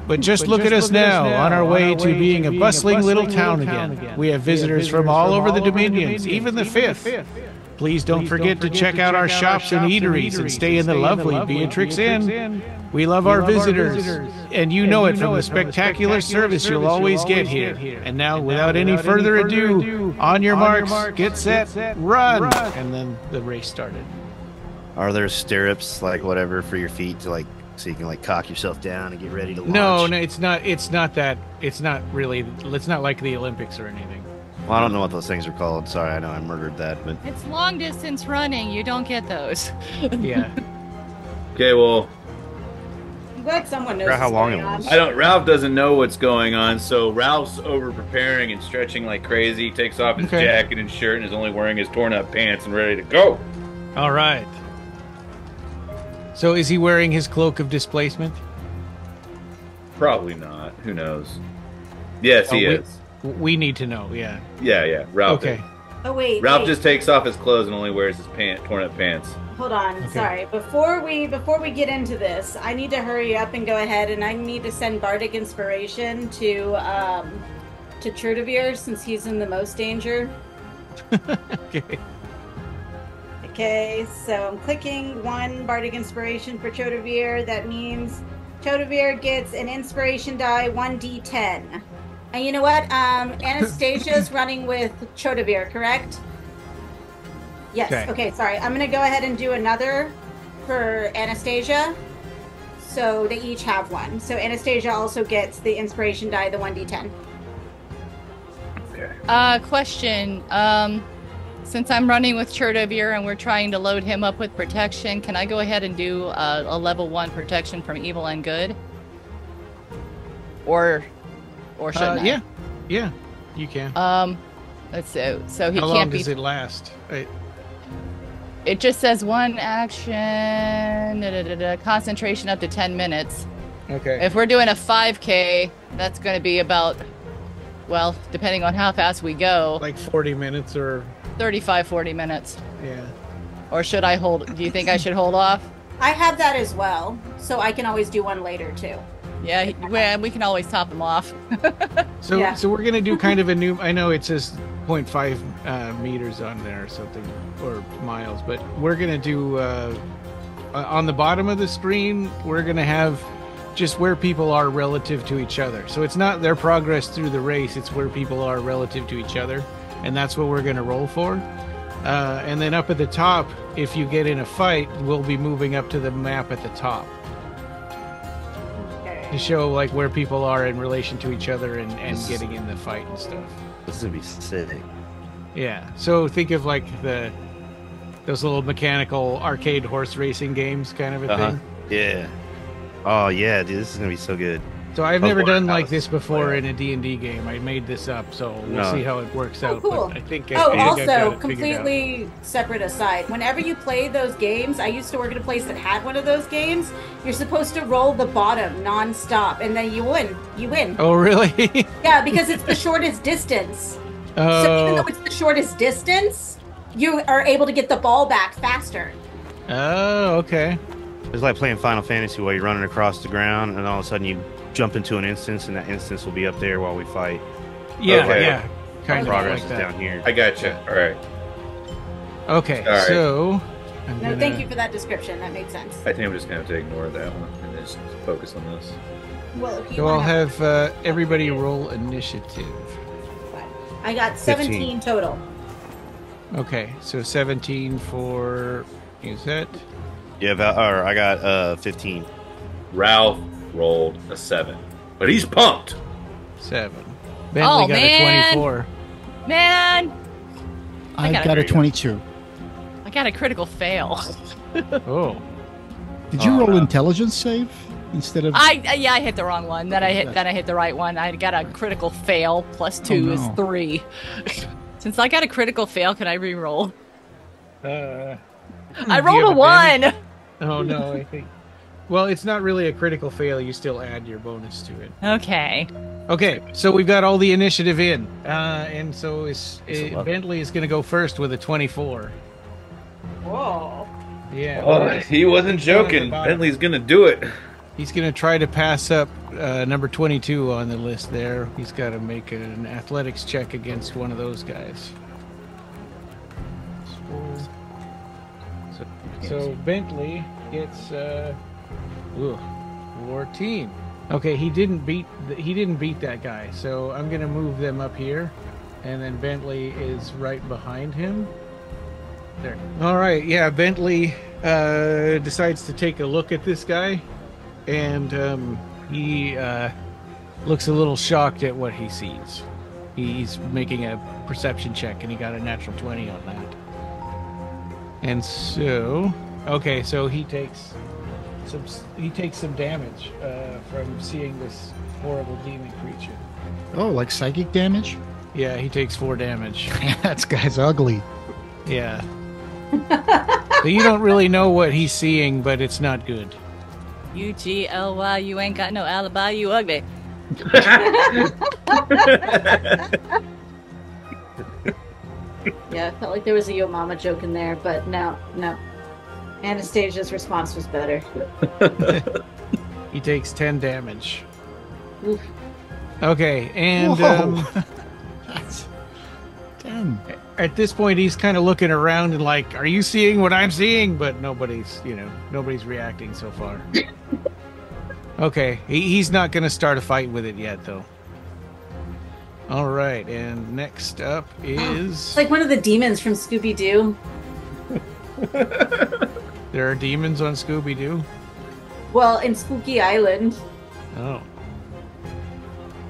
But just look at us now, on our way to being a bustling little town again. We have visitors from all over the Dominions, even the Fifth. Please don't forget to check out our shops and eateries and stay in the lovely Beatrix Inn. We love our visitors, and you know it from the spectacular service you'll always get here. And now, without any further ado, on your marks, get set, run! And then the race started. Are there stirrups like whatever for your feet to like so you can like cock yourself down and get ready to launch? No, no, it's not. It's not that. It's not really. It's not like the Olympics or anything. Well, I don't know what those things are called. Sorry, I know I murdered that, but It's long distance running. You don't get those. Yeah. Okay, well, I'm glad someone knows. Forgot how what's long going it on. was. I don't. Ralph doesn't know what's going on, so Ralph's over preparing and stretching like crazy. He takes off his Okay. jacket and shirt and is only wearing his torn up pants and ready to go. All right. So is he wearing his cloak of displacement? Probably not. Who knows? Yes, he Oh, we- is. We need to know. Yeah. Yeah, yeah. Ralph. Okay. is. Oh wait, Ralph wait. just takes off his clothes and only wears his pant, torn up pants. Hold on, sorry. Before we before we get into this, I need to hurry up and go ahead, and I need to send Bardic Inspiration to um to Churdovir since he's in the most danger. Okay. Okay, so I'm clicking one Bardic Inspiration for Churdovir. That means Churdovir gets an Inspiration die 1d10. And you know what? Um, Anastasia's running with Churdovir, correct? Yes. Okay. Okay. sorry. I'm going to go ahead and do another for Anastasia. So they each have one. So Anastasia also gets the Inspiration die, the 1d10. Okay. Uh, question. Um, since I'm running with Churdovir and we're trying to load him up with protection, can I go ahead and do uh, a level one protection from evil and good? Or, or Uh, shouldn't I? yeah. Yeah. You can. Um, let's see. So he How can't long be. does it last? Right. It just says one action, da, da, da, da, concentration up to 10 minutes. Okay. If we're doing a 5K, that's going to be about, well, depending on how fast we go, Like 40 minutes or 35, 40 minutes. yeah. Or should I hold? Do you think I should hold off? I have that as well, so I can always do one later too. Yeah, he- well, we can always top him off. So Yeah. so we're gonna do kind of a new. I know it says 0.5 uh, meters on there or something or miles, but we're gonna do uh, uh, on the bottom of the screen. We're gonna have just where people are relative to each other. So it's not their progress through the race; it's where people are relative to each other, and that's what we're gonna roll for. Uh, and then up at the top, if you get in a fight, we'll be moving up to the map at the top to show like where people are in relation to each other and, and getting in the fight and stuff. this is gonna be sick. Yeah. So think of like the those little mechanical arcade horse racing games kind of a Uh-huh. thing. Yeah. Oh yeah, dude, this is gonna be so good. So I've never done how like this this before in a D&D game. I made this up, so we'll No. see how it works Oh, out. cool. But I think Oh, I, I think also, it figured out. completely separate aside, whenever you play those games, I used to work at a place that had one of those games. You're supposed to roll the bottom nonstop, and then you win. You win. Oh really? Yeah, because it's the shortest distance. Oh. So even oh. though it's the shortest distance, you are able to get the ball back faster. Oh, okay. It's like playing Final Fantasy where you're running across the ground and all of a sudden you jump into an instance and that instance will be up there while we fight. Yeah, Okay. yeah. Kind Our of progress like is down here. I got gotcha. You. All right. Okay, All right. so I'm No, gonna, thank you for that description. That made sense. I think I'm just gonna have to ignore that one and just focus on this. Well, if you So I'll wanna- have uh, everybody roll initiative. I got 17 15. total. Okay, so 17 for is that? Yeah, Val, or I got uh 15. Ralph rolled a seven, but he's pumped. Seven. Bentley Oh, got man. a 24. Man, I I got got it. a 22. I got a critical fail. Oh. Did you Oh, roll no. intelligence save instead of? I uh, yeah, I hit the wrong one. Then I hit then I hit the right one. I got a critical fail plus two is three. Since I got a critical fail, can I re-roll? Uh, I rolled a one. advantage? Oh no, I think. Well, it's not really a critical fail. You still add your bonus to it. Okay. Okay, so we've got all the initiative in, uh, and so is That's uh. Bentley is going to go first with a 24. Whoa. Yeah. Oh, well, he wasn't joking. Bentley's gonna do it. He's going to try to pass up uh, number 22 on the list there. He's got to make an athletics check against one of those guys. So, so Bentley gets uh, ooh, 14. Okay, he didn't beat he didn't beat that guy. So I'm going to move them up here and then Bentley is right behind him. There. All right, yeah, Bentley uh, decides to take a look at this guy and um, he uh, looks a little shocked at what he sees. He's making a perception check, and he got a natural twenty on that. And so, okay, so he takes some he takes some damage uh, from seeing this horrible demon creature. Oh, like psychic damage? Yeah, he takes four damage. that guy's ugly. Yeah. so you don't really know what he's seeing, but it's not good. U G L Y, you ain't got no alibi, you ugly. Yeah, I felt like there was a Yo Mama joke in there, but no, no. Anastasia's response was better. He takes 10 damage. Oof. Okay, and um, That's ten. at this point he's kind of looking around and like, "Are you seeing what I'm seeing?" But nobody's, you know, nobody's reacting so far. okay, he, he's not going to start a fight with it yet, though. All right, and next up is like one of the demons from Scooby Doo. There are demons on Scooby Doo. Well, in Spooky Island. Oh,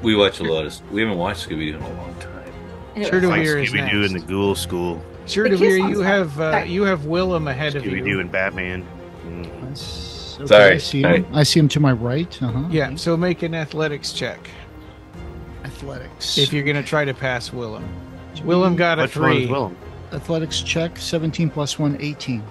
We watch a lot of. We haven't watched Scooby Doo in a long time. And Sure was- do Like Scooby Doo in the. Ghoul School. sure, The to hear you have uh, you have Willem ahead of you. Scooby. Doo and Batman. Mm. Okay, Sorry. I see him. I see him to my right. Uh-huh. Yeah, so make an athletics check Athletics. if you're going to try to pass Willem. Willem got a Which one three. is Willem? Athletics check, 17 plus 1, 18.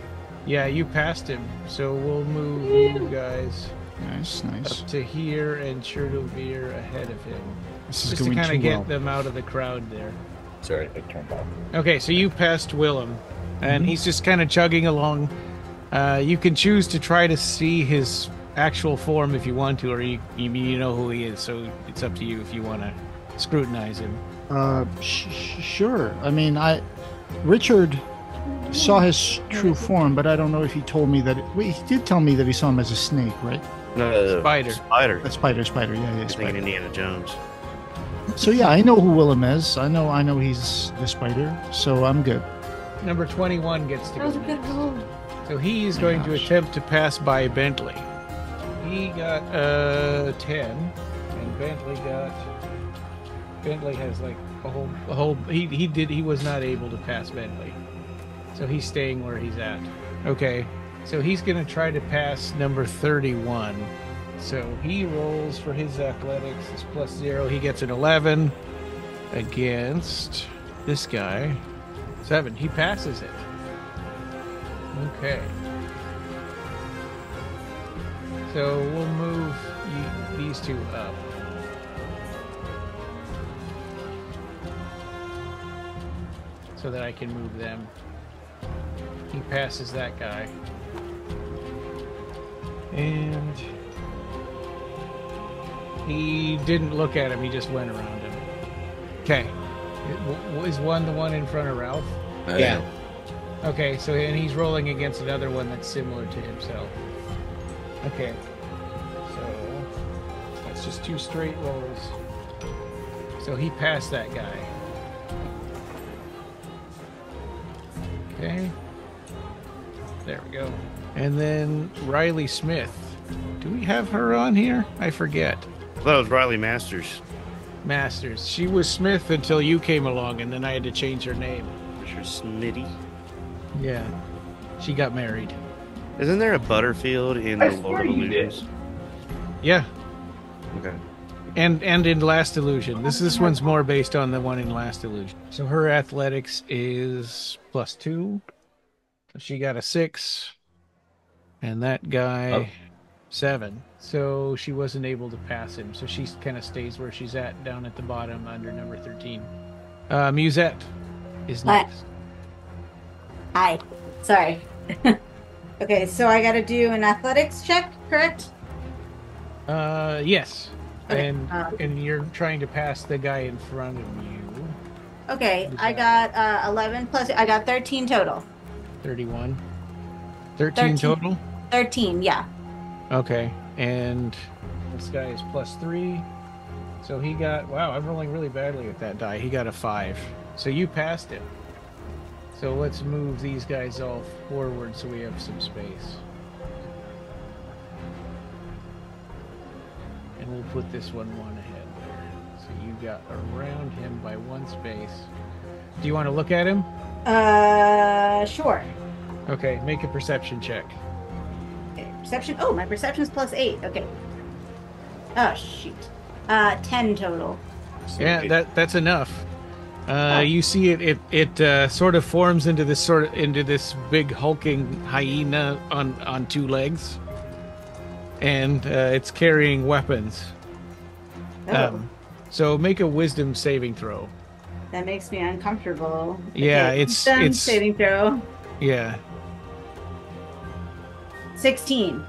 Yeah, you passed him, so we'll move you guys Nice, nice. up to here and Churdovir ahead of him. This is Just to kind of get well. them out of the crowd there. Sorry, I turned off. Okay, so you passed Willem, and Mm-hmm. he's just kind of chugging along. Uh, you can choose to try to see his actual form if you want to, or you, you you know who he is, so it's up to you if you want to scrutinize him. Uh, sh- sh- sure. I mean, I Richard saw his true form, but I don't know if he told me that. It, wait, he did tell me that he saw him as a snake, right? No, no, no. Spider. Spider. A spider, spider. Yeah, yeah, I was thinking. Indiana Jones. So yeah, I know who Willem is. I know, I know he's the spider. So I'm good. Number 21 gets to That go was a good next. roll. So he is going to attempt to pass by Bentley. He got uh 10, and Bentley got. Bentley has like a whole a whole. He he did he was not able to pass Bentley, so he's staying where he's at. Okay, so he's gonna try to pass number 31. So he rolls for his athletics. It's plus zero. He gets an 11 against this guy. Seven. He passes it. Okay. So we'll move these two up. So that I can move them. He passes that guy. And he didn't look at him, he just went around him. Okay. Is one the one in front of Ralph? Yeah. Okay, so and he's rolling against another one that's similar to himself. Okay. So that's just two straight rolls. So he passed that guy. Okay. There we go. And then Riley Smith. Do we have her on here? I forget. I thought it was Riley Masters. Masters. She was Smith until you came along, and then I had to change her name. Mr. Smitty. Yeah. She got married. Isn't there a Butterfield in I the Lord of you did. Illusions? Yeah. Okay. And and in Last Illusion. This this one's more based on the one in Last Illusion. So her athletics is plus two. So she got a six. And that guy Oh. seven. So she wasn't able to pass him. So she kind of stays where she's at down at the bottom under number thirteen. Uh Musette is What? next. Hi. Sorry. okay, so I got to do an athletics check, correct? Uh yes. Okay, And um, and you're trying to pass the guy in front of you. Okay, I got uh, 11 plus. I got 13 total. 31. 13, 13. total? 13, yeah. Okay. And this guy is plus three. So he got wow, I'm rolling really badly with that die. He got a five. So you passed him. So let's move these guys all forward so we have some space. And we'll put this one one ahead there. So So you got around him by one space. Do you want to look at him? Uh, sure. Okay, make a perception check. Okay, perception. Oh, my perception is plus eight. Okay. Oh shoot. Uh, ten total. Yeah, that that's enough. Uh, you see it it it uh, sort of forms into this sort of into this big hulking hyena on on two legs, and uh, it's carrying weapons. Oh, Um, so make a wisdom saving throw. That makes me uncomfortable. Yeah, Okay, it's- wisdom it's- saving throw. Yeah. Sixteen.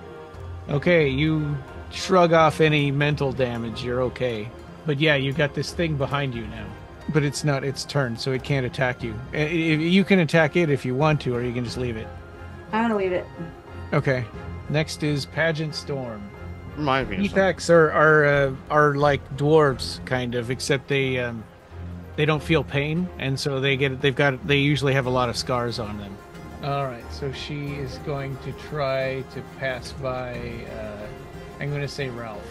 Okay, you shrug off any mental damage. You're okay. But yeah, you got this thing behind you now. But it's not its turn, so it can't attack you. You can attack it if you want to, or you can just leave it. I'm gonna leave it. Okay. Next is Pageant Storm. Reminds me of something. Ethacs are are uh, are like dwarves, kind of, except they um, they don't feel pain, and so they get they've got they usually have a lot of scars on them. All right, so she is going to try to pass by. Uh, I'm going to say Ralph.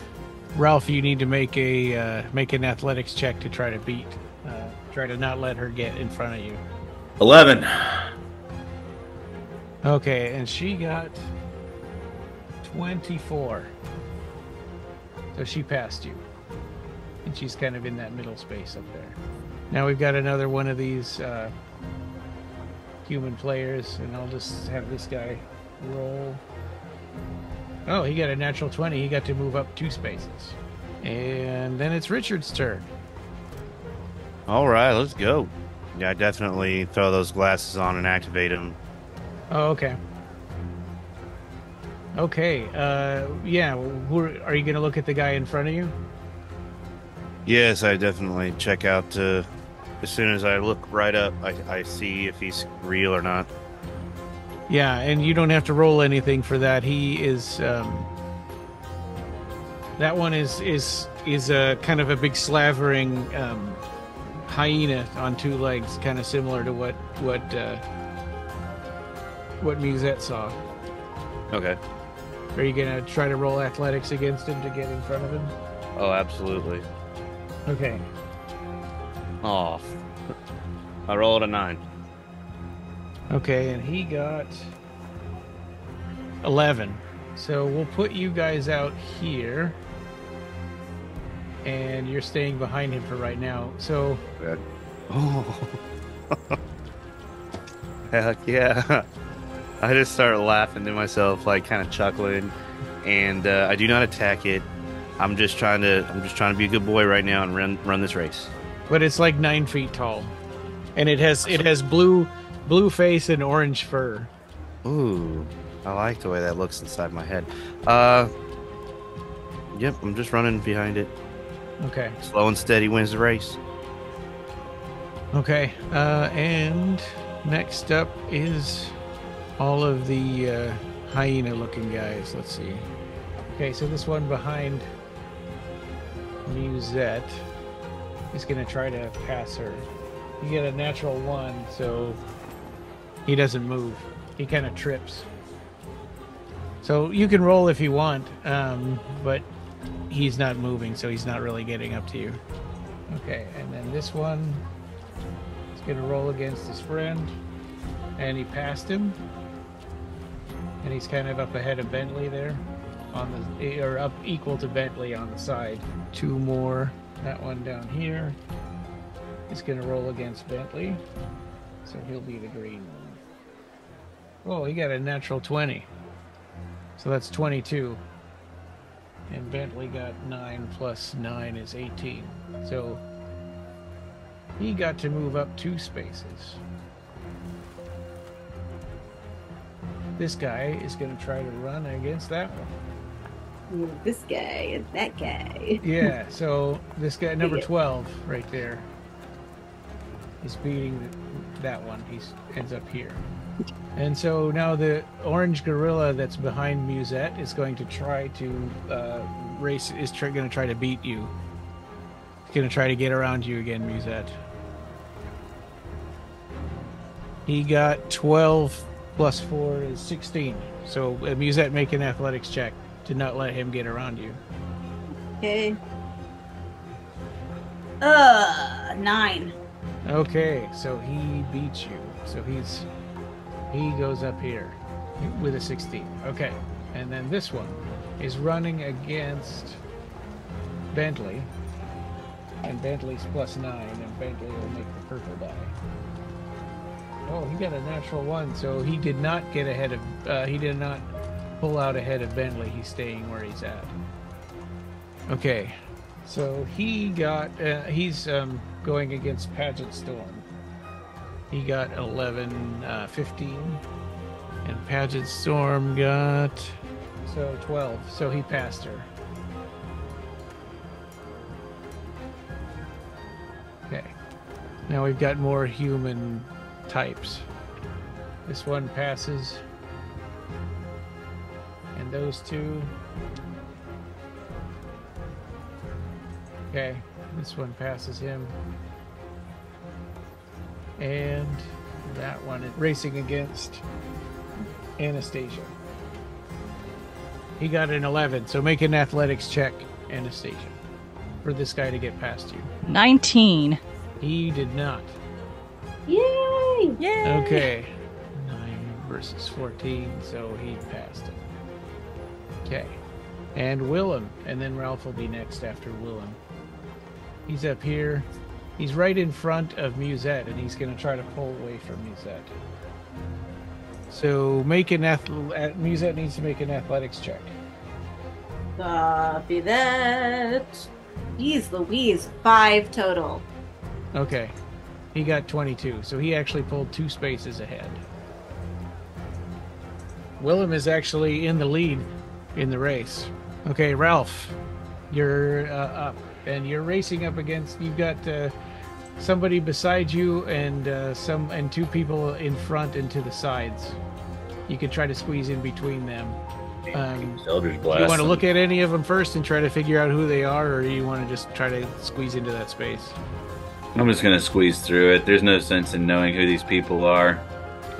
Ralph, you need to make a uh, make an athletics check to try to beat. Uh, try to not let her get in front of you. Eleven. Okay, and she got 24. So she passed you. And she's kind of in that middle space up there. Now we've got another one of these uh, human players, and I'll just have this guy roll. Oh, he got a natural 20. He got to move up two spaces. And then it's Richard's turn. All right, let's go. Yeah, I definitely throw those glasses on and activate them. Oh, okay. Okay. Uh, yeah. Who are, are you going to look at the guy in front of you? Yes, I definitely check out. Uh, as soon as I look right up, I, I see if he's real or not. Yeah, and you don't have to roll anything for that. He is. Um, that one is is is a kind of a big slavering um, hyena on two legs, kind of similar to what what uh, what Musette saw. Okay. Are you gonna try to roll athletics against him to get in front of him? Oh, absolutely. Okay. Oh, I rolled a nine. Okay, and he got 11. So we'll put you guys out here. And you're staying behind him for right now. So, Oh. Heck yeah. I just started laughing to myself, like kind of chuckling, and uh, I do not attack it. I'm just trying to, I'm just trying to be a good boy right now and run, run this race. But it's like nine feet tall, and it has it has blue blue face and orange fur. Ooh, I like the way that looks inside my head. Uh, yep, I'm just running behind it. Okay. Slow and steady wins the race. Okay. Uh, and next up is all of the uh, hyena looking guys. Let's see. Okay, so this one behind Musette going to try to pass her. You get a natural one, so he doesn't move. He kind of trips. So you can roll if you want, um, but he's not moving, so he's not really getting up to you. Okay, and then this one is to roll against his friend, and he passed him. And he's kind of up ahead of Bentley there, on the or up equal to Bentley on the side. Two more. That one down here is going to roll against Bentley, so he'll be the green one. Oh, he got a natural 20. So that's 22. And Bentley got 9 plus 9 is 18. So he got to move up two spaces. This guy is going to try to run against that one. This guy and that guy. Yeah, so this guy, number Bigot. 12, right there, is beating th- that one. He ends up here. And so now the orange gorilla that's behind Musette is going to try to uh, race, is tr- going to try to beat you. He's going to try to get around you again, Musette. He got 12 plus 4 is 16. So uh, Musette make an athletics check to not let him get around you. Okay. Uh, nine. Okay, so he beats you. So he's he goes up here with a 16. Okay, and then this one is running against Bentley, and Bentley's plus nine, and Bentley will make the purple die. Oh, he got a natural one, so he did not get ahead of. Uh, he did not pull out ahead of Bentley. He's staying where he's at. Okay, so he got. Uh, he's um, going against Pageant Storm. He got 11, uh, 15, and Pageant Storm got so 12. So he passed her. Okay. Now we've got more human types. This one passes. And those two. Okay, this one passes him. And that one is racing against Anastasia. He got an 11, so make an athletics check, Anastasia, for this guy to get past you. 19. He did not. Yay! Yay! Okay. 9 versus 14, so he passed it. Okay. And Willem, and then Ralph will be next after Willem. He's up here. He's right in front of Musette, and he's going to try to pull away from Musette. So make an ath- uh, Musette needs to make an athletics check. Copy that. Jeez Louise, five total. Okay. He got 22, so he actually pulled two spaces ahead. Willem is actually in the lead in the race. Okay, Ralph, you're uh, up, and you're racing up against. You've got uh, somebody beside you, and uh, some and two people in front and to the sides. You could try to squeeze in between them. Um, do Blast. you want to look at any of them first and try to figure out who they are, or you want to just try to squeeze into that space? I'm just gonna squeeze through it. There's no sense in knowing who these people are.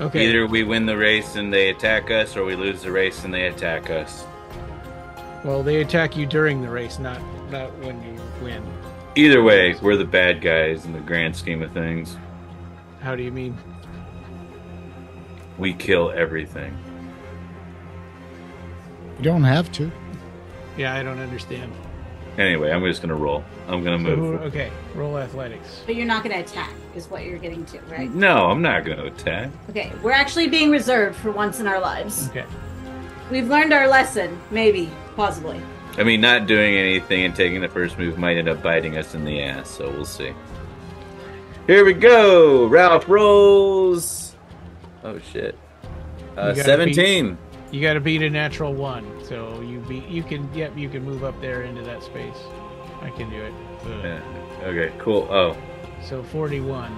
Okay. Either we win the race and they attack us, or we lose the race and they attack us. Well, they attack you during the race, not not when you win. Either way, we're the bad guys in the grand scheme of things. How do you mean? We kill everything. You don't have to. Yeah, I don't understand. Anyway, I'm just gonna roll. I'm gonna So move. who- okay, roll athletics. But you're not going to attack, is what you're getting to, right? No, I'm not gonna attack. Okay, we're actually being reserved for once in our lives. Okay. We've learned our lesson, maybe, possibly. I mean, not doing anything and taking the first move might end up biting us in the ass, so we'll see. Here we go. Ralph rolls. Oh shit. Uh, You Seventeen. beat- you got to beat a natural one, so you beat. You can. Yep, you can move up there into that space. I can do it. Yeah. Okay. Cool. Oh. So forty-one.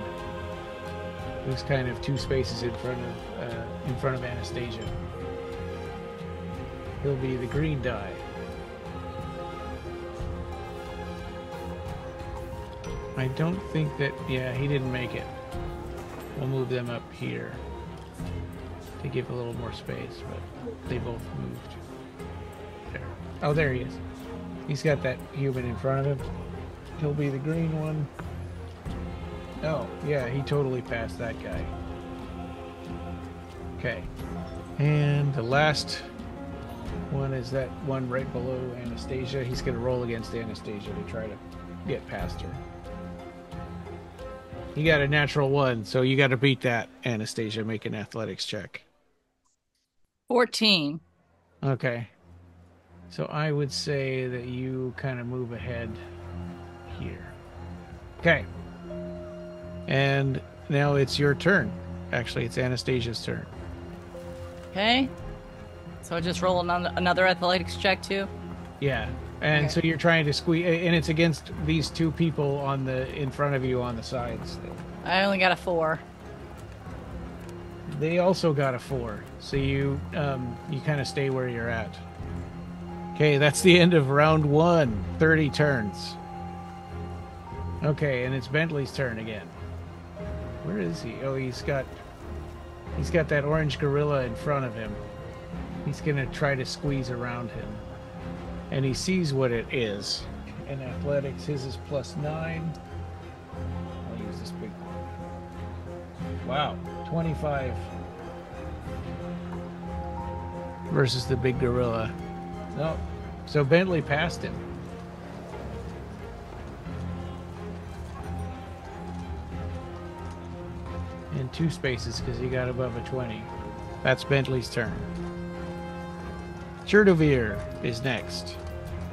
Who's kind of two spaces in front of uh, in front of Anastasia. He'll be the green die. I don't think that. Yeah, he didn't make it. We'll move them up here to give a little more space, but they both moved. There. Oh, there he is. He's got that human in front of him. He'll be the green one. Oh, yeah, he totally passed that guy. Okay. And the last one is that one right below Anastasia. He's going to roll against Anastasia to try to get past her. You got a natural one, so you got to beat that, Anastasia. Make an athletics check. 14. Okay. So I would say that you kind of move ahead here. Okay. And now it's your turn. Actually, it's Anastasia's turn. Okay. So I just roll another, another athletics check too. Yeah. And so you're trying to squeeze, and it's against these two people on the in front of you on the sides. I only got a four. They also got a four, so you um, you kind of stay where you're at. Okay, that's the end of round one. 30 turns. Okay, and it's Bentley's turn again. Where is he? Oh, he's got he's got that orange gorilla in front of him. He's going to try to squeeze around him. And he sees what it is. In athletics, his is plus nine. I'll use this big one. Wow, 25 versus the big gorilla. No, so Bentley passed him. In two spaces because he got above a 20. That's Bentley's turn. Churdovir is next.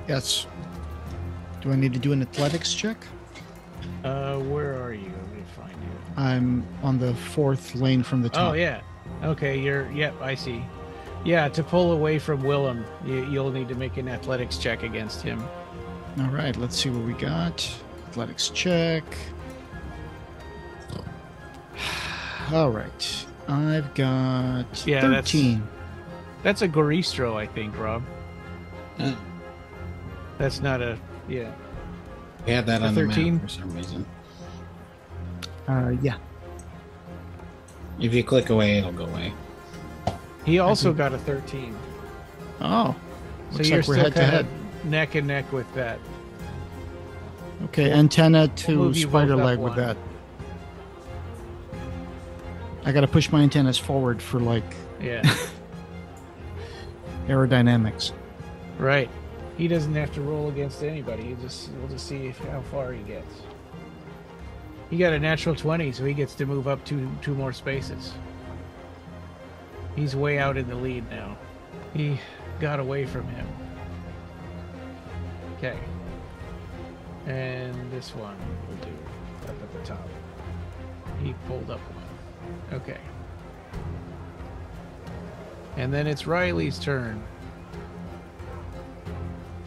Yes. Do I need to do an athletics check? Uh, where are you? Let me find you. I'm on the fourth lane from the top. Oh yeah. Okay, you're. Yep, I see. Yeah, to pull away from Willem, you, you'll need to make an athletics check against him. All right, let's see what we got. Athletics check. All right. I've got Yeah, that's- 13. That's a Goristro, I think, Rob. That's not a. Yeah. We had that A on the 13? map for some reason. Uh, yeah. If you click away, it'll go away. He also got a 13. Oh. So Looks you're like we're still head to head. neck and neck with that. Okay, antenna to move you both spider leg with one. that. I gotta push my antennas forward for like Yeah. aerodynamics. right. He doesn't have to roll against anybody. He just we'll just see if, how far he gets. He got a natural 20, so he gets to move up two two more spaces. He's way out in the lead now. He got away from him. Okay. And this one we'll do up at the top. He pulled up one. Okay. And then it's Riley's turn.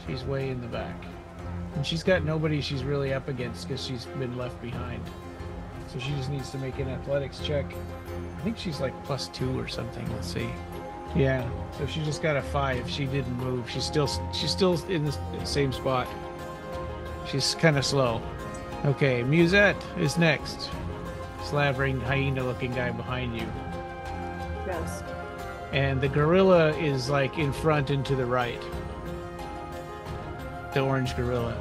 She's way in the back. And she's got nobody she's really up against because she's been left behind. So she just needs to make an athletics check. I think she's like plus two or something. Let's see. Yeah. So she just got a five. She didn't move. She's still she's still in the same spot. She's kind of slow. Okay, Musette is next. Slavering hyena-looking guy behind you, Gross. And the gorilla is like in front and to the right. The orange gorilla.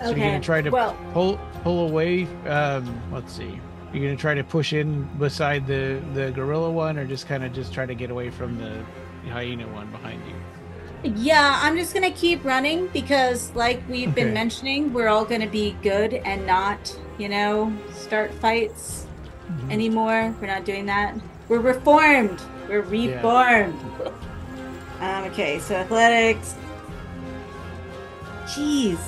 So you're gonna try to well- pull pull away. Um, let's see. You're gonna try to push in beside the the gorilla one, or just kind of just try to get away from the hyena one behind you. Yeah, I'm just gonna keep running because, like we've been mentioning, we're all gonna be good and not, you know, start fights Mm-hmm. anymore. We're not doing that. We're reformed. We're reformed. Um, okay, so athletics. Jeez.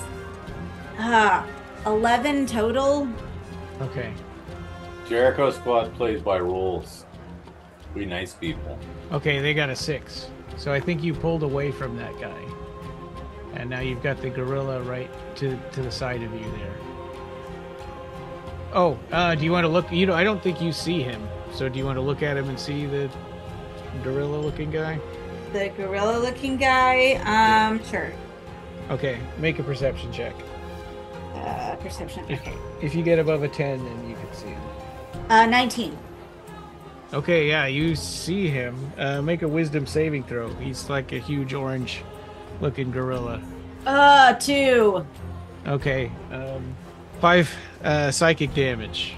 Ah, eleven total. Okay. Jericho squad plays by rules. We nice people. Okay, they got a six. So I think you pulled away from that guy. And now you've got the gorilla right to, to the side of you there. Oh, uh, do you want to look? You know, I don't think you see him. So do you want to look at him and see the gorilla looking guy? The gorilla-looking guy. Um, sure. Okay, make a perception check. Uh, perception. If, Okay. if you get above a 10, then you can see him. Uh, nineteen. Okay, yeah, you see him. Uh, make a wisdom saving throw. He's like a huge orange looking gorilla. Uh, two. Okay, um, five uh, psychic damage.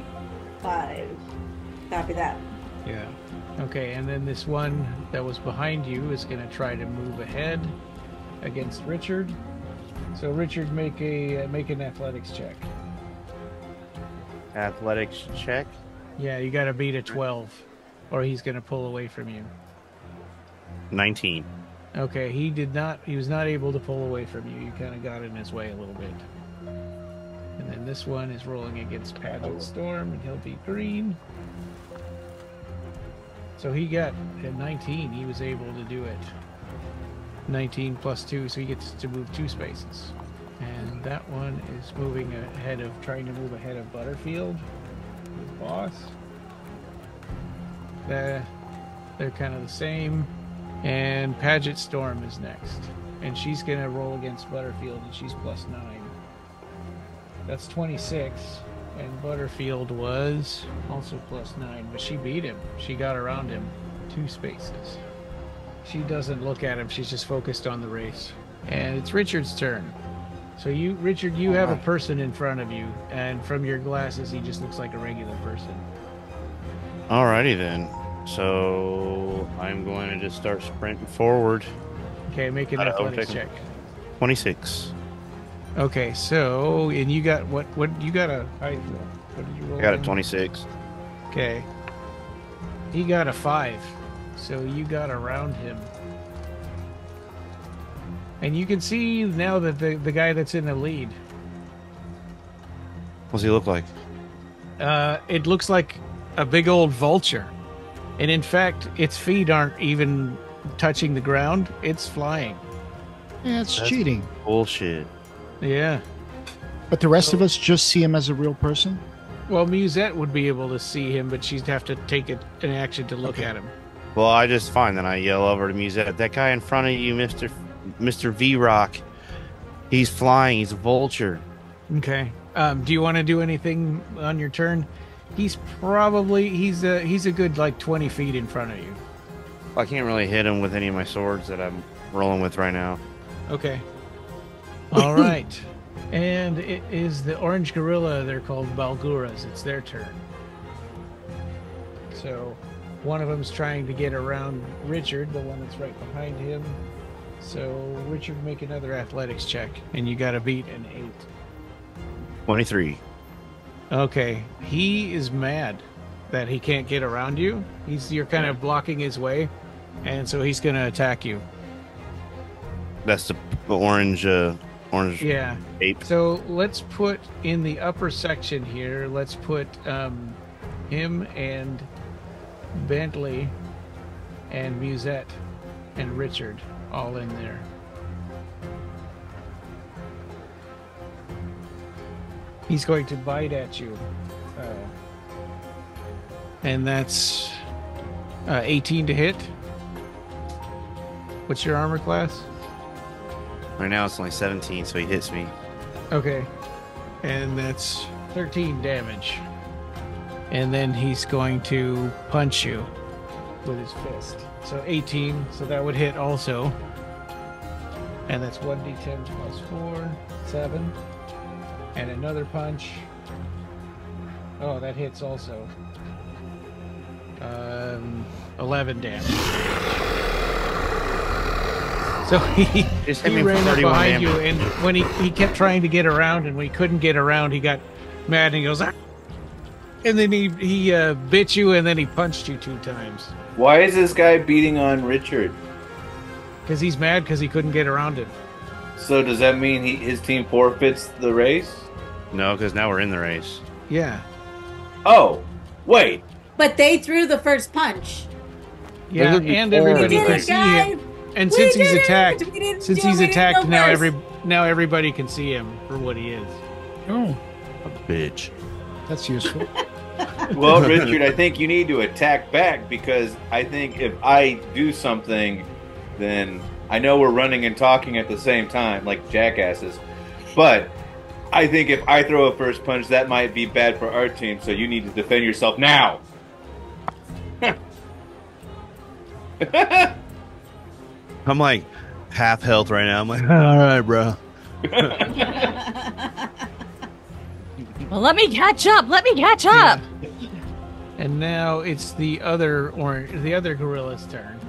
Five. Copy that. Yeah. Okay, and then this one that was behind you is going to try to move ahead against Richard. So Richard, make a uh, make an athletics check. Athletics check. Yeah, you got to beat a twelve, or he's going to pull away from you. 19. Okay, he did not. He was not able to pull away from you. You kind of got in his way a little bit. And then this one is rolling against Pageant Storm, and he'll be green. So he got at 19. He was able to do it. 19 plus 2, so he gets to move two spaces. And that one is moving ahead of, trying to move ahead of Butterfield, his boss. They're, they're kind of the same. And Paget Storm is next. And she's going to roll against Butterfield, and she's plus 9. That's 26. And Butterfield was also plus 9, but she beat him. She got around him two spaces. She doesn't look at him, she's just focused on the race. And it's Richard's turn. So you, Richard, you have a person in front of you, and from your glasses, he just looks like a regular person. Alrighty then. So I'm going to just start sprinting forward. Okay, make an athletics check. 26. Okay, so and you got what? What you got a height? What did you roll? I got a 26. Okay. He got a five, so you got around him. And you can see now that the, the guy that's in the lead, What's he look like? uh, it looks like a big old vulture. And in fact, its feet aren't even touching the ground, it's flying. Yeah, it's That's cheating. Bullshit. Yeah. But the rest of us just see him as a real person. Well, Musette would be able to see him, but she'd have to take it, an action to look at him. Well, I just fine. Then I yell over to Musette. That guy in front of you, Mister Mister Vrock. He's flying. He's a vulture. Okay. Um, do you want to do anything on your turn? He's probably he's a he's a good like twenty feet in front of you. I can't really hit him with any of my swords that I'm rolling with right now. Okay. All right. And it is the orange gorilla. They're called Balguras. It's their turn. So, one of them's trying to get around Richard, the one that's right behind him. So, Richard, make another athletics check, and you got to beat an eight. 23. Okay, he is mad that he can't get around you. He's you're kind of blocking his way, and so he's going to attack you. That's the, the orange, uh, orange Yeah. ape. So let's put in the upper section here. Let's put um, him and Bentley and Musette and Richard all in there. He's going to bite at you, uh, and that's uh, 18 to hit. What's your armor class? Right now it's only 17, so he hits me. Okay. And that's 13 damage. And then he's going to punch you with his fist. So 18, so that would hit also. And that's 1d10 plus 4, 7. And another punch. Oh, that hits also. Um, 11 damage. So he, Just he ran up 31 behind you, and when he, he kept trying to get around, and we couldn't get around, he got mad and he goes, "Ah!" and then he he uh, bit you, and then he punched you two times Why is this guy beating on Richard? because he's mad because he couldn't get around it. So does that mean he, his team forfeits the race? No, because now we're in the race. Yeah, Oh, wait. But they threw the first punch. yeah, and everybody We did it, see him. And We since he's attacked, since he's attacked now, first. every now everybody can see him for what he is. Oh, a Bitch. that's useful. Well, Richard, I think you need to attack back because I think if I do something, then I know we're running and talking at the same time, like jackasses. But I think if I throw a first punch, that might be bad for our team. So you need to defend yourself now. I'm like half health right now. I'm like, all right, bro. Well, let me catch up. Let me catch up. And now it's the other or the other gorilla's turn.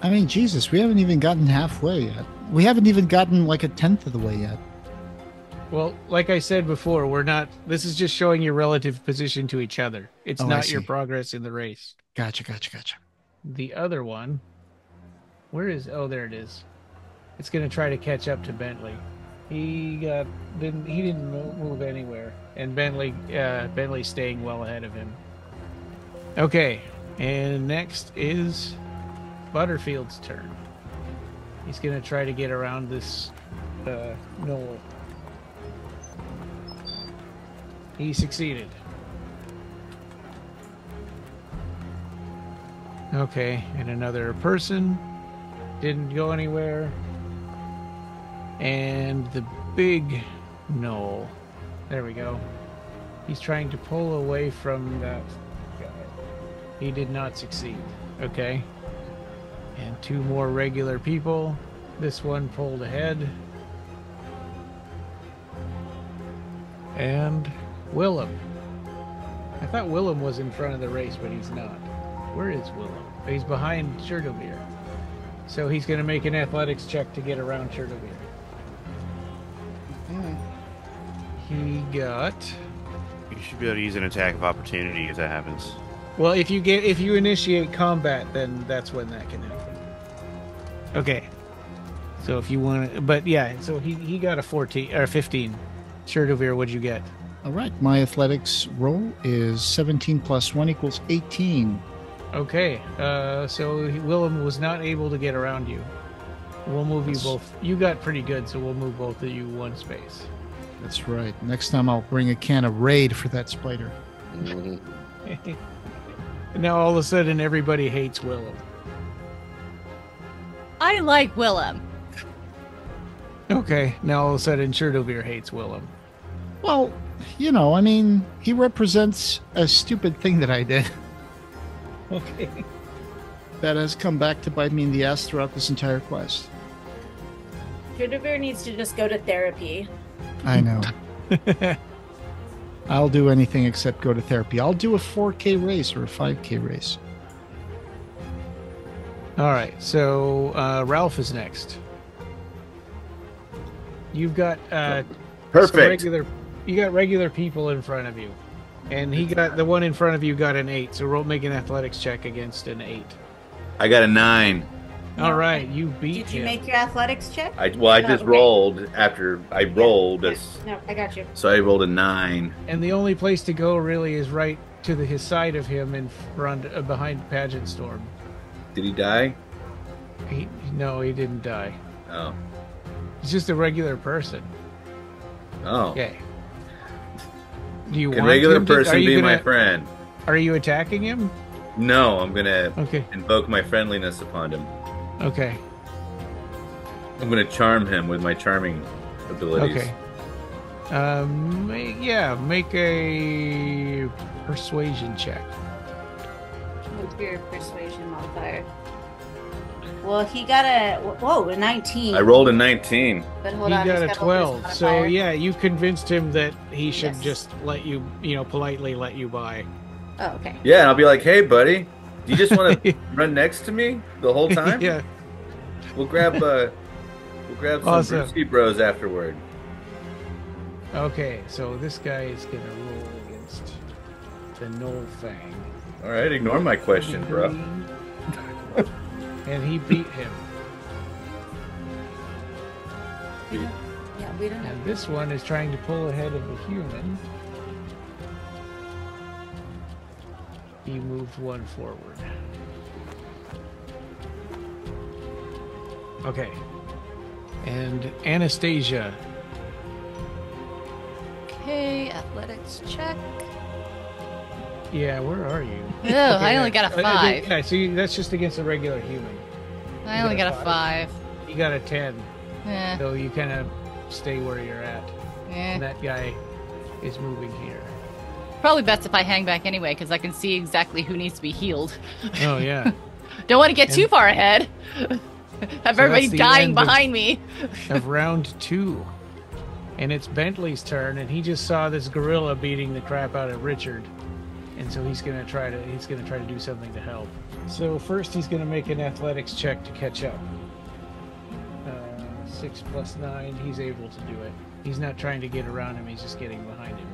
I mean, Jesus, we haven't even gotten halfway yet. We haven't even gotten like a tenth of the way yet. Well, like I said before, we're not. This is just showing your relative position to each other. It's Oh, not your progress in the race. Gotcha, gotcha, gotcha. The other one, where is? Oh, there it is. It's gonna try to catch up to Bentley. He got didn't he didn't move anywhere, and Bentley uh, Bentley's staying well ahead of him. Okay, and next is Butterfield's turn. He's gonna try to get around this uh, gnoll. He succeeded. Okay, and another person didn't go anywhere. And the big gnoll. There we go. He's trying to pull away from that. He did not succeed. Okay. And two more regular people. This one pulled ahead. And Willem. I thought Willem was in front of the race, but he's not. Where is Willem? He's behind Churdovir. So he's going to make an athletics check to get around Churdovir. He got. You should be able to use an attack of opportunity if that happens. Well, if you get if you initiate combat, then that's when that can happen. Okay. So if you want, to, but yeah, so he he got a fourteen or fifteen. Churdovir, what'd you get? All right, my athletics roll is 17 plus 1 equals 18. Okay, uh, so Willem was not able to get around you. We'll move you both. You got pretty good, so we'll move both of you one space. That's right. Next time I'll bring a can of Raid for that spider. now all of a sudden, everybody hates Willem. I like Willem. Okay, now all of a sudden, Churdovir hates Willem. Well, you know, I mean, he represents a stupid thing that I did Okay. that has come back to bite me in the ass throughout this entire quest. Churdovir needs to just go to therapy. I know. I'll do anything except go to therapy. I'll do a 4K race or a 5K race. All right, so uh, Ralph is next. You've got uh, some Perfect. regular. You got regular people in front of you, and he got the one in front of you got an eight. So roll make an athletics check against an eight. I got a nine. All right, you beat Did you him. make your athletics check? I well, I No, just okay. rolled after I rolled, as- No, I got you. so I rolled a nine. and the only place to go really is right to the, his side of him in front uh, behind Pageant Storm. Did he die? He no, he didn't die. Oh, He's just a regular person. oh. Okay. Do you Can want regular him to- person are be my gonna- friend? Are you attacking him? No, I'm gonna Okay. invoke my friendliness upon him. Okay. I'm gonna charm him with my charming abilities. Okay. Um. Yeah. Make a persuasion check. What's your persuasion modifier? Well, he got a whoa, a 19. I rolled a 19. But hold he on, got a got twelve. So yeah, you convinced him that he should Yes. just let you, you know, politely let you by. Oh, okay. Yeah, and I'll be like, "Hey, buddy, do you just want to run next to me the whole time? yeah. We'll grab uh, we'll grab some Awesome. brewski bros afterward. Okay. So this guy is gonna roll against the Gnoll Fang, All right, ignore my question, bro. and he beat him. Yeah, we don't know. And this one is trying to pull ahead of the human. He moved one forward. Okay. And Anastasia. Okay, athletics check. Yeah, where are you? Oh, I only got a five. Yeah, see, that's just against a regular human. I You only got a five. You got a 10. Yeah. So you kind of stay where you're at. Yeah. And that guy is moving here. Probably best if I hang back anyway, because I can see exactly who needs to be healed. Oh, yeah. Don't want to get too far ahead. Have So everybody dying end of- behind me. of round two. And it's Bentley's turn, and he just saw this gorilla beating the crap out of Richard. And so he's gonna try to he's gonna try to do something to help. So first he's gonna make an athletics check to catch up. Uh, six plus nine, he's able to do it. He's not trying to get around him, he's just getting behind him.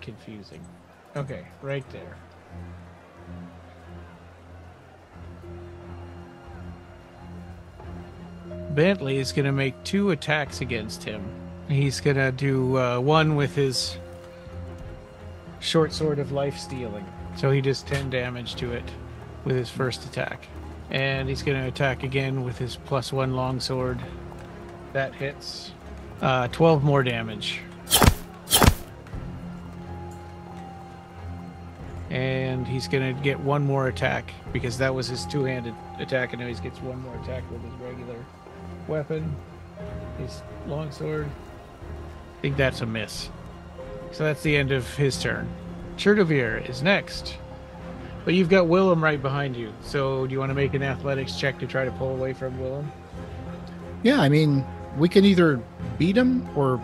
Confusing. Okay, right there. Bentley is going to make two attacks against him. He's to do uh, one with his short sword of life stealing. So he does 10 damage to it with his first attack. And he's to attack again with his plus one longsword. That hits. Uh, 12 more damage. And he's to get one more attack because that was his two handed attack, and now he gets one more attack with his regular weapon, his longsword. I think that's a miss. So that's the end of his turn. Churdovir is next. But you've got Willem right behind you. So do you want to make an athletics check to try to pull away from Willem? Yeah, I mean, we can either beat him or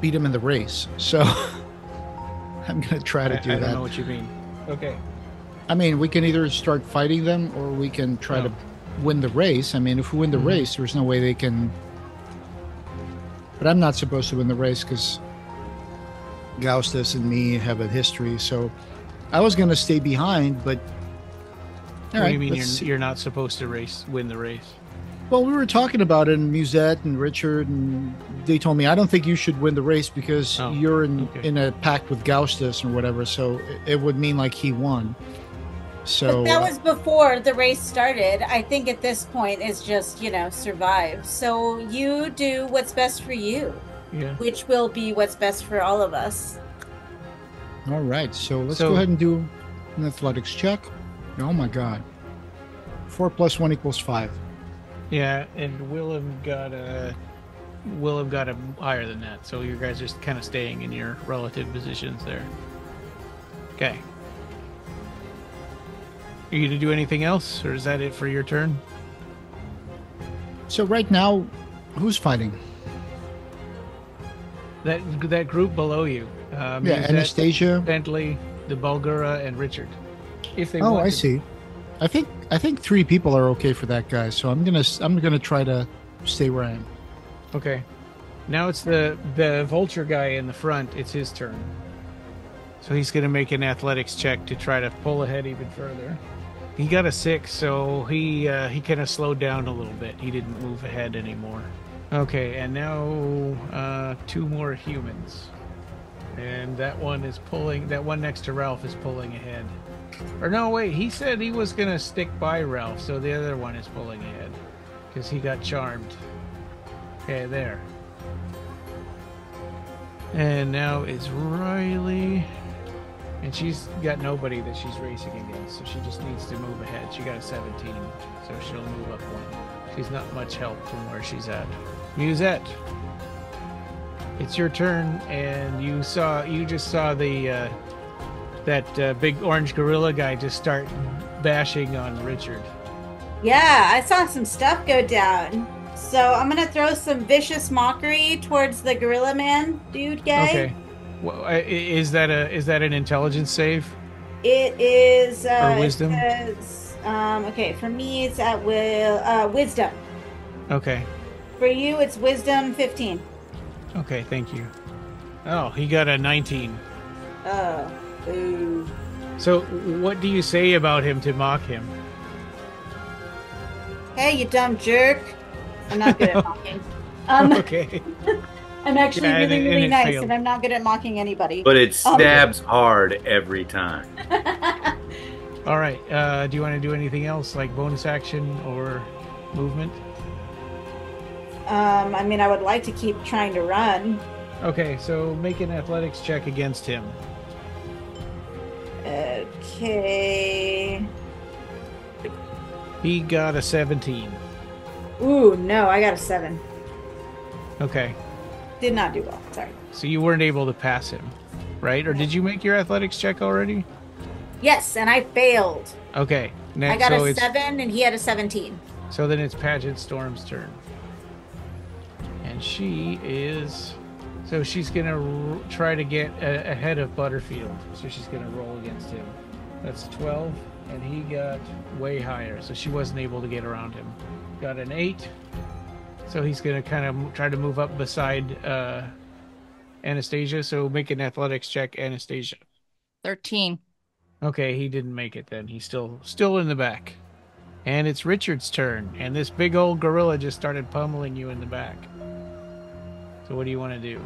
beat him in the race. So I'm gonna try to I, do I don't that. know what you mean. Okay. I mean, we can either start fighting them or we can try to win the race. I mean, if we win the Mhm. race, there's no way they can. But I'm not supposed to win the race because Gaustus and me have a history. So I was going to stay behind, but. what do you mean you're, you're not supposed to race win the race? Well, we were talking about it, and Musette and Richard, and they told me I don't think you should win the race because Oh, you're in okay. in a pact with Gaustus or whatever. So it, it would mean like he won. So but that uh, was before the race started. I think at this point it's just, you know, survive. So you do what's best for you, Yeah. which will be what's best for all of us. All right, so let's So- go ahead and do an athletics check. Oh my god. Four plus one equals five. Yeah, and Willem got a Willem got a higher than that. So you guys are just kind of staying in your relative positions there. Okay. Are you gonna do anything else, or is that it for your turn? So right now, who's fighting? That that group below you. Um, Yeah, Anastasia. Bentley, the Bulgura, and Richard. If they Oh, I to. see. I think I think three people are okay for that guy. So I'm gonna I'm gonna try to stay where I am. Okay. Now it's the the vulture guy in the front. It's his turn. So he's going to make an athletics check to try to pull ahead even further. He got a six, so he uh, he kind of slowed down a little bit. He didn't move ahead anymore. Okay, and now uh, two more humans, and that one is pulling. That one next to Ralph is pulling ahead. Or no, wait. He said he was to stick by Ralph, so the other one is pulling ahead because he got charmed. Okay, there. And now it's Riley. And she's got nobody that she's racing against, so she just needs to move ahead. She got a 17, so she'll move up one. She's not much help from where she's at. Musette, it's your turn, and you saw you just saw the uh, that uh, big orange gorilla guy just start bashing on Richard. Yeah, I saw some stuff go down. So I'm gonna throw some vicious mockery towards the gorilla man dude guy. Okay. Well, is that a is that an intelligence save? It is uh, Or wisdom? It says, um, okay, for me it's at will uh, wisdom. Okay. For you it's wisdom 15. Okay, thank you. Oh, he got a 19. Oh, ooh. So, what do you say about him to mock him? Hey, you dumb jerk. I'm not good at mocking. Um, okay. I'm actually Yeah, and really, and really nice, failed. and I'm not good at mocking anybody. But it Um, stabs hard every time. All right. Uh, do you want to do anything else, like bonus action or movement? Um, I mean, I would like to keep trying to run. Okay, so make an athletics check against him. Okay. He got a 17. Ooh, no, I got a seven. Okay. Did not do well. Sorry. So you weren't able to pass him, right? Or did you make your athletics check already? Yes, and I failed. Okay. Next, I got so a it's seven, and he had a seventeen. So then it's Pageant Storm's turn. And she is. So she's going to r- try to get a- ahead of Butterfield. So she's going to roll against him. That's 12. And he got way higher. So she wasn't able to get around him. Got an 8. So he's going to kind of try to move up beside uh, Anastasia. So make an athletics check, Anastasia. 13. Okay, he didn't make it then. He's still still in the back. And it's Richard's turn, and this big old gorilla just started pummeling you in the back. So what do you want to do?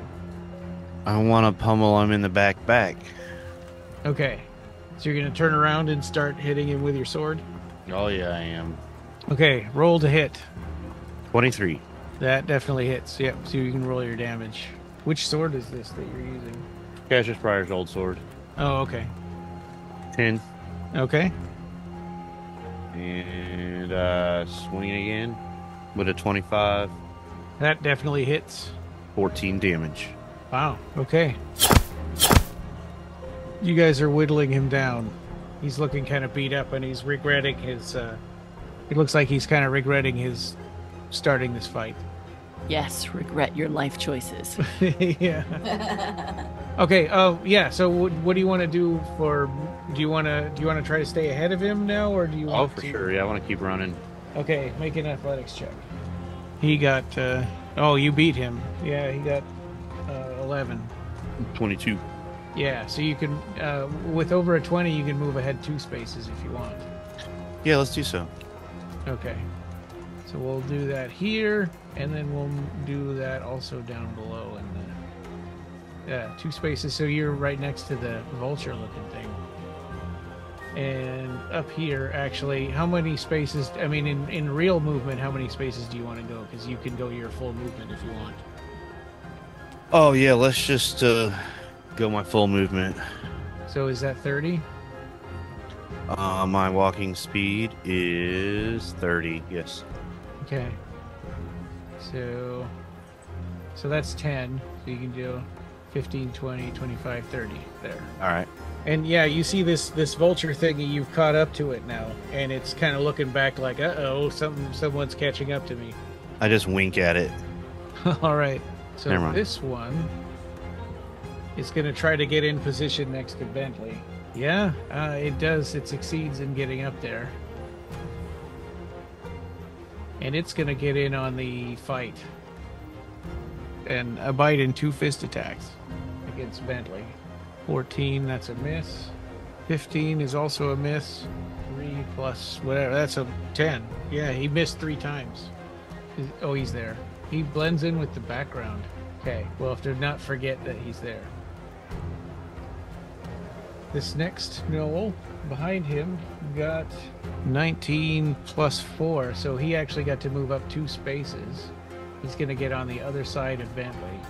I want to pummel him in the back back. Okay. So you're going to turn around and start hitting him with your sword? Oh yeah, I am. Okay, roll to hit. 23. That definitely hits. Yep, so you can roll your damage. Which sword is this that you're using? Cassius Pryor's old sword. Oh, okay. 10. Okay. And uh swing again with a 25. That definitely hits. 14 damage. Wow. Okay. You guys are whittling him down. He's looking kind of beat up, and he's regretting his. Uh, it looks like he's kind of regretting his starting this fight. Yes, regret your life choices. yeah. Okay. Oh, yeah. So, what, what do you want to do for? Do you want to? Do you want to try to stay ahead of him now, or do you? Want Oh, for to- sure. Yeah, I want to keep running. Okay, make an athletics check. He got. uh Oh, you beat him. Yeah, he got uh, eleven. 22. Yeah, so you can, uh, with over a twenty, you can move ahead two spaces if you want. Yeah, let's do so. Okay. So we'll do that here, and then we'll do that also down below in the yeah two spaces. So you're right next to the vulture-looking thing. And up here, actually, how many spaces? I mean, in in real movement, how many spaces do you want to go? Because you can go your full movement if you want. Oh, yeah, let's just uh, go my full movement. So is that thirty? Uh, my walking speed is 30. Yes. Okay. So so that's 10. So you can do 15, 20, 25, 30 there. All right. And yeah, you see this this vulture thingy you've caught up to it now and it's kind of looking back like, "Uh-oh, something someone's catching up to me." I just wink at it. All right. So this one is going to try to get in position next to Bentley. Yeah, uh, it does. It succeeds in getting up there. And it's going to get in on the fight. And a bite and two fist attacks against Bentley. 14, that's a miss. 15 is also a miss. 3 plus whatever, that's a 10. Yeah, he missed three times. Oh, he's there. He blends in with the background. Okay, well, if to not forget that he's there. This next Gnoll behind him got 19 plus 4, so he actually got to move up two spaces. He's going to get on the other side of Bentley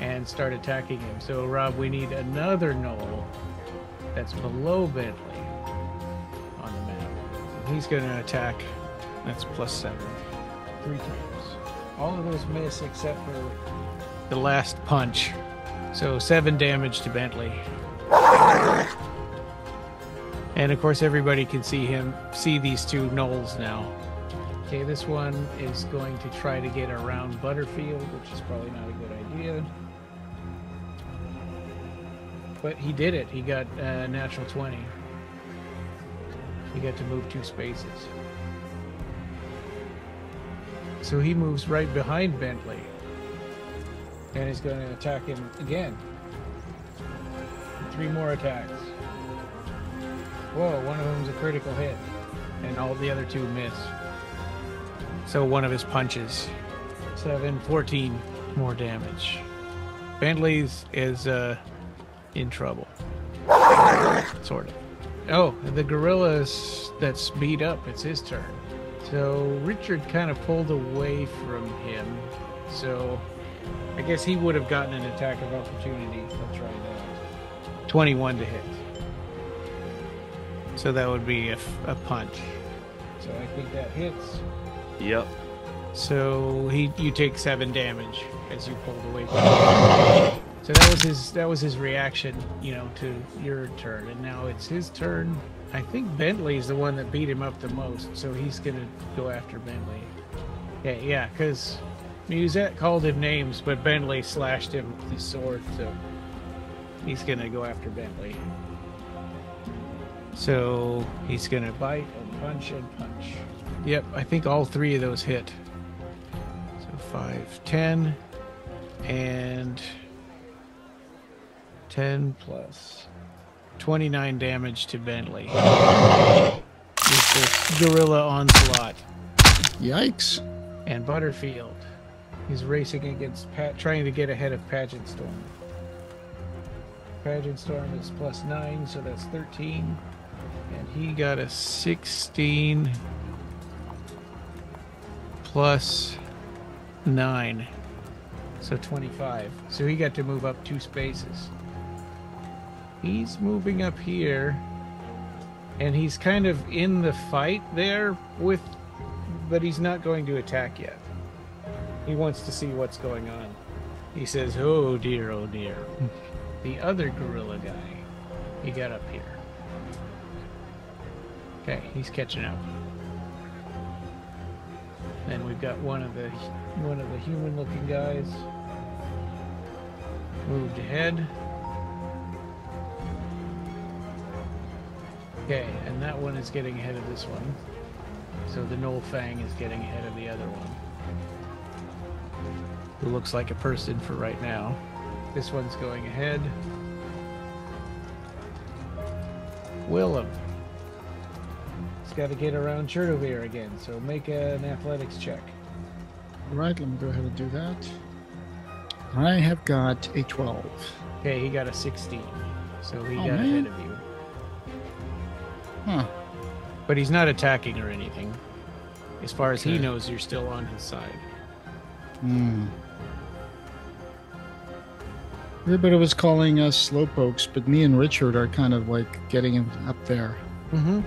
and start attacking him. So, Rob, we need another Gnoll that's below Bentley on the map. He's going to attack. That's plus 7. Three times. All of those miss except for the last punch. So seven damage to Bentley. And of course, everybody can see him, see these two Gnolls now. Okay, this one is going to try to get around Butterfield, which is probably not a good idea. But he did it. He got a natural 20. He got to move two spaces. So he moves right behind Bentley. And is going to attack him again. Three more attacks. Whoa, one of them's a critical hit. And all the other two miss. So one of his punches. 7, 14 more damage. Bentley's is uh, in trouble. Sort of. Oh, the gorilla's that's beat up. It's his turn. So Richard kind of pulled away from him. So I guess he would have gotten an attack of opportunity. I'll try that. 21 to hit. So that would be a punch. So I think that hits. Yep. So he you take seven damage as you pulled away from. So that was his that was his reaction, you know, to your turn. And now it's his turn. I think Bentley's the one that beat him up the most, so he's gonna go after Bentley. Yeah, yeah, because Musette called him names, but Bentley slashed him with his sword, so he's gonna go after Bentley. So he's gonna bite and punch and punch. Yep, I think all three of those hit. So 5, 10, and 10 plus 29 damage to Bentley. With this gorilla onslaught. Yikes. And Butterfield. He's racing against Pat, trying to get ahead of Pageant Storm. Pageant Storm is plus 9, so that's 13. And he got a 16 plus 9. So 25. So he got to move up two spaces. He's moving up here. And he's kind of in the fight there with. But he's not going to attack yet. He wants to see what's going on. He says, Oh dear, oh dear. the other gorilla guy. He got up here. Okay, he's catching up. Then we've got one of the one of the human-looking guys moved ahead. Okay, and that one is getting ahead of this one. So the Gnoll Fang is getting ahead of the other one. Who looks like a person for right now. This one's going ahead. Willem. He's got to get around Churdovir again, so make an athletics check. Right, let me go ahead and do that. I have got a 12. Okay, he got a 16. So he Oh, got man. ahead of you. Huh. But he's not attacking or anything. As far as he knows, you're still on his side. Hmm. Everybody was calling us slowpokes, but me and Richard are kind of like getting him up there. Mm-hmm.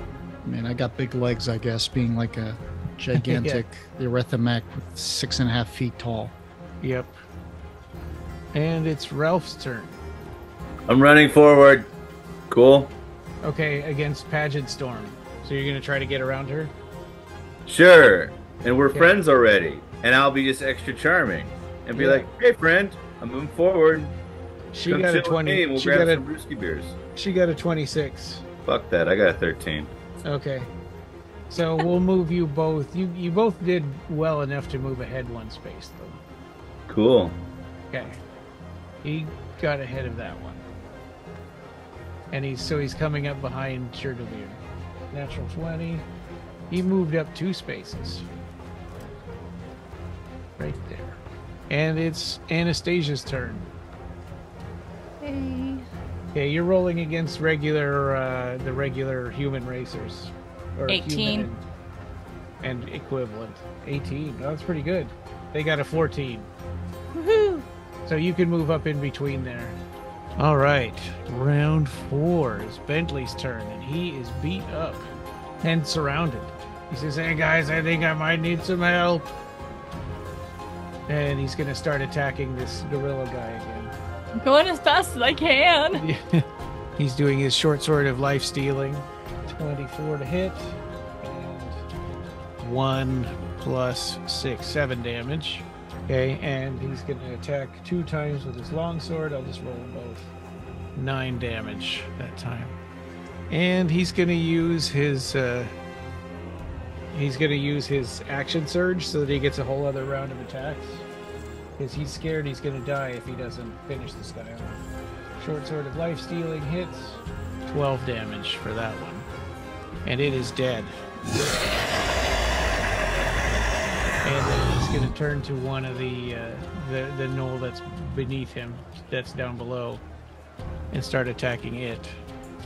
I mean, I got big legs, I guess, being like a gigantic Erythemech with six and a half feet tall. Yep. And it's Ralph's turn. I'm running forward. Cool. Okay, against Pageant Storm. So you're gonna try to get around her? Sure. And we're Okay. friends already. And I'll be just extra charming and be Yeah. like, "Hey, friend, I'm moving forward. She Come got a 20. We'll she got a brewski beers." she got a 26. Fuck that. I got a 13. Okay. So we'll move you both. You you both did well enough to move ahead one space though. Cool. Okay. He got ahead of that one. And he's so he's coming up behind Churdovir. Natural 20. He moved up two spaces. Right there. And it's Anastasia's turn. Okay, you're rolling against regular uh the regular human racers. Or 18. human and, and equivalent. 18. That's pretty good. They got a 14. Woohoo! So you can move up in between there. All right, round four is Bentley's turn, and he is beat up and surrounded. He says, "Hey guys, I think I might need some help." And he's gonna start attacking this gorilla guy. Going as fast as I can. he's doing his short sword of life stealing. 24 to hit, and one plus six, seven damage. Okay, and he's going to attack two times with his longsword. I'll just roll both. Nine damage that time. And he's going to use his. Uh, he's going to use his action surge so that he gets a whole other round of attacks. Because he's scared he's going to die if he doesn't finish this guy off. Short sword of life stealing hits. 12 damage for that one. And it is dead. And then he's going to turn to one of the, uh, the the gnoll that's beneath him, that's down below, and start attacking it.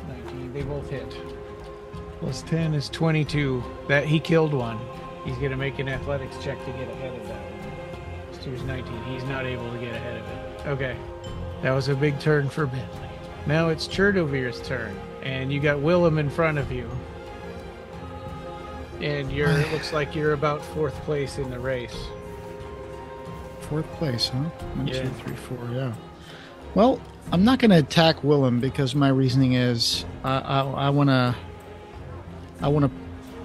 19. They both hit. Plus 10 is 22. That he killed one. He's going to make an athletics check to get ahead of that one. So he's 19. He's not able to get ahead of it. Okay. That was a big turn for Bentley. Now it's Churdovir's turn, and you got Willem in front of you. And you're it looks like you're about fourth place in the race. Fourth place, huh? One, Yeah. three, four, yeah. Well, I'm not going to attack Willem because my reasoning is I I, I want to I want to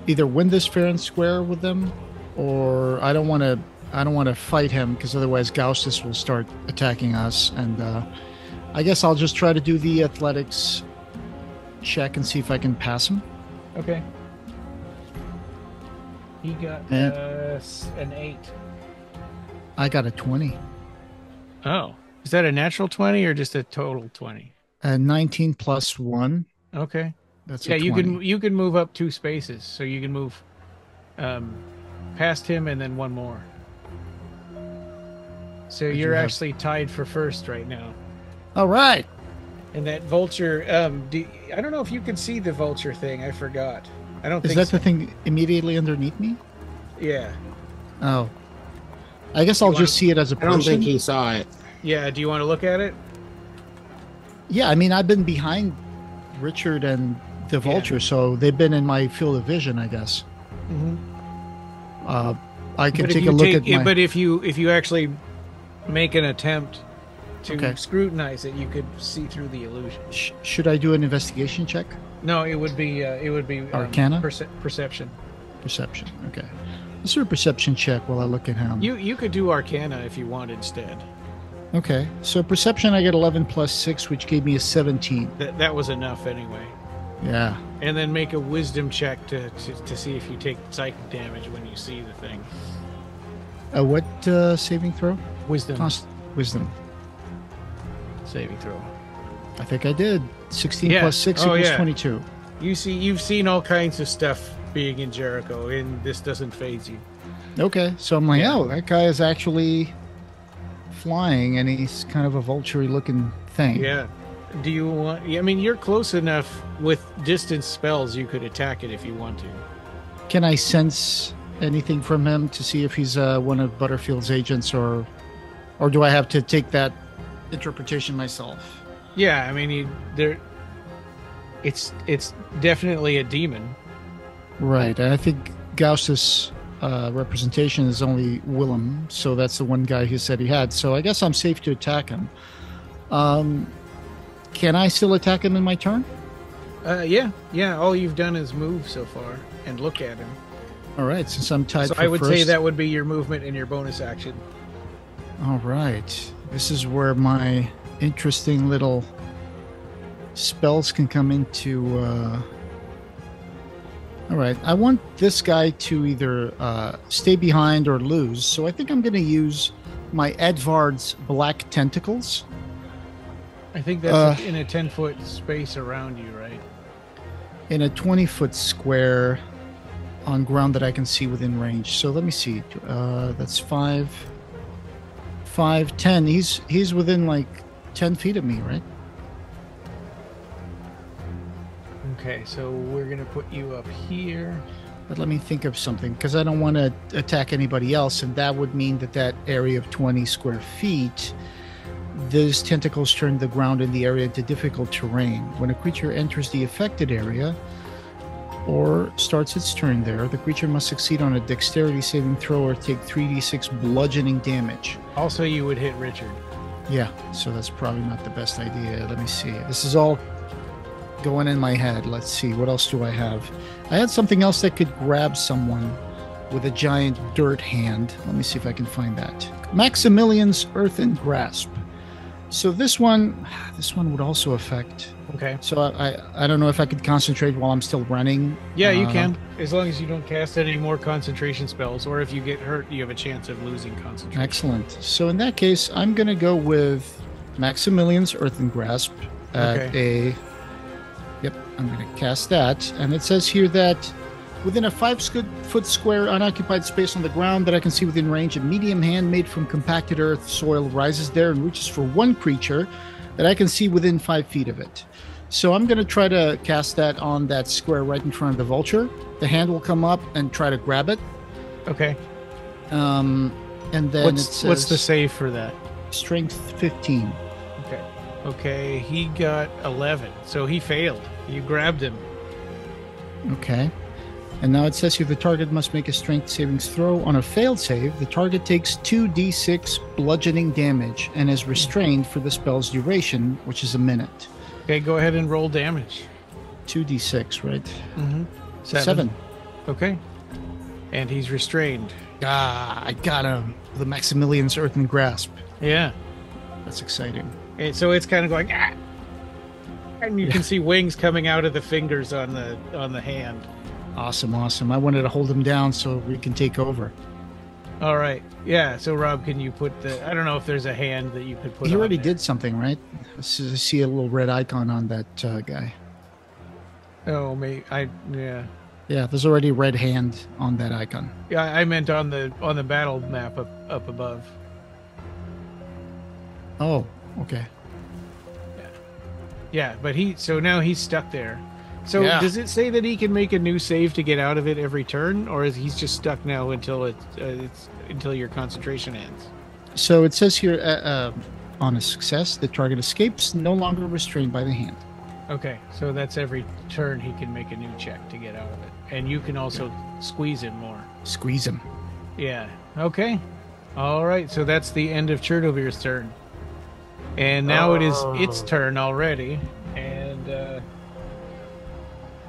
either win this fair and square with them, or I don't want to I don't want to fight him because otherwise Gaustus will start attacking us, and uh, I guess I'll just try to do the athletics check and see if I can pass him. Okay. He got uh, an eight. I got a twenty. Oh, is that a natural twenty or just a total twenty? a nineteen plus one. Okay. That's yeah. a You can you can move up two spaces, so you can move um, past him and then one more. So I you're have- actually tied for first right now. All right. And that vulture, um, do, I don't know if you can see the vulture thing. I forgot. I don't Is think that so. the thing immediately underneath me? Yeah. Oh. I guess I'll You just wanna- see it as a I person. don't think he saw it. Yeah. Do you want to look at it? Yeah, I mean, I've been behind Richard and the vulture, so they've been in my field of vision, I guess. Mm-hmm. Uh, I can But take a look take- at my. But if you if you actually make an attempt to Okay. scrutinize it, you could see through the illusion. Sh- should I do an investigation check? No, it would be uh, it would be um, Arcana? perce- perception. Perception. Okay. Let's do a perception check while I look at him. You you could do Arcana if you want instead. Okay, so perception I get 11 plus 6, which gave me a 17. That that was enough anyway. Yeah. And then make a Wisdom check to to, to see if you take psychic damage when you see the thing. Uh, what uh, saving throw? Wisdom. Wisdom. Saving throw. I think I did. 16 Yeah. plus 6 Oh, equals yeah. 22. You see, you've seen all kinds of stuff being in Jericho, and this doesn't phase you. Okay, so I'm like, oh, that guy is actually flying, and he's kind of a vulture looking thing. Yeah. Do you want? I mean, you're close enough with distance spells. You could attack it if you want to. Can I sense anything from him to see if he's uh, one of Butterfield's agents, or, or do I have to take that interpretation myself? Yeah, I mean, you, there. It's it's definitely a demon. Right, and I think Gauss's uh, representation is only Willem, so that's the one guy who said he had. So I guess I'm safe to attack him. Um, can I still attack him in my turn? Uh, yeah, yeah. All you've done is move so far and look at him. All right, since I'm tied so I would say that would be your movement and your bonus action. All right. This is where my interesting little spells can come into. Uh... All right. I want this guy to either uh, stay behind or lose. So I think I'm going to use my Evard's Black Tentacles. I think that's Uh, in a ten foot space around you, right? in a 20 foot square on ground that I can see within range. So let me see. Uh, that's five, five, ten. He's he's within like 10 feet of me, right? Okay, so we're gonna put you up here. But let me think of something because I don't want to attack anybody else, and that would mean that that area of 20 square feet, those tentacles turn the ground in the area into difficult terrain. When a creature enters the affected area or starts its turn there, the creature must succeed on a dexterity saving throw or take 3d6 bludgeoning damage. Also, you would hit Richard. Yeah, so that's probably not the best idea. Let me see. This is all going in my head. Let's see. What else do I have? I had something else that could grab someone with a giant dirt hand. Let me see if I can find that. Maximilian's Earthen Grasp. So this one, this one would also affect. Okay. So I, I, I don't know if I could concentrate while I'm still running. Yeah, you Uh, can, as long as you don't cast any more concentration spells, or if you get hurt, you have a chance of losing concentration. Excellent. So in that case, I'm going to go with Maximilian's Earthen Grasp at a. Yep, I'm going to cast that. And it says here that within a five foot square unoccupied space on the ground that I can see within range, a medium hand made from compacted earth soil rises there and reaches for one creature that I can see within five feet of it. So I'm going to try to cast that on that square right in front of the vulture. The hand will come up and try to grab it. Okay. Um, and then what's it says what's the save for that? strength 15. Okay. Okay, he got eleven, so he failed. You grabbed him. Okay. And now it says here the target must make a strength savings throw. On a failed save, the target takes 2d6 bludgeoning damage and is restrained for the spell's duration, which is a minute. Okay, go ahead and roll damage. 2d6, right? Mm-hmm. Seven. Okay. And he's restrained. Ah, I got him. The Maximilian's Earthen Grasp. Yeah. That's exciting. And so it's kind of going, ah! and you can see wings coming out of the fingers on the on the hand. Awesome, awesome. I wanted to hold him down so we can take over. All right. Yeah. So Rob, can you put the? I don't know if there's a hand that you could put. he already there. did something, right? I see a little red icon on that uh, guy. Oh, me. I? Yeah. Yeah, there's already a red hand on that icon. Yeah, I meant on the on the battle map up up above. Oh, okay. Yeah. Yeah, but he so now he's stuck there. So Yeah. does it say that he can make a new save to get out of it every turn, or is he's just stuck now until it uh, it's until your concentration ends? So it says here, uh, uh, on a success, the target escapes, no longer restrained by the hand. Okay, so that's every turn he can make a new check to get out of it, and you can also squeeze him more. Squeeze him. Yeah. Okay. All right. So that's the end of Churdovir's turn, and now it is its Oh. turn already, and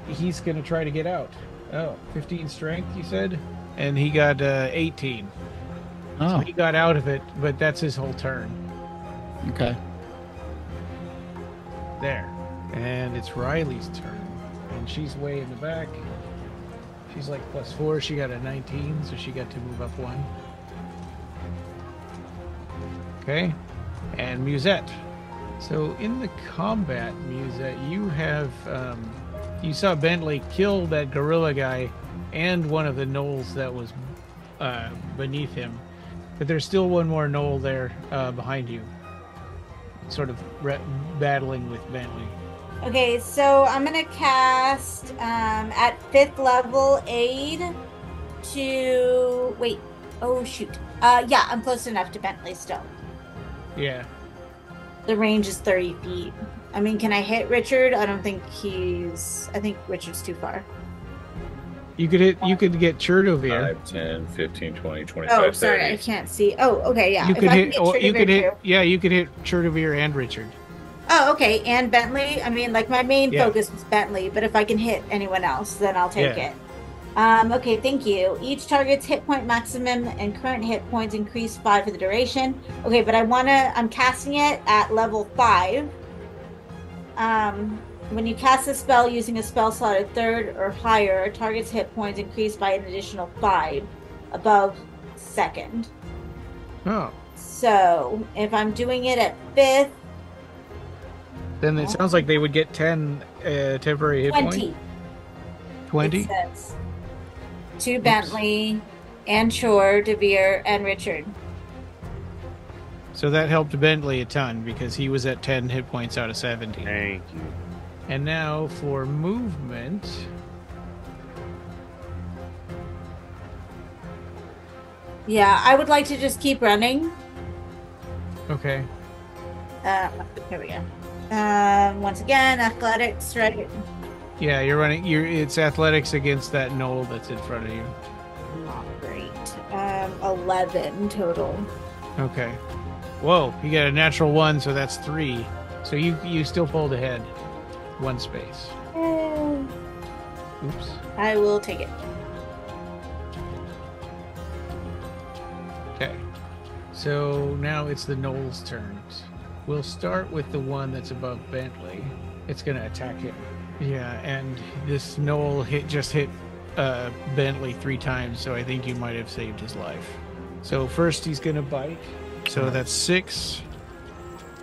he's gonna try to get out. Oh, 15 strength, you said, and he got uh, 18. So Oh, he got out of it, but that's his whole turn. okay. There. And it's Riley's turn. And she's way in the back. She's like plus four. She got a 19, so she got to move up one. Okay. And Musette. So in the combat, Musette, you have. Um, you saw Bentley kill that gorilla guy and one of the gnolls that was uh, beneath him. But there's still one more gnoll there uh, behind you, sort of re- battling with Bentley. Okay, so I'm gonna cast um, at fifth level aid to wait. Oh shoot. Uh, yeah, I'm close enough to Bentley still. Yeah. The range is 30 feet. I mean, can I hit Richard? I don't think he's. I think Richard's too far. You could hit. You could get Churdovir. 5, 10, 15, 20, 25, Oh, sorry, 30. I can't see. Oh, okay, yeah. You if could I can hit. get you could hit. too. Yeah, you could hit Churdovir and Richard. Oh, okay, and Bentley. I mean, like my main Yeah. focus was Bentley, but if I can hit anyone else, then I'll take Yeah. it. Um, okay, thank you. Each target's hit point maximum and current hit points increase five for the duration. Okay, but I wanna. I'm casting it at level five. Um, when you cast a spell using a spell slot at third or higher, a target's hit points increase by an additional five above second. Oh, So if I'm doing it at fifth, then it sounds like they would get ten uh, temporary hit twenty. points. Twenty. Says to Bentley and Churdovir, and Richard. So that helped Bentley a ton because he was at ten hit points out of seventy. Thank you. And now for movement. Yeah, I would like to just keep running. Okay. Uh, here we go. Um, once again, athletics, right? Yeah, you're running. You're. It's athletics against that gnoll that's in front of you. Not great. Um, eleven total. Okay. Whoa, you got a natural one, so that's three. So you you still pulled ahead, one space. Oops. I will take it. Okay. So now it's the Gnolls' turns. We'll start with the one that's above Bentley. It's gonna attack him. Yeah, and this Gnoll hit just hit uh, Bentley three times, so I think you might have saved his life. So first he's gonna bite. So that's six.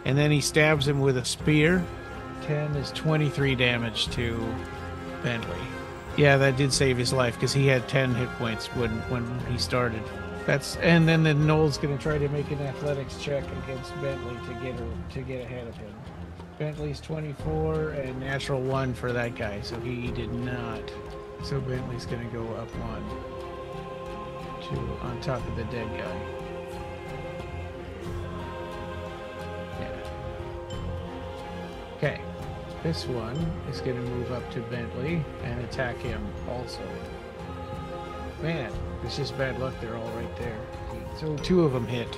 And then he stabs him with a spear. Ten is twenty-three damage to Bentley. Yeah, that did save his life because he had ten hit points when when he started. That's and then the Gnoll's gonna try to make an athletics check against Bentley to get her to get ahead of him. Bentley's 24 and natural one for that guy, so he did not. So Bentley's gonna go up one to on top of the dead guy. Okay. This one is gonna move up to Bentley and attack him also. Man, it's just bad luck. They're all right there. So two of them hit.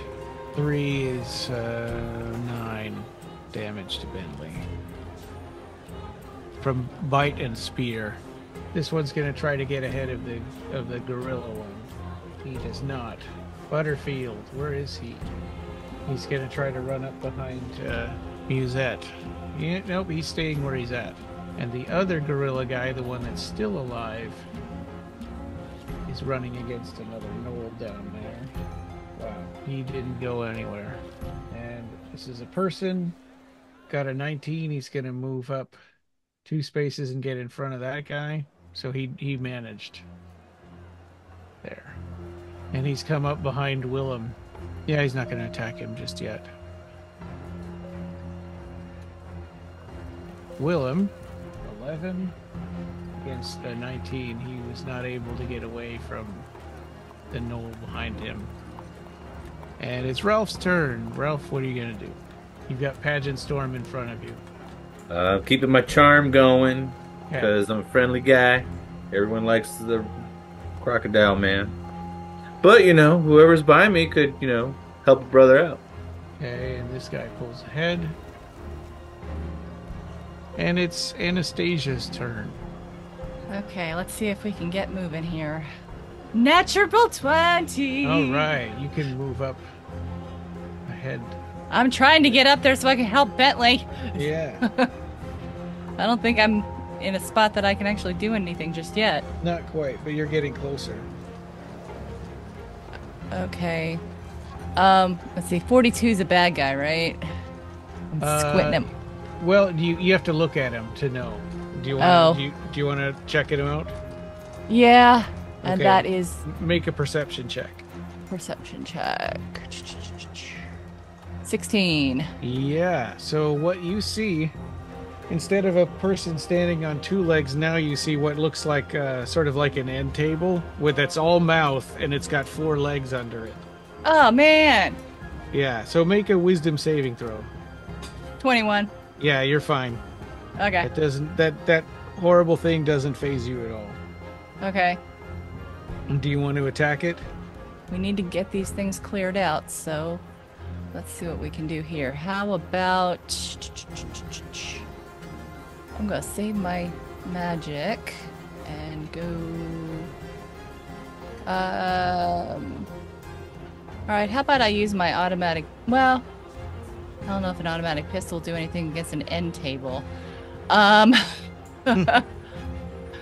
Three is uh, nine damage to Bentley from bite and spear. This one's gonna try to get ahead of the of the gorilla one. He does not. Butterfield, where is he? He's gonna try to run up behind uh, Musette. Yeah, nope, he's staying where he's at. And the other gorilla guy, the one that's still alive, is running against another gnoll down there. Wow, he didn't go anywhere. And this is a person. Got a 19. He's gonna move up two spaces and get in front of that guy. So he he managed. There. And he's come up behind Willem. Yeah, he's not gonna attack him just yet. Willem, 11 against a 19. He was not able to get away from the gnoll behind him. And it's Ralph's turn. Ralph, what are you going to do? You've got Pageant Storm in front of you. Uh, keeping my charm going Okay. because I'm a friendly guy. Everyone likes the crocodile man. But you know, whoever's by me could you know help a brother out. Okay, and this guy pulls ahead. And it's Anastasia's turn. Okay, let's see if we can get moving here. Natural 20. All right, you can move up ahead. I'm trying to get up there so I can help Bentley. Yeah, I don't think I'm in a spot that I can actually do anything just yet. not quite, but you're getting closer. Okay. Um, let's see. 42 is a bad guy, right? I'm squinting Uh, him. Well, you you have to look at him to know. Do you want? Oh. Do you, do you want to check it out? Yeah, and that is Make a perception check. perception check. 16. Yeah. So what you see, instead of a person standing on two legs, now you see what looks like uh, sort of like an end table with its all mouth and it's got four legs under it. Oh, man. Yeah. So make a wisdom saving throw. 21. Yeah, you're fine. Okay. That doesn't that that horrible thing doesn't phase you at all. Okay. Do you want to attack it? We need to get these things cleared out, so let's see what we can do here. How about. I'm gonna save my magic and go. Um. Alright, how about I use my automatic. Well, I don't know if an automatic pistol will do anything against an end table. Um. well,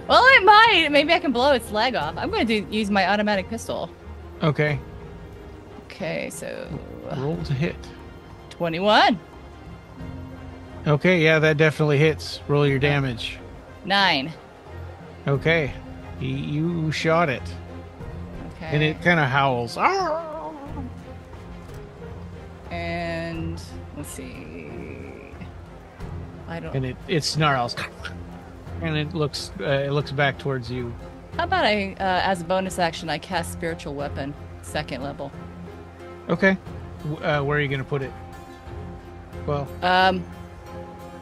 it might. Maybe I can blow its leg off. I'm gonna do use my automatic pistol. Okay. Okay, so Roll to hit. 21. Okay, yeah, that definitely hits. Roll your damage. 9. Okay. You shot it. Okay. And it kind of howls. And let's see. I don't. And it, it snarls. And it looks uh, it looks back towards you. How about I, uh, as a bonus action, I cast spiritual weapon, second level. Okay. Uh, where are you going to put it? Well, Um,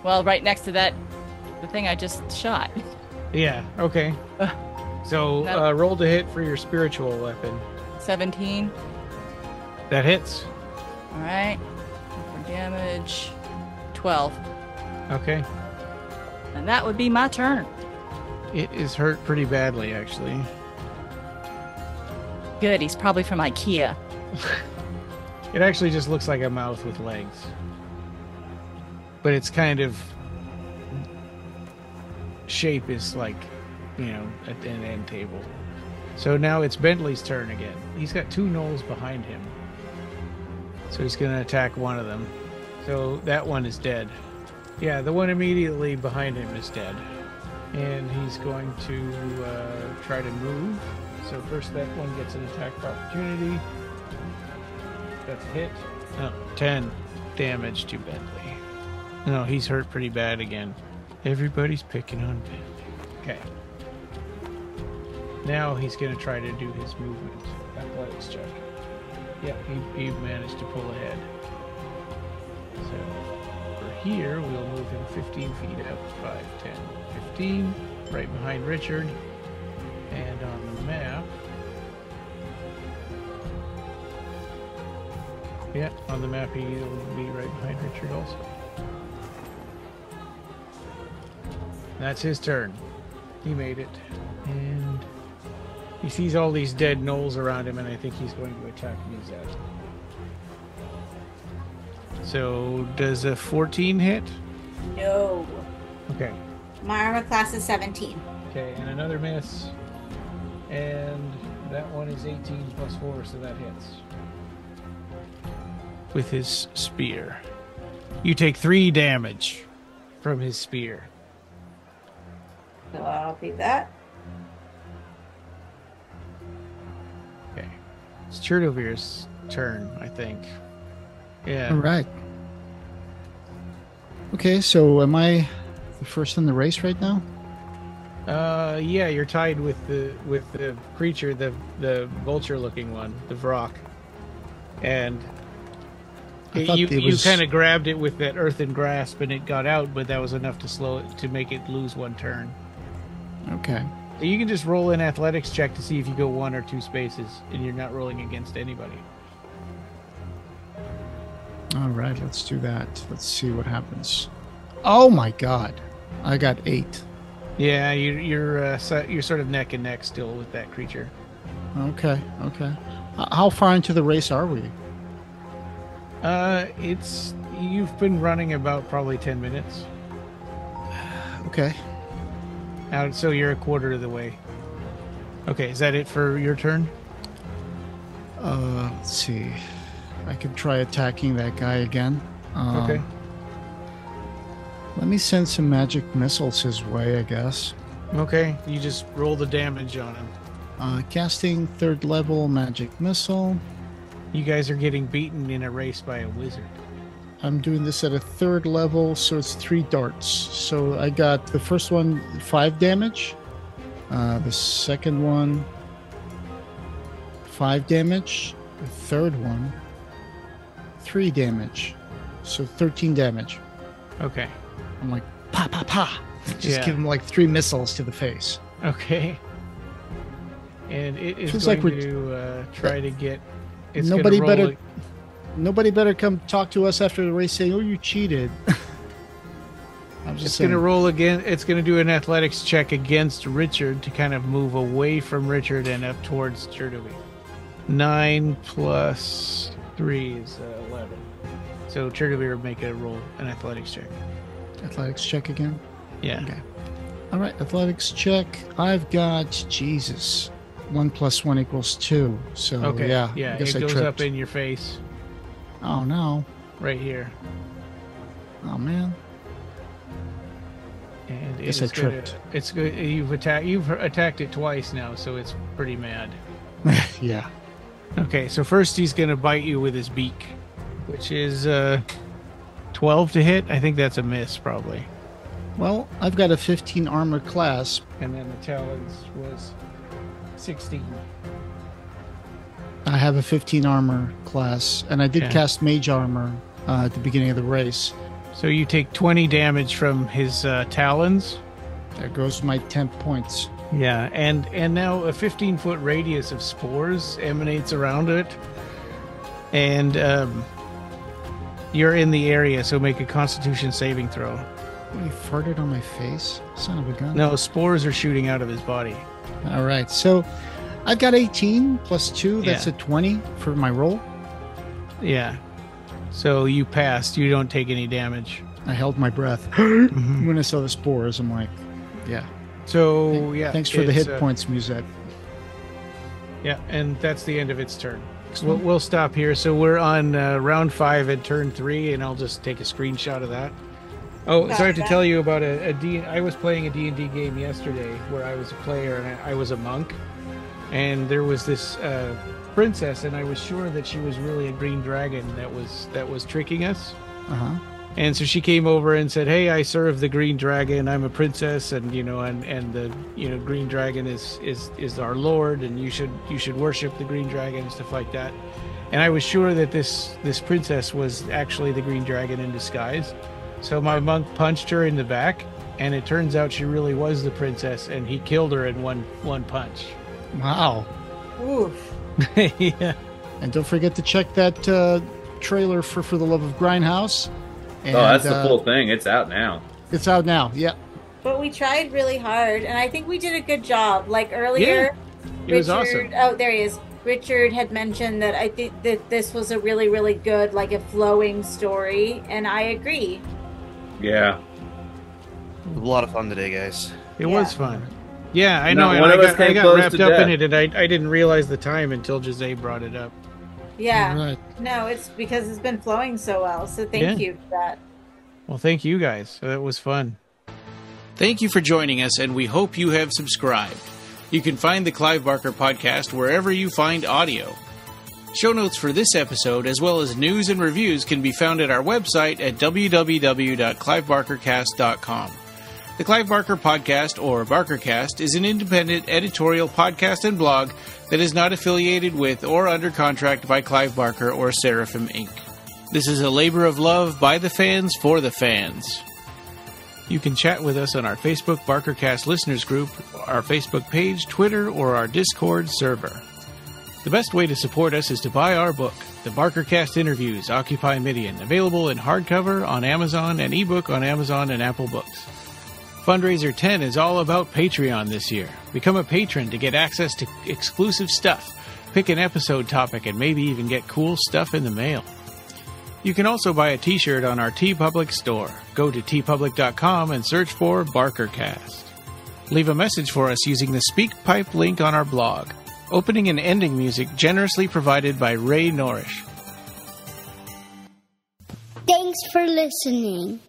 well, right next to that, the thing I just shot. yeah, okay. So No. uh, roll to hit for your spiritual weapon. 17. That hits. All right. Damage, 12. Okay. And that would be my turn. It is hurt pretty badly, actually. Good. He's probably from IKEA. It actually just looks like a mouth with legs. But it's kind of shape is like, you know, at an end table. So now it's Bentley's turn again. He's got two gnolls behind him. So he's going to attack one of them. So that one is dead. Yeah, the one immediately behind him is dead. And he's going to uh, try to move. So first that one gets an attack opportunity. That's a hit. Oh, 10 damage to Bentley. No, he's hurt pretty bad again. Everybody's picking on Bentley. Okay. Now he's going to try to do his movement. Athletics check. Yeah, he, he managed to pull ahead. So for here, we'll move him 15 feet up. 5, 10, 15. Right behind Richard. And on the map, Yeah, on the map he'll be right behind Richard also. That's his turn. He made it. And he sees all these dead gnolls around him, and I think he's going to attack Musette. So, does a 14 hit? No. Okay. My armor class is 17. Okay, and another miss. And that one is 18 plus 4, so that hits. With his spear. You take 3 damage from his spear. So I'll beat that. It's Churdovir's turn, I think. Yeah. All right. Okay, so am I the first in the race right now? Uh, yeah, you're tied with the with the creature, the the vulture-looking one, the Vrock, and it- you you was- kind of grabbed it with that earthen grasp, and it got out, but that was enough to slow it to make it lose one turn. Okay. You can just roll an athletics check to see if you go one or two spaces, and you're not rolling against anybody. All right, let's do that. Let's see what happens. Oh my god. I got eight. Yeah, you, you're uh, so- you're sort of neck and neck still with that creature. Okay, okay. How far into the race are we? Uh, it's you've been running about probably ten minutes. Okay. Out, so you're a quarter of the way. Okay, is that it for your turn? Uh, let's see. I could try attacking that guy again. Um, Okay. Let me send some magic missiles his way, I guess. Okay, you just roll the damage on him. Uh, casting third level magic missile. You guys are getting beaten in a race by a wizard. I'm doing this at a third level, so it's three darts. So I got the first one five damage, uh, the second one five damage, the third one three damage, so thirteen damage. Okay. I'm like pa pa pa, just Yeah. give him like three missiles to the face. Okay. And it is Feels going like we're- to uh, try to get. It's nobody better, a- nobody better come talk to us after the race saying, "Oh, you cheated." I'm just It's going to roll again. It's going to do an athletics check against Richard to kind of move away from Richard and up towards Churdovir. Nine plus three is uh, eleven. So Churdovir will make a roll an athletics check. Athletics check again. Yeah. Okay. All right, athletics check. I've got Jesus. One plus one equals two. So Okay. yeah, Yeah. I guess it goes up in your face Oh no! right here, Oh man! and it's I gonna- It's good. You've attacked. You've attacked it twice now, so it's pretty mad. yeah. Okay, so first he's going to bite you with his beak, which is uh, 12 to hit. I think that's a miss, probably. Well, I've got a 15 armor class. And then the talons was 16. I have a 15 armor class, and I did Okay. cast mage armor uh, at the beginning of the race. So you take 20 damage from his uh, talons. There goes my 10 points. Yeah, and and now a 15 foot radius of spores emanates around it, and um, you're in the area. So make a Constitution saving throw. He farted on my face. Son of a gun. No, spores are shooting out of his body. All right, so I've got 18 plus two. That's Yeah. a 20 for my roll. Yeah. So you passed. You don't take any damage. I held my breath Mm-hmm. when I saw the spores. I'm like, yeah. So yeah. Thanks for the hit uh, points, Musette. Yeah, and that's the end of its turn. We'll, we'll stop here. So we're on uh, round five and turn three, and I'll just take a screenshot of that. Oh, so I have to tell you about a, a D. I was playing a D and D game yesterday where I was a player and I, I was a monk, and there was this uh, princess, and I was sure that she was really a green dragon that was that was tricking us. Uh huh. And so she came over and said, "Hey, I serve the green dragon. I'm a princess, and you know, and and the you know green dragon is is is our lord, and you should you should worship the green dragon and stuff like that." And I was sure that this this princess was actually the green dragon in disguise. So my monk punched her in the back, and it turns out she really was the princess, and he killed her in one one punch. Wow. Oof. yeah. And don't forget to check that uh, trailer for For the Love of Grindhouse. And, oh, that's the uh, full thing. It's out now. It's out now. Yeah. But we tried really hard, and I think we did a good job. Like earlier, It was Richard, awesome. Oh, there he is. Richard had mentioned that I think that this was a really, really good, like a flowing story, and I agree. Yeah. A lot of fun today, guys. It was fun. Yeah, I No, know. and one I of us got, I got close wrapped to up in it, and I, I didn't realize the time until Jose brought it up. Yeah. Right. No, it's because it's been flowing so well. So thank Yeah. you for that. Well, thank you guys. That was fun. Thank you for joining us, and we hope you have subscribed. You can find the Clive Barker podcast wherever you find audio. Show notes for this episode, as well as news and reviews, can be found at our website at www.clivebarkercast.com. The Clive Barker Podcast, or BarkerCast, is an independent editorial podcast and blog that is not affiliated with or under contract by Clive Barker or Seraphim Inc. This is a labor of love by the fans for the fans. You can chat with us on our Facebook BarkerCast listeners group, our Facebook page, Twitter, or our Discord server. The best way to support us is to buy our book, The BarkerCast Interviews Occupy Midian, available in hardcover on Amazon and ebook on Amazon and Apple Books. Fundraiser 10 is all about Patreon this year. Become a patron to get access to exclusive stuff, pick an episode topic, and maybe even get cool stuff in the mail. You can also buy a t shirt on our TeePublic store. Go to teepublic.com and search for BarkerCast. Leave a message for us using the SpeakPipe link on our blog. Opening and ending music generously provided by Ray Norish. Thanks for listening.